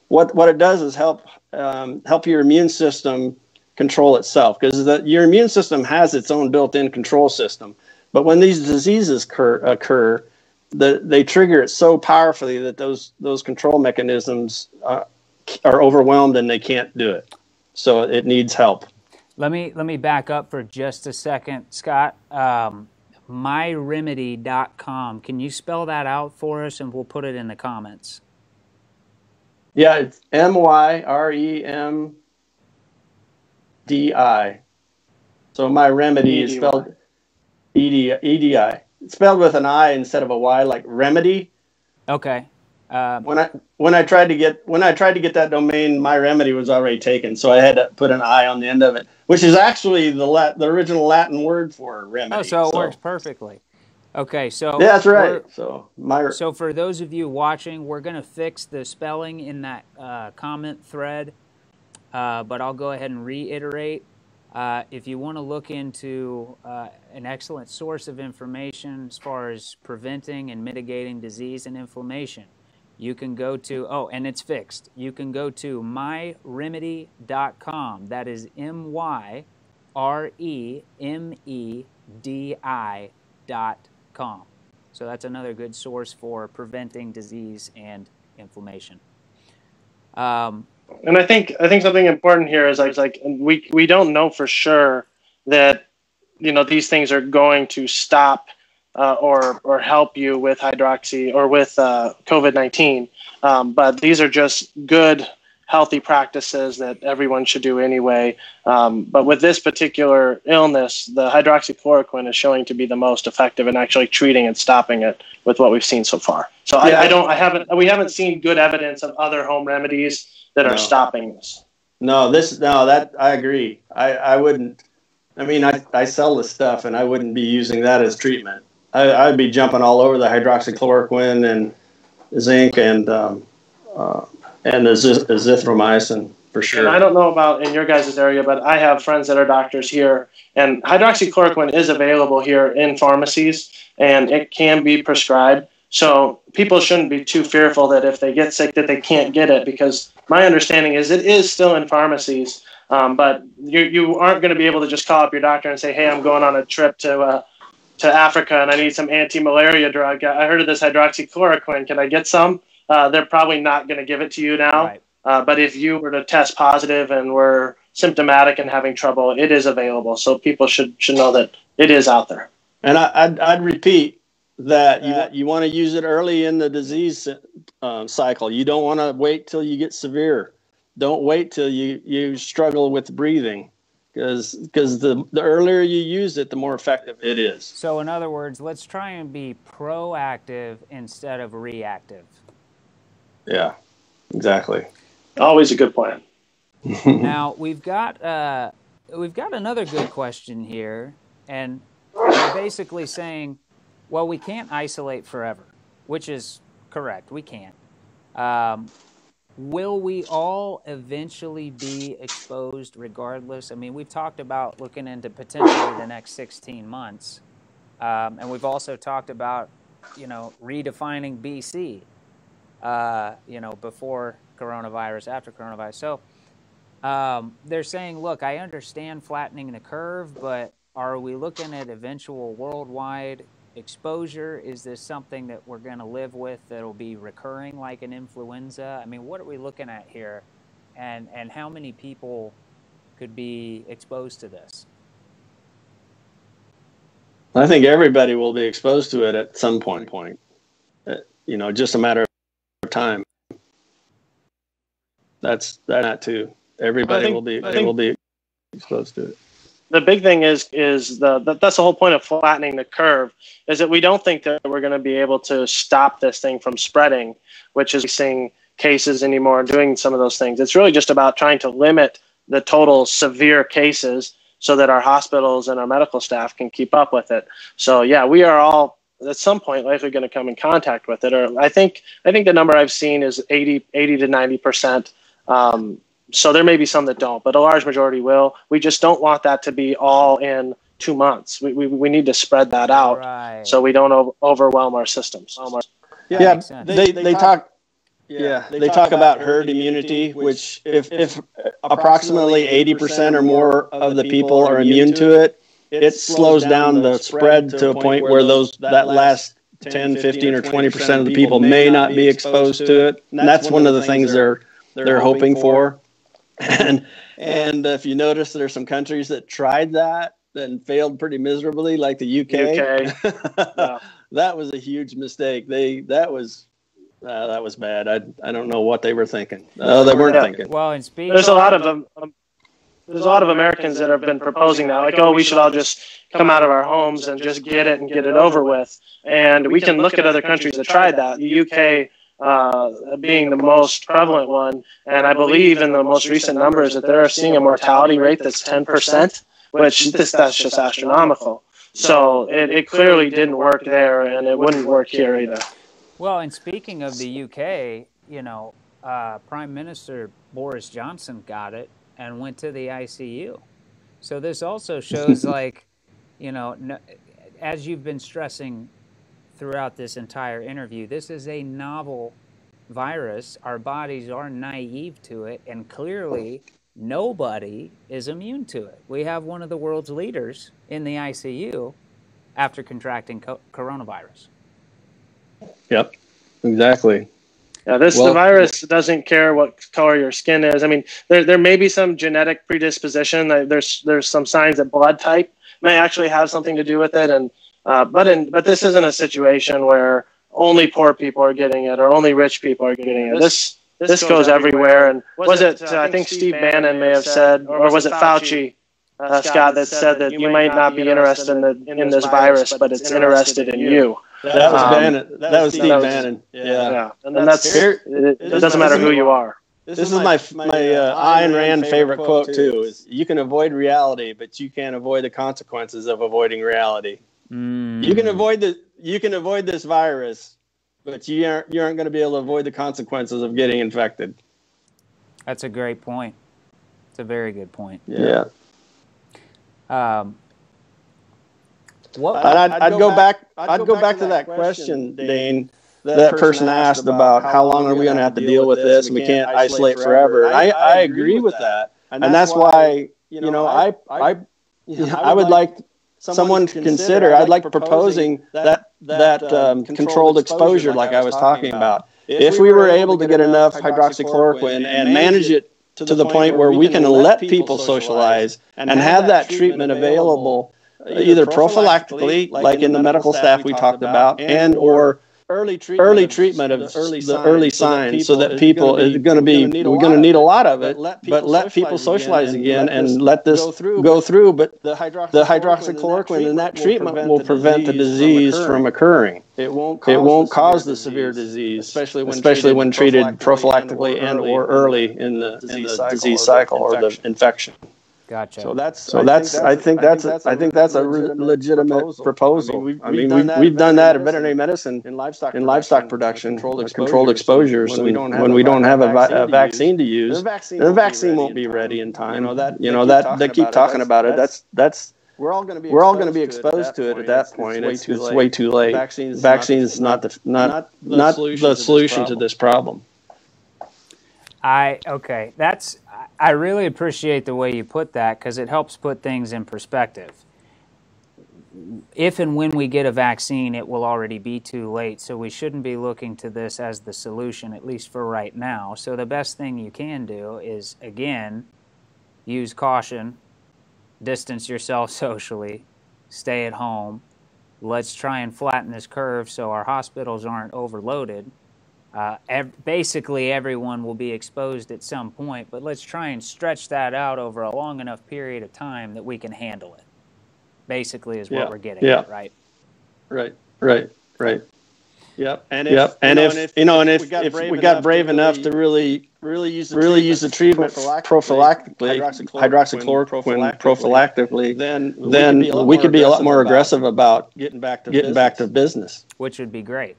what what it does is help um, help your immune system control itself because your immune system has its own built-in control system. But when these diseases occur, occur the, they trigger it so powerfully that those those control mechanisms uh, are overwhelmed and they can't do it. So it needs help. Let me let me back up for just a second, Scott. Um, myremedi.com. Can you spell that out for us and we'll put it in the comments? Yeah, it's M Y R E M D I. So my remedy is spelled E D E D I. It's spelled with an I instead of a Y, like remedy. Okay. Uh, when I when I tried to get when I tried to get that domain, my remedy was already taken, so I had to put an I on the end of it, which is actually the lat, the original Latin word for remedy. Oh, so it so. works perfectly. Okay, so yeah, that's right. So my so for those of you watching, we're going to fix the spelling in that uh, comment thread, uh, but I'll go ahead and reiterate. Uh, if you want to look into uh, an excellent source of information as far as preventing and mitigating disease and inflammation, you can go to, oh, and it's fixed. You can go to myremedi.com. That is M Y R E M E D I dot com. So that's another good source for preventing disease and inflammation. Um, and I think I think something important here is like, like we we don't know for sure that you know these things are going to stop uh, or or help you with hydroxy or with uh, COVID nineteen. Um, but these are just good, healthy practices that everyone should do anyway. Um, but with this particular illness, the hydroxychloroquine is showing to be the most effective in actually treating and stopping it with what we've seen so far. So yeah. I, I, don't, I haven't, we haven't seen good evidence of other home remedies that no. are stopping this. No, this, no, that I agree. I, I wouldn't. I mean, I, I sell this stuff and I wouldn't be using that as treatment. I, would be jumping all over the hydroxychloroquine and zinc and um, uh, and azithromycin for sure. And I don't know about in your guys' area, but I have friends that are doctors here, and hydroxychloroquine is available here in pharmacies, and it can be prescribed. So people shouldn't be too fearful that if they get sick that they can't get it, because my understanding is it is still in pharmacies. Um, but you, you aren't going to be able to just call up your doctor and say, "Hey, I'm going on a trip to uh, to Africa and I need some anti-malaria drug. I heard of this hydroxychloroquine. Can I get some? Uh, they're probably not going to give it to you now. Right. Uh, but if you were to test positive and were symptomatic and having trouble, it is available. So people should should know that it is out there. And I, would I'd repeat that you you want to use it early in the disease uh, cycle. You don't want to wait till you get severe. Don't wait till you you struggle with breathing because because the the earlier you use it, the more effective it is. So in other words, let's try and be proactive instead of reactive. Yeah, exactly. Always a good plan. now we've got uh, we've got another good question here, and they're basically saying, well, we can't isolate forever, which is correct. We can't. Um, will we all eventually be exposed regardless? I mean, we've talked about looking into potentially the next 16 months. Um, and we've also talked about, you know, redefining BC, uh, you know, before coronavirus, after coronavirus. So um, they're saying, look, I understand flattening the curve, but are we looking at eventual worldwide exposure? Is this something that we're going to live with that'll be recurring like an influenza? I mean, what are we looking at here? And, and how many people could be exposed to this? I think everybody will be exposed to it at some point. Point, uh, you know, just a matter of time. That's that too. Everybody think, will be will be exposed to it the big thing is is the, the, that's the whole point of flattening the curve is that we don't think that we're going to be able to stop this thing from spreading which is seeing cases anymore doing some of those things. It's really just about trying to limit the total severe cases so that our hospitals and our medical staff can keep up with it. So yeah we are all at some point likely going to come in contact with it or i think i think the number i've seen is 80 80 to 90 percent um, so there may be some that don't, but a large majority will. We just don't want that to be all in two months. We, we, we need to spread that out right. so we don't over, overwhelm our systems. Yeah, yeah they, they, they talk. Yeah, they, they talk, talk about herd immunity, which if, if approximately 80% or more of the people are immune to it, it slows down the spread to a point where those that last 10, 15, or 20% of the people may not be exposed to it. And that's one of the things they're they're hoping for and and if you notice, there's some countries that tried that and failed pretty miserably, like the UK. UK. yeah. that was a huge mistake. They that was uh, that was bad. I I don't know what they were thinking. Oh, they weren't yeah. thinking. Well, and speaking, there's a lot of them. Um, there's a lot of Americans that have been proposing that, like, oh, we should all just come out of our homes and just get it and get it over with. And we can look at other countries that tried that. The UK uh, being the most prevalent one. And I believe in the most recent numbers that they're seeing a mortality rate that's 10%, which this, that's just astronomical. So it, it clearly didn't work there, and it wouldn't work here either. Well, and speaking of the UK, you know, uh, Prime Minister Boris Johnson got it and went to the ICU. So this also shows, like, you know, no, as you've been stressing throughout this entire interview. This is a novel virus. Our bodies are naive to it, and clearly nobody is immune to it. We have one of the world's leaders in the ICU after contracting co- coronavirus. Yep, exactly. Yeah, this well, the virus doesn't care what color your skin is. I mean, there there may be some genetic predisposition. There's there's some signs that blood type may actually have something to do with it, and uh, but in but this isn't a situation where only poor people are getting it or only rich people are getting it. This this, goes, everywhere. And was it? Uh, I think Steve Bannon may have said, or was it Fauci, uh, Scott, that said that you might not be interested in, the, in this virus, but it's interested in you. That was um, Bannon. That was Steve Bannon. Yeah. yeah. And, that's it, it doesn't matter who you are. This, this is, my my, my uh, uh Ayn Rand favorite quote too. Is you can avoid reality, but you can't avoid the consequences of avoiding reality. Mm. You can avoid the you can avoid this virus, but you aren't you aren't going to be able to avoid the consequences of getting infected. That's a great point. It's a very good point. Yeah. Um, what? I'd, I'd, I'd, go, back. back I'd, go, back, to that, question, Dane. That, that person asked about how long are we going to have to deal with this, and we can't isolate forever. I, I agree with that, and that's why you know I I I would like someone, to consider. I'd like proposing that that, that um, controlled exposure, like I was talking about. If we were able to get enough hydroxychloroquine and manage it to the point where we can let people socialize and have that treatment available either prophylactically, like in the medical staff we talked about, and or early treatment, early treatment of, the early, the early signs so that people is going to be we're going to need a lot of it but let people, socialize again and let this go through, go through but the hydroxychloroquine in that treatment will prevent the disease from occurring. it won't cause, it won't cause the severe disease especially when especially when treated prophylactically and or early in the in the disease cycle or the infection Gotcha. So that's so that's I think that's I think that's a legitimate proposal. I mean, we've, we've done that in veterinary medicine in livestock in livestock production, controlled exposures, when we don't have when we don't have a, vaccine to use, the vaccine won't be ready in time. You know that you know that they keep talking about it. That's that's we're all going to be we're all going to be exposed to it at that point. It's, it's way too late. Vaccine is not the not not the solution to this problem. I okay. That's I really appreciate the way you put that because it helps put things in perspective. If and when we get a vaccine, it will already be too late. So we shouldn't be looking to this as the solution, at least for right now. So the best thing you can do is, again, use caution, distance yourself socially, stay at home. Let's try and flatten this curve so our hospitals aren't overloaded uh, ev- basically, everyone will be exposed at some point, but let's try and stretch that out over a long enough period of time that we can handle it. Basically, is what yeah. we're getting yeah. at, right? Right, right, right. Yep. And if, yep. And, know, if, and if you know, and if, if we got if brave, we got brave enough, to really, really use the really use the treatment prophylactically, hydroxychloroquine, prophylactically, then then we could be a lot more aggressive about getting back to getting back to business, which would be great.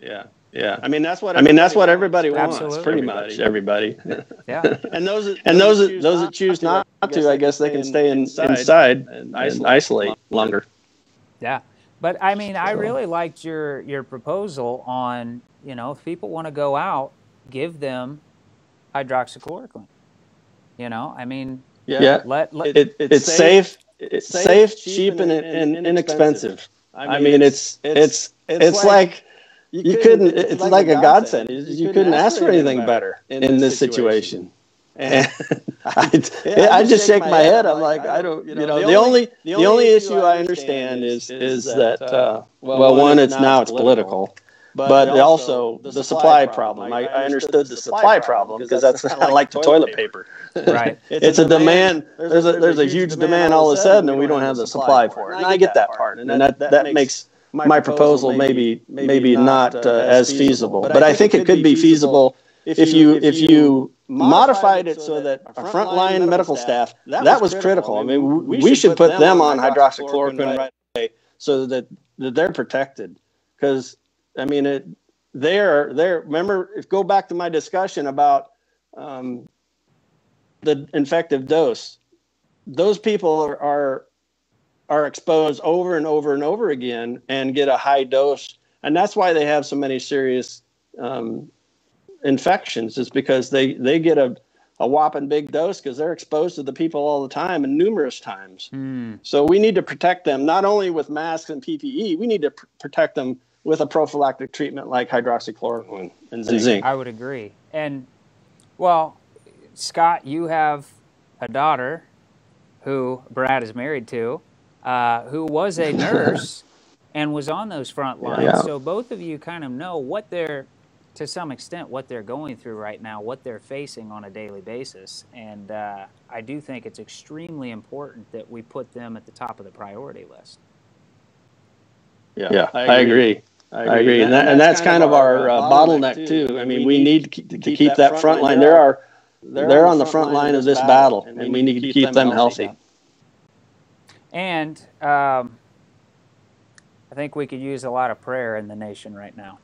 Yeah. Yeah, I mean that's what I mean that's what everybody wants. Absolutely. Pretty much everybody. yeah, and those that, and those that, those that choose not to, I guess they can stay inside and isolate longer. Yeah, but I mean, I really liked your your proposal on you know if people want to go out, give them hydroxychloroquine. You know, I mean, yeah, let, let it, it, it's safe, it's safe, cheap, and, and inexpensive. I mean, it's it's it's like you, you couldn't, couldn't. It's, it's like, like, a godsend. You, you, couldn't ask for anything better in, in this situation. And I, I, I, just shake my head. I'm like, I don't, you know, the only the only issue I understand is is that uh, uh well, one, it's now it's political, but also the supply problem. I, I understood the supply problem because that's I like the toilet paper. Right. It's a demand. There's a there's a huge demand all of a sudden, and we don't have the supply for it. And I get that part, and that that makes my, my proposal, maybe maybe not uh, as feasible, but, I think it could be feasible if you if you modified it so that our frontline medical staff that was critical. I mean, we should put them on hydroxychloroquine right away so that, that they're protected. Because I mean, it they're they're remember if go back to my discussion about um, the infective dose. Those people are, are are exposed over and over and over again and get a high dose. And that's why they have so many serious um, infections, is because they, they get a, a whopping big dose because they're exposed to the people all the time and numerous times. Mm. So we need to protect them not only with masks and PPE, we need to pr- protect them with a prophylactic treatment like hydroxychloroquine and zinc. zinc. I would agree. And well, Scott, you have a daughter who Brad is married to uh, who was a nurse and was on those front lines. Yeah. So both of you kind of know what they're, to some extent, what they're going through right now, what they're facing on a daily basis. And uh, I do think it's extremely important that we put them at the top of the priority list. Yeah, yeah I, agree. I agree. I agree. And, that, and, that's, kind, of our uh, bottleneck, too. I mean, we need to keep, to keep that front line. There are, they're on the front line of this battle, and we need to keep them healthy. And um, I think we could use a lot of prayer in the nation right now.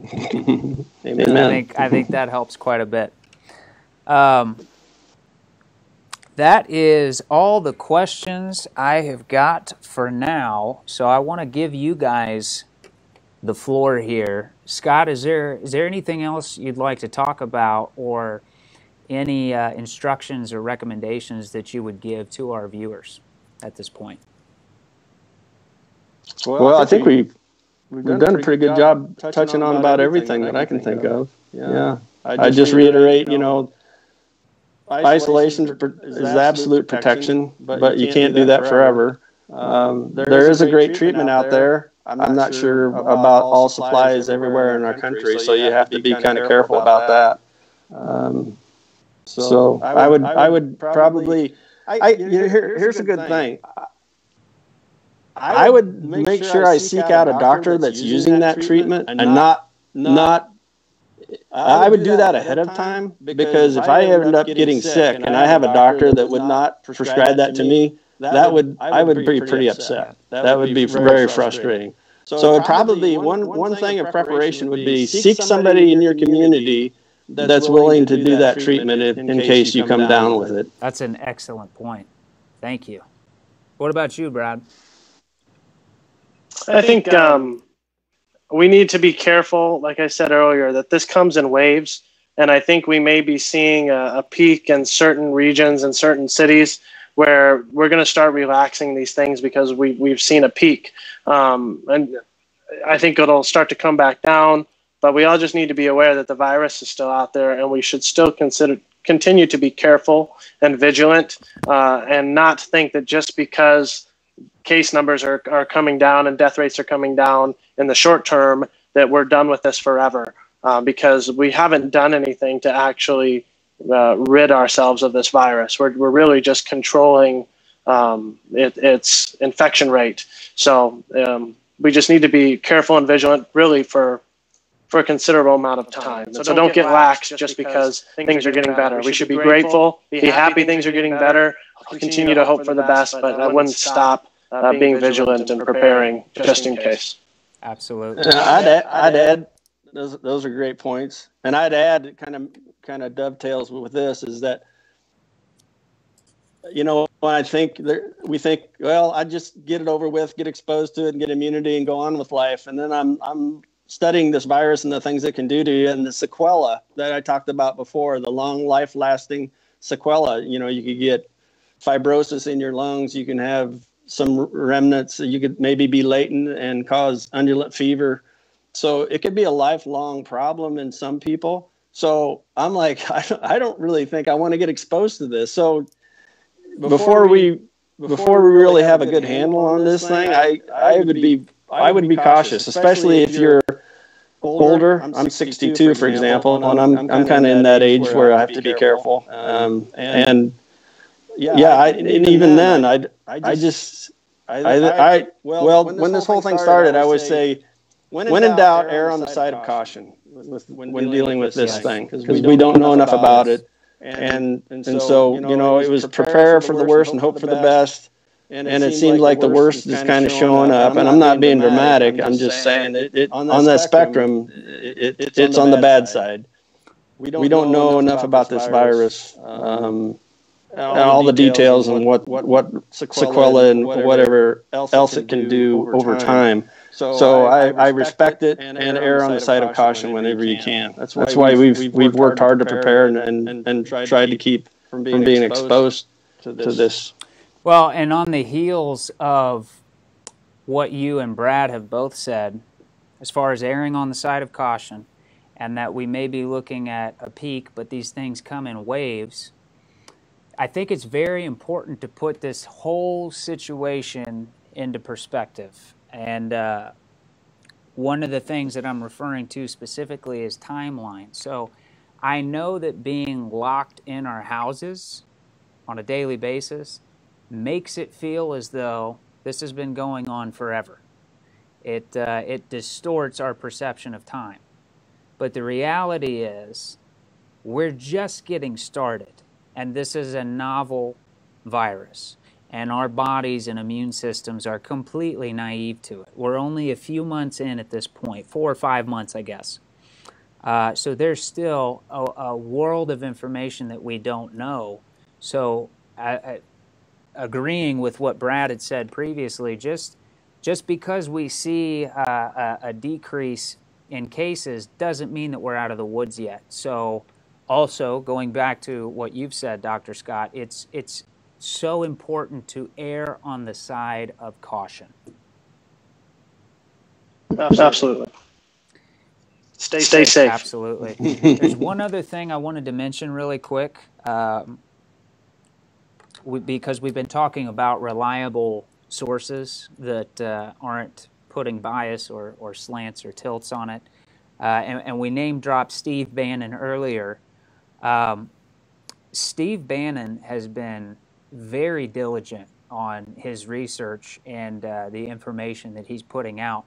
Amen. I think I think that helps quite a bit. Um, that is all the questions I have got for now. So I want to give you guys the floor here. Scott, is there is there anything else you'd like to talk about or any uh, instructions or recommendations that you would give to our viewers at this point? Well, well I think, we, we've, done, done a pretty good job touching, touching on about everything that I can think, think of. of. Yeah. yeah. I just, I just reiterate, you know, isolation, is absolute protection, but, but you can't do that forever. Um, there, there is a great treatment out there. I'm not, I'm not sure about all supplies everywhere in our country, so you have to be kind of careful about that. Um, so, so I would I would probably I, I you here, here's, a good, thing. thing. I would make, make sure, I seek out a doctor that's using that treatment and not not I would do that ahead of time because if I end up getting sick and I have a doctor that would not prescribe that to me, that would I would be pretty upset. That would be very frustrating. So probably one one thing of preparation would be seek somebody in your community that's willing to do that treatment in case you come down with it. That's an excellent point. Thank you. What about you, Brad? I think um, we need to be careful, like I said earlier, that this comes in waves. And I think we may be seeing a, a peak in certain regions and certain cities where we're going to start relaxing these things because we, we've seen a peak. Um, and I think it'll start to come back down. But we all just need to be aware that the virus is still out there and we should still consider continue to be careful and vigilant uh, and not think that just because case numbers are, are coming down and death rates are coming down in the short term that we're done with this forever uh, because we haven't done anything to actually uh, rid ourselves of this virus. We're, we're really just controlling um, it, its infection rate. So um, we just need to be careful and vigilant, really, for for a considerable amount of time. So, so don't, don't, get lax just because things are getting better. We should be grateful, be happy things are getting better. Continue to hope for the best, but I wouldn't stop uh, being vigilant and preparing just in case. Absolutely. I'd add, I'd add those those are great points, and I'd add kind of kind of dovetails with this is that you know when I think there, we think well I just get it over with, get exposed to it, and get immunity, and go on with life, and then I'm I'm studying this virus and the things it can do to you, and the sequela that I talked about before, the long life lasting sequela. You know, you could get fibrosis in your lungs, you can have some remnants. You could maybe be latent and cause undulant fever. So it could be a lifelong problem in some people. So I'm like, I don't, really think I want to get exposed to this. So before, before we before we really have a good handle on this thing, I I would be I would be cautious, especially if you're older. I'm 62, for example, and I'm I'm kind of in that age where I have to be careful. Um, and yeah, yeah I, and even then, I I just I, I, I well, when, when this whole thing started, I would say, when in doubt, err on the side of caution with, when dealing with this thing because we don't know enough about it, and and so you know it was prepare for the worst and hope for the best. And it, and it seems like, the worst is kind of showing up. And I'm not being dramatic. I'm just saying it, it on that spectrum, it, it's on the bad side. We don't, we don't know enough about this virus. Um, all, all the details, and what, what, what sequela and whatever else it can do over time. So, so I, I, respect it and, and err on the side of caution whenever you can. That's why, That's why we've, we've, worked hard to prepare and, and, and tried to keep from being, from being exposed, exposed to, this. Well, and on the heels of what you and Brad have both said, as far as erring on the side of caution, and that we may be looking at a peak, but these things come in waves. I think it's very important to put this whole situation into perspective. And uh, one of the things that I'm referring to specifically is timeline. So I know that being locked in our houses on a daily basis makes it feel as though this has been going on forever. It, uh, it distorts our perception of time. But the reality is, we're just getting started. And this is a novel virus. And our bodies and immune systems are completely naive to it. We're only a few months in at this point, four or five months, I guess. Uh, so there's still a, a, world of information that we don't know. So, agreeing with what Brad had said previously, just just because we see uh, a, a decrease in cases doesn't mean that we're out of the woods yet. So also going back to what you've said, Dr. Scott, it's it's so important to err on the side of caution. Absolutely. Stay, Stay safe. safe. Absolutely. There's one other thing I wanted to mention really quick, um, we, because we've been talking about reliable sources that uh, aren't putting bias or, or slants or tilts on it. Uh, and, and, we name dropped Steve Bannon earlier. Um, Steve Bannon has been very diligent on his research and uh, the information that he's putting out.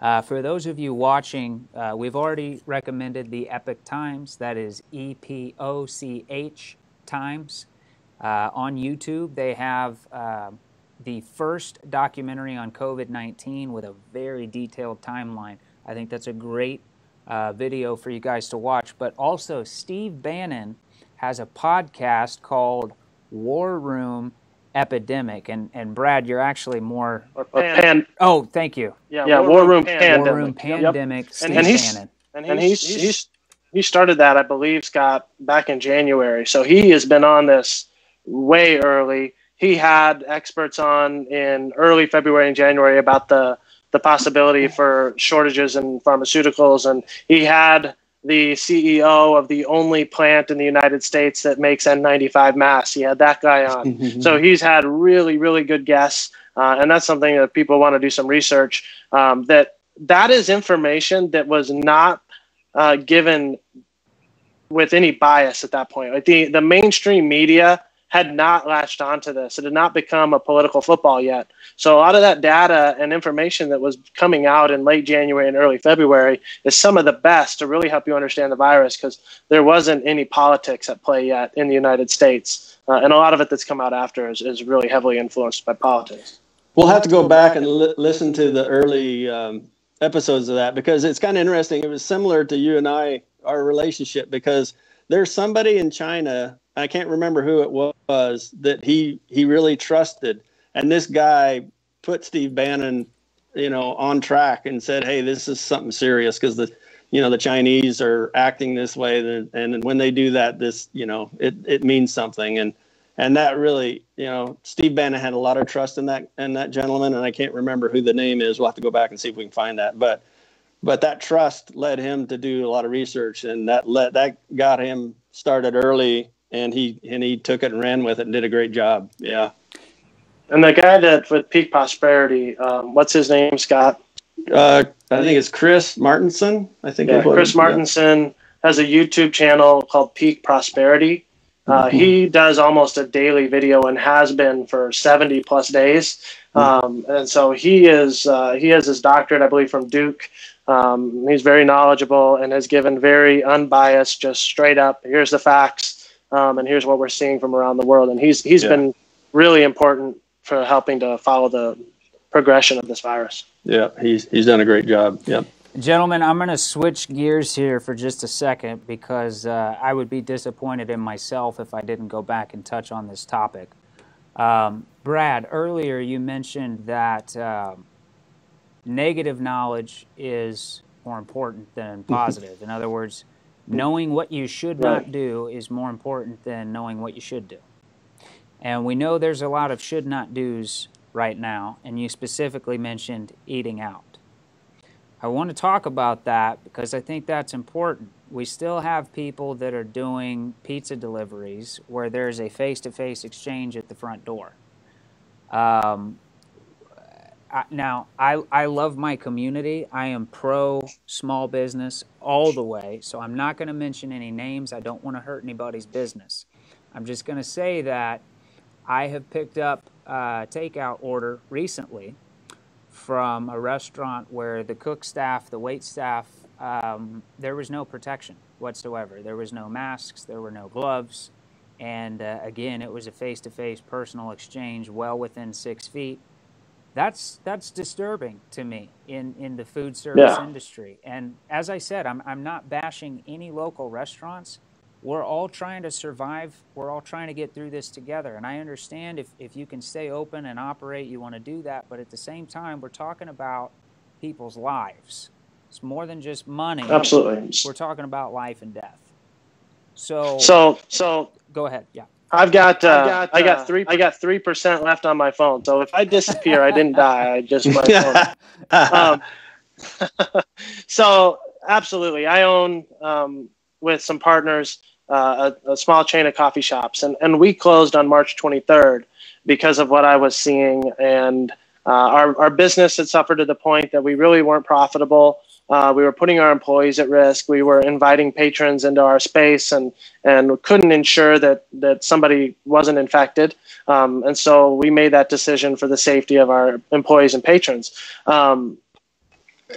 Uh, for those of you watching, uh, we've already recommended the Epoch Times. That is E P O C H Times. Uh, on YouTube, they have uh, the first documentary on COVID 19 with a very detailed timeline. I think that's a great uh, video for you guys to watch. But also, Steve Bannon has a podcast called War Room Epidemic. And, and Brad, you're actually more. Or pan. Oh, thank you. Yeah, yeah War, War Room, Pandemic. War Room Pandemic. Yep. Steve and, he's, Bannon. And he's, and he's, he's, he started that, I believe, Scott, back in January. So he has been on this way early. He had experts on in early February and January about the the possibility for shortages in pharmaceuticals, and he had the CEO of the only plant in the United States that makes N95 masks. He had that guy on. so he's had really, really good guests. Uh, and that's something that people want to do some research. Um, that that is information that was not uh, given with any bias at that point. Like the the mainstream media had not latched onto this. It had not become a political football yet. So a lot of that data and information that was coming out in late January and early February is some of the best to really help you understand the virus because there wasn't any politics at play yet in the United States. Uh, and a lot of it that's come out after is, is really heavily influenced by politics. We'll have to go back and li- listen to the early um, episodes of that because it's kind of interesting. It was similar to you and I, our relationship, because there's somebody in China I can't remember who it was that he he really trusted, and this guy put Steve Bannon, you know, on track and said, "Hey, this is something serious because the." You know the Chinese are acting this way, and when they do that, this you know it, it means something, and and that really you know Steve Bannon had a lot of trust in that in that gentleman, and I can't remember who the name is. We'll have to go back and see if we can find that, but but that trust led him to do a lot of research, and that let that got him started early and he and he took it and ran with it and did a great job. Yeah. And the guy that with Peak Prosperity, um, what's his name, Scott? Uh, I think it's Chris Martenson. I think yeah, Chris Martenson yeah. has a YouTube channel called Peak Prosperity. Uh, mm-hmm. He does almost a daily video and has been for 70 plus days. Mm-hmm. Um, and so he is uh, he has his doctorate, I believe, from Duke. Um, he's very knowledgeable and has given very unbiased, just straight up. Here's the facts um, and here's what we're seeing from around the world. And he's he's yeah. been really important for helping to follow the progression of this virus. Yeah, he's he's done a great job. Yeah. Gentlemen, I'm going to switch gears here for just a second because uh, I would be disappointed in myself if I didn't go back and touch on this topic. Um, Brad, earlier you mentioned that uh, negative knowledge is more important than positive. in other words, Knowing what you should right. not do is more important than knowing what you should do. And we know there's a lot of should not do's right now, and you specifically mentioned eating out. I want to talk about that because I think that's important. We still have people that are doing pizza deliveries where there's a face to face exchange at the front door. Um, I, now I, I love my community. I am pro small business all the way. So I'm not going to mention any names. I don't want to hurt anybody's business. I'm just going to say that I have picked up a takeout order recently from a restaurant where the cook staff, the wait staff, um, there was no protection whatsoever. There was no masks, there were no gloves. And uh, again, it was a face to face personal exchange well within six feet that's that's disturbing to me in in the food service yeah. industry. And as I said, I'm I'm not bashing any local restaurants. We're all trying to survive. We're all trying to get through this together. And I understand if, if you can stay open and operate, you want to do that. But at the same time, we're talking about people's lives. It's more than just money. Absolutely. We're talking about life and death. So so so go ahead. Yeah. I've got, uh, I got, I got uh, three, I got three percent left on my phone. So if I disappear, I didn't die. I just my phone. Um, so absolutely, I own um, with some partners uh, a, a, small chain of coffee shops, and and we closed on March 23rd because of what I was seeing, and uh, our our business had suffered to the point that we really weren't profitable. Uh, we were putting our employees at risk. We were inviting patrons into our space and, and couldn't ensure that, that somebody wasn't infected. Um, and so we made that decision for the safety of our employees and patrons. Um,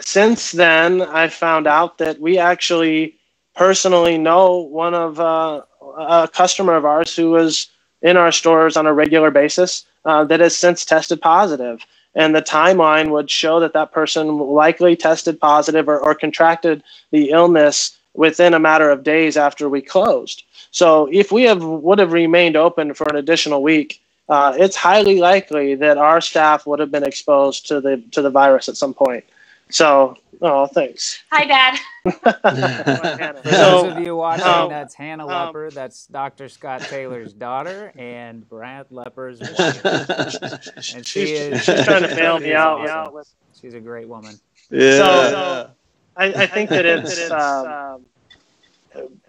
since then, I found out that we actually personally know one of uh, a customer of ours who was in our stores on a regular basis uh, that has since tested positive. And the timeline would show that that person likely tested positive or, or contracted the illness within a matter of days after we closed. So if we have would have remained open for an additional week, uh, it's highly likely that our staff would have been exposed to the to the virus at some point. So, oh, thanks. Hi, Dad. For those of you watching, um, that's Hannah um, Lepper. That's Dr. Scott Taylor's daughter and Brad Lepper's wife. and she is she's trying to bail me out. Awesome. She's a great woman. Yeah. So, so I, I, think that it's. Um, um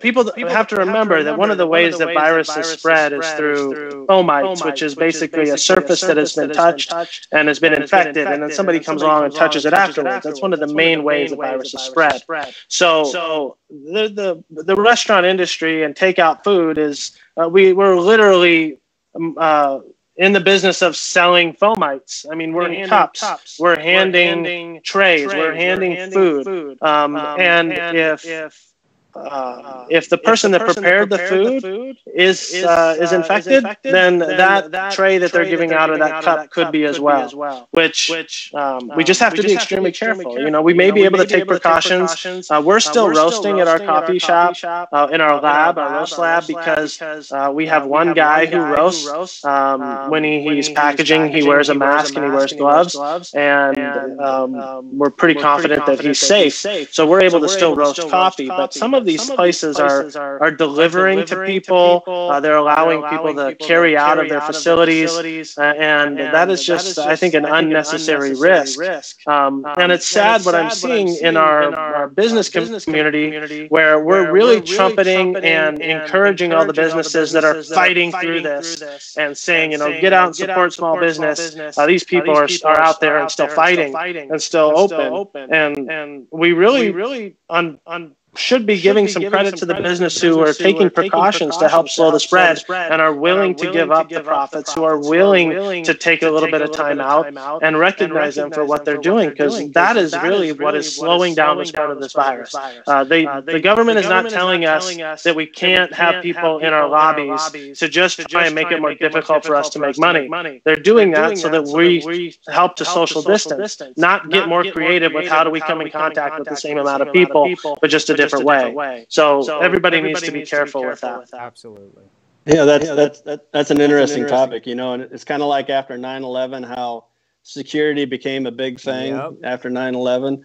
people, people have to remember, that one of the ways that viruses spread is through fomites, which is basically a surface that has been touched and has been infected, and then somebody comes along and touches it afterwards. That's one of the main ways that viruses spread. So, the, the the restaurant industry and takeout food is uh, we we're literally um, uh, in the business of selling fomites. I mean, we're, handing cups, cups, we're handing, we're handing trays, trays, we're handing, we're handing food. food. Um, um, and, and if, if uh, if the person, if the person that, prepared that prepared the food, the food is is, uh, is, infected, is, infected, then, then that, that, tray that they're giving out of that cup, could, be, as well, as well. Which, which um, we just have to be extremely careful. careful. You know, we may you know, be able to take precautions. Uh, we're still we're roasting at our coffee shop, uh, in our lab, our roast lab, because uh, we have one guy who roasts. Um, um, when he's packaging, he wears a mask and he wears gloves, and um, we're pretty confident that he's safe. So we're able to still roast coffee, but some of of these places, places are, are, delivering, are delivering to people. To people. Uh, they're, allowing they're allowing people to people carry, to out, of their facilities, facilities. Uh, and, and, that is just, that is just I think, an, I think unnecessary, unnecessary risk. risk. Um, um, and it's sad what I'm seeing in our, our business, business community, community where we're, where really, we're trumpeting, trumpeting and, and encouraging all the businesses that are fighting through this and saying, you know, get out and support small business. Uh, these people are, are out there and still fighting and still open. And we really, really on on should be should giving be some giving credit some to the business who are taking precautions to help slow the spread and are willing to give up the profits, who are willing to take a little bit of time out and recognize them for what they're doing, because that is really what is slowing down the spread of this virus. Uh, they, uh, the government is not telling us that we can't have people in our lobbies to just try and make it more difficult for us to make money. They're doing that so that we help to social distance, not get more creative with how do we come in contact with the same amount of people, but just a different, way. different way. So, so everybody, everybody, needs to be, needs careful, to be careful, with, that. Absolutely. Yeah, that's yeah, that's that, that's an interesting, interesting topic. You know, and it's kind of like after 9/11, how security became a big thing yep. after 9/11.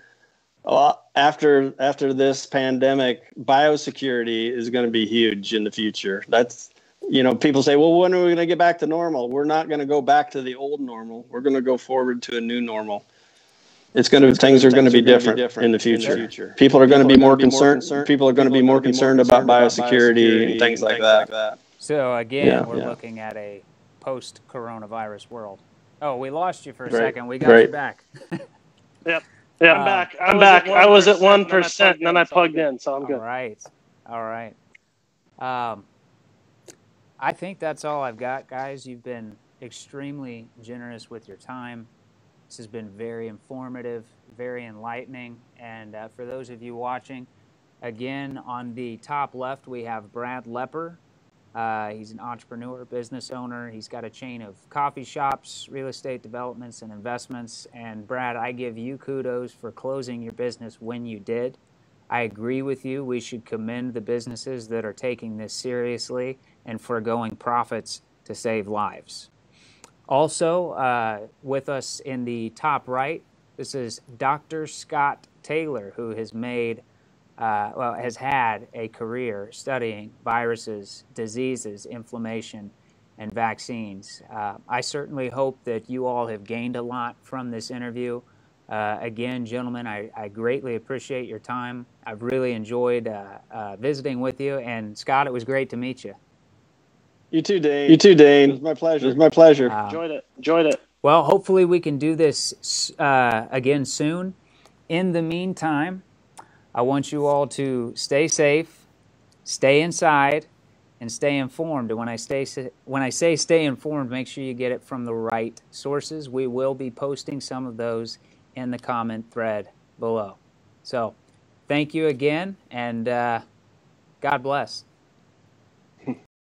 Well, after after this pandemic, biosecurity is going to be huge in the future. That's you know, people say, well, when are we going to get back to normal? We're not going to go back to the old normal. We're going to go forward to a new normal it's going to things are going to be different, in the future. People are going to be more concerned. People are going to be more concerned about biosecurity and things like that. So again, yeah, we're yeah. looking at a post-coronavirus world. Oh, we lost you for a second. We got Great. you back. yep. Yeah, I'm uh, back. I'm back. I was at one percent, and then I plugged in, so I'm good. All right. All right. Um, I think that's all I've got, guys. You've been extremely generous with your time. This has been very informative, very enlightening. And uh, for those of you watching, again, on the top left, we have Brad Lepper. Uh, he's an entrepreneur, business owner. He's got a chain of coffee shops, real estate developments, and investments. And Brad, I give you kudos for closing your business when you did. I agree with you. We should commend the businesses that are taking this seriously and foregoing profits to save lives. Also, uh, with us in the top right, this is Dr. Scott Taylor, who has made, uh, well, has had a career studying viruses, diseases, inflammation, and vaccines. Uh, I certainly hope that you all have gained a lot from this interview. Uh, again, gentlemen, I, I, greatly appreciate your time. I've really enjoyed uh, uh, visiting with you. And Scott, it was great to meet you. You too, Dane. You too, Dane. It was my pleasure. It was my pleasure. Uh, Enjoyed it. Enjoyed it. Well, hopefully we can do this uh, again soon. In the meantime, I want you all to stay safe, stay inside, and stay informed. And when I stay when I say stay informed, make sure you get it from the right sources. We will be posting some of those in the comment thread below. So thank you again, and uh, God bless.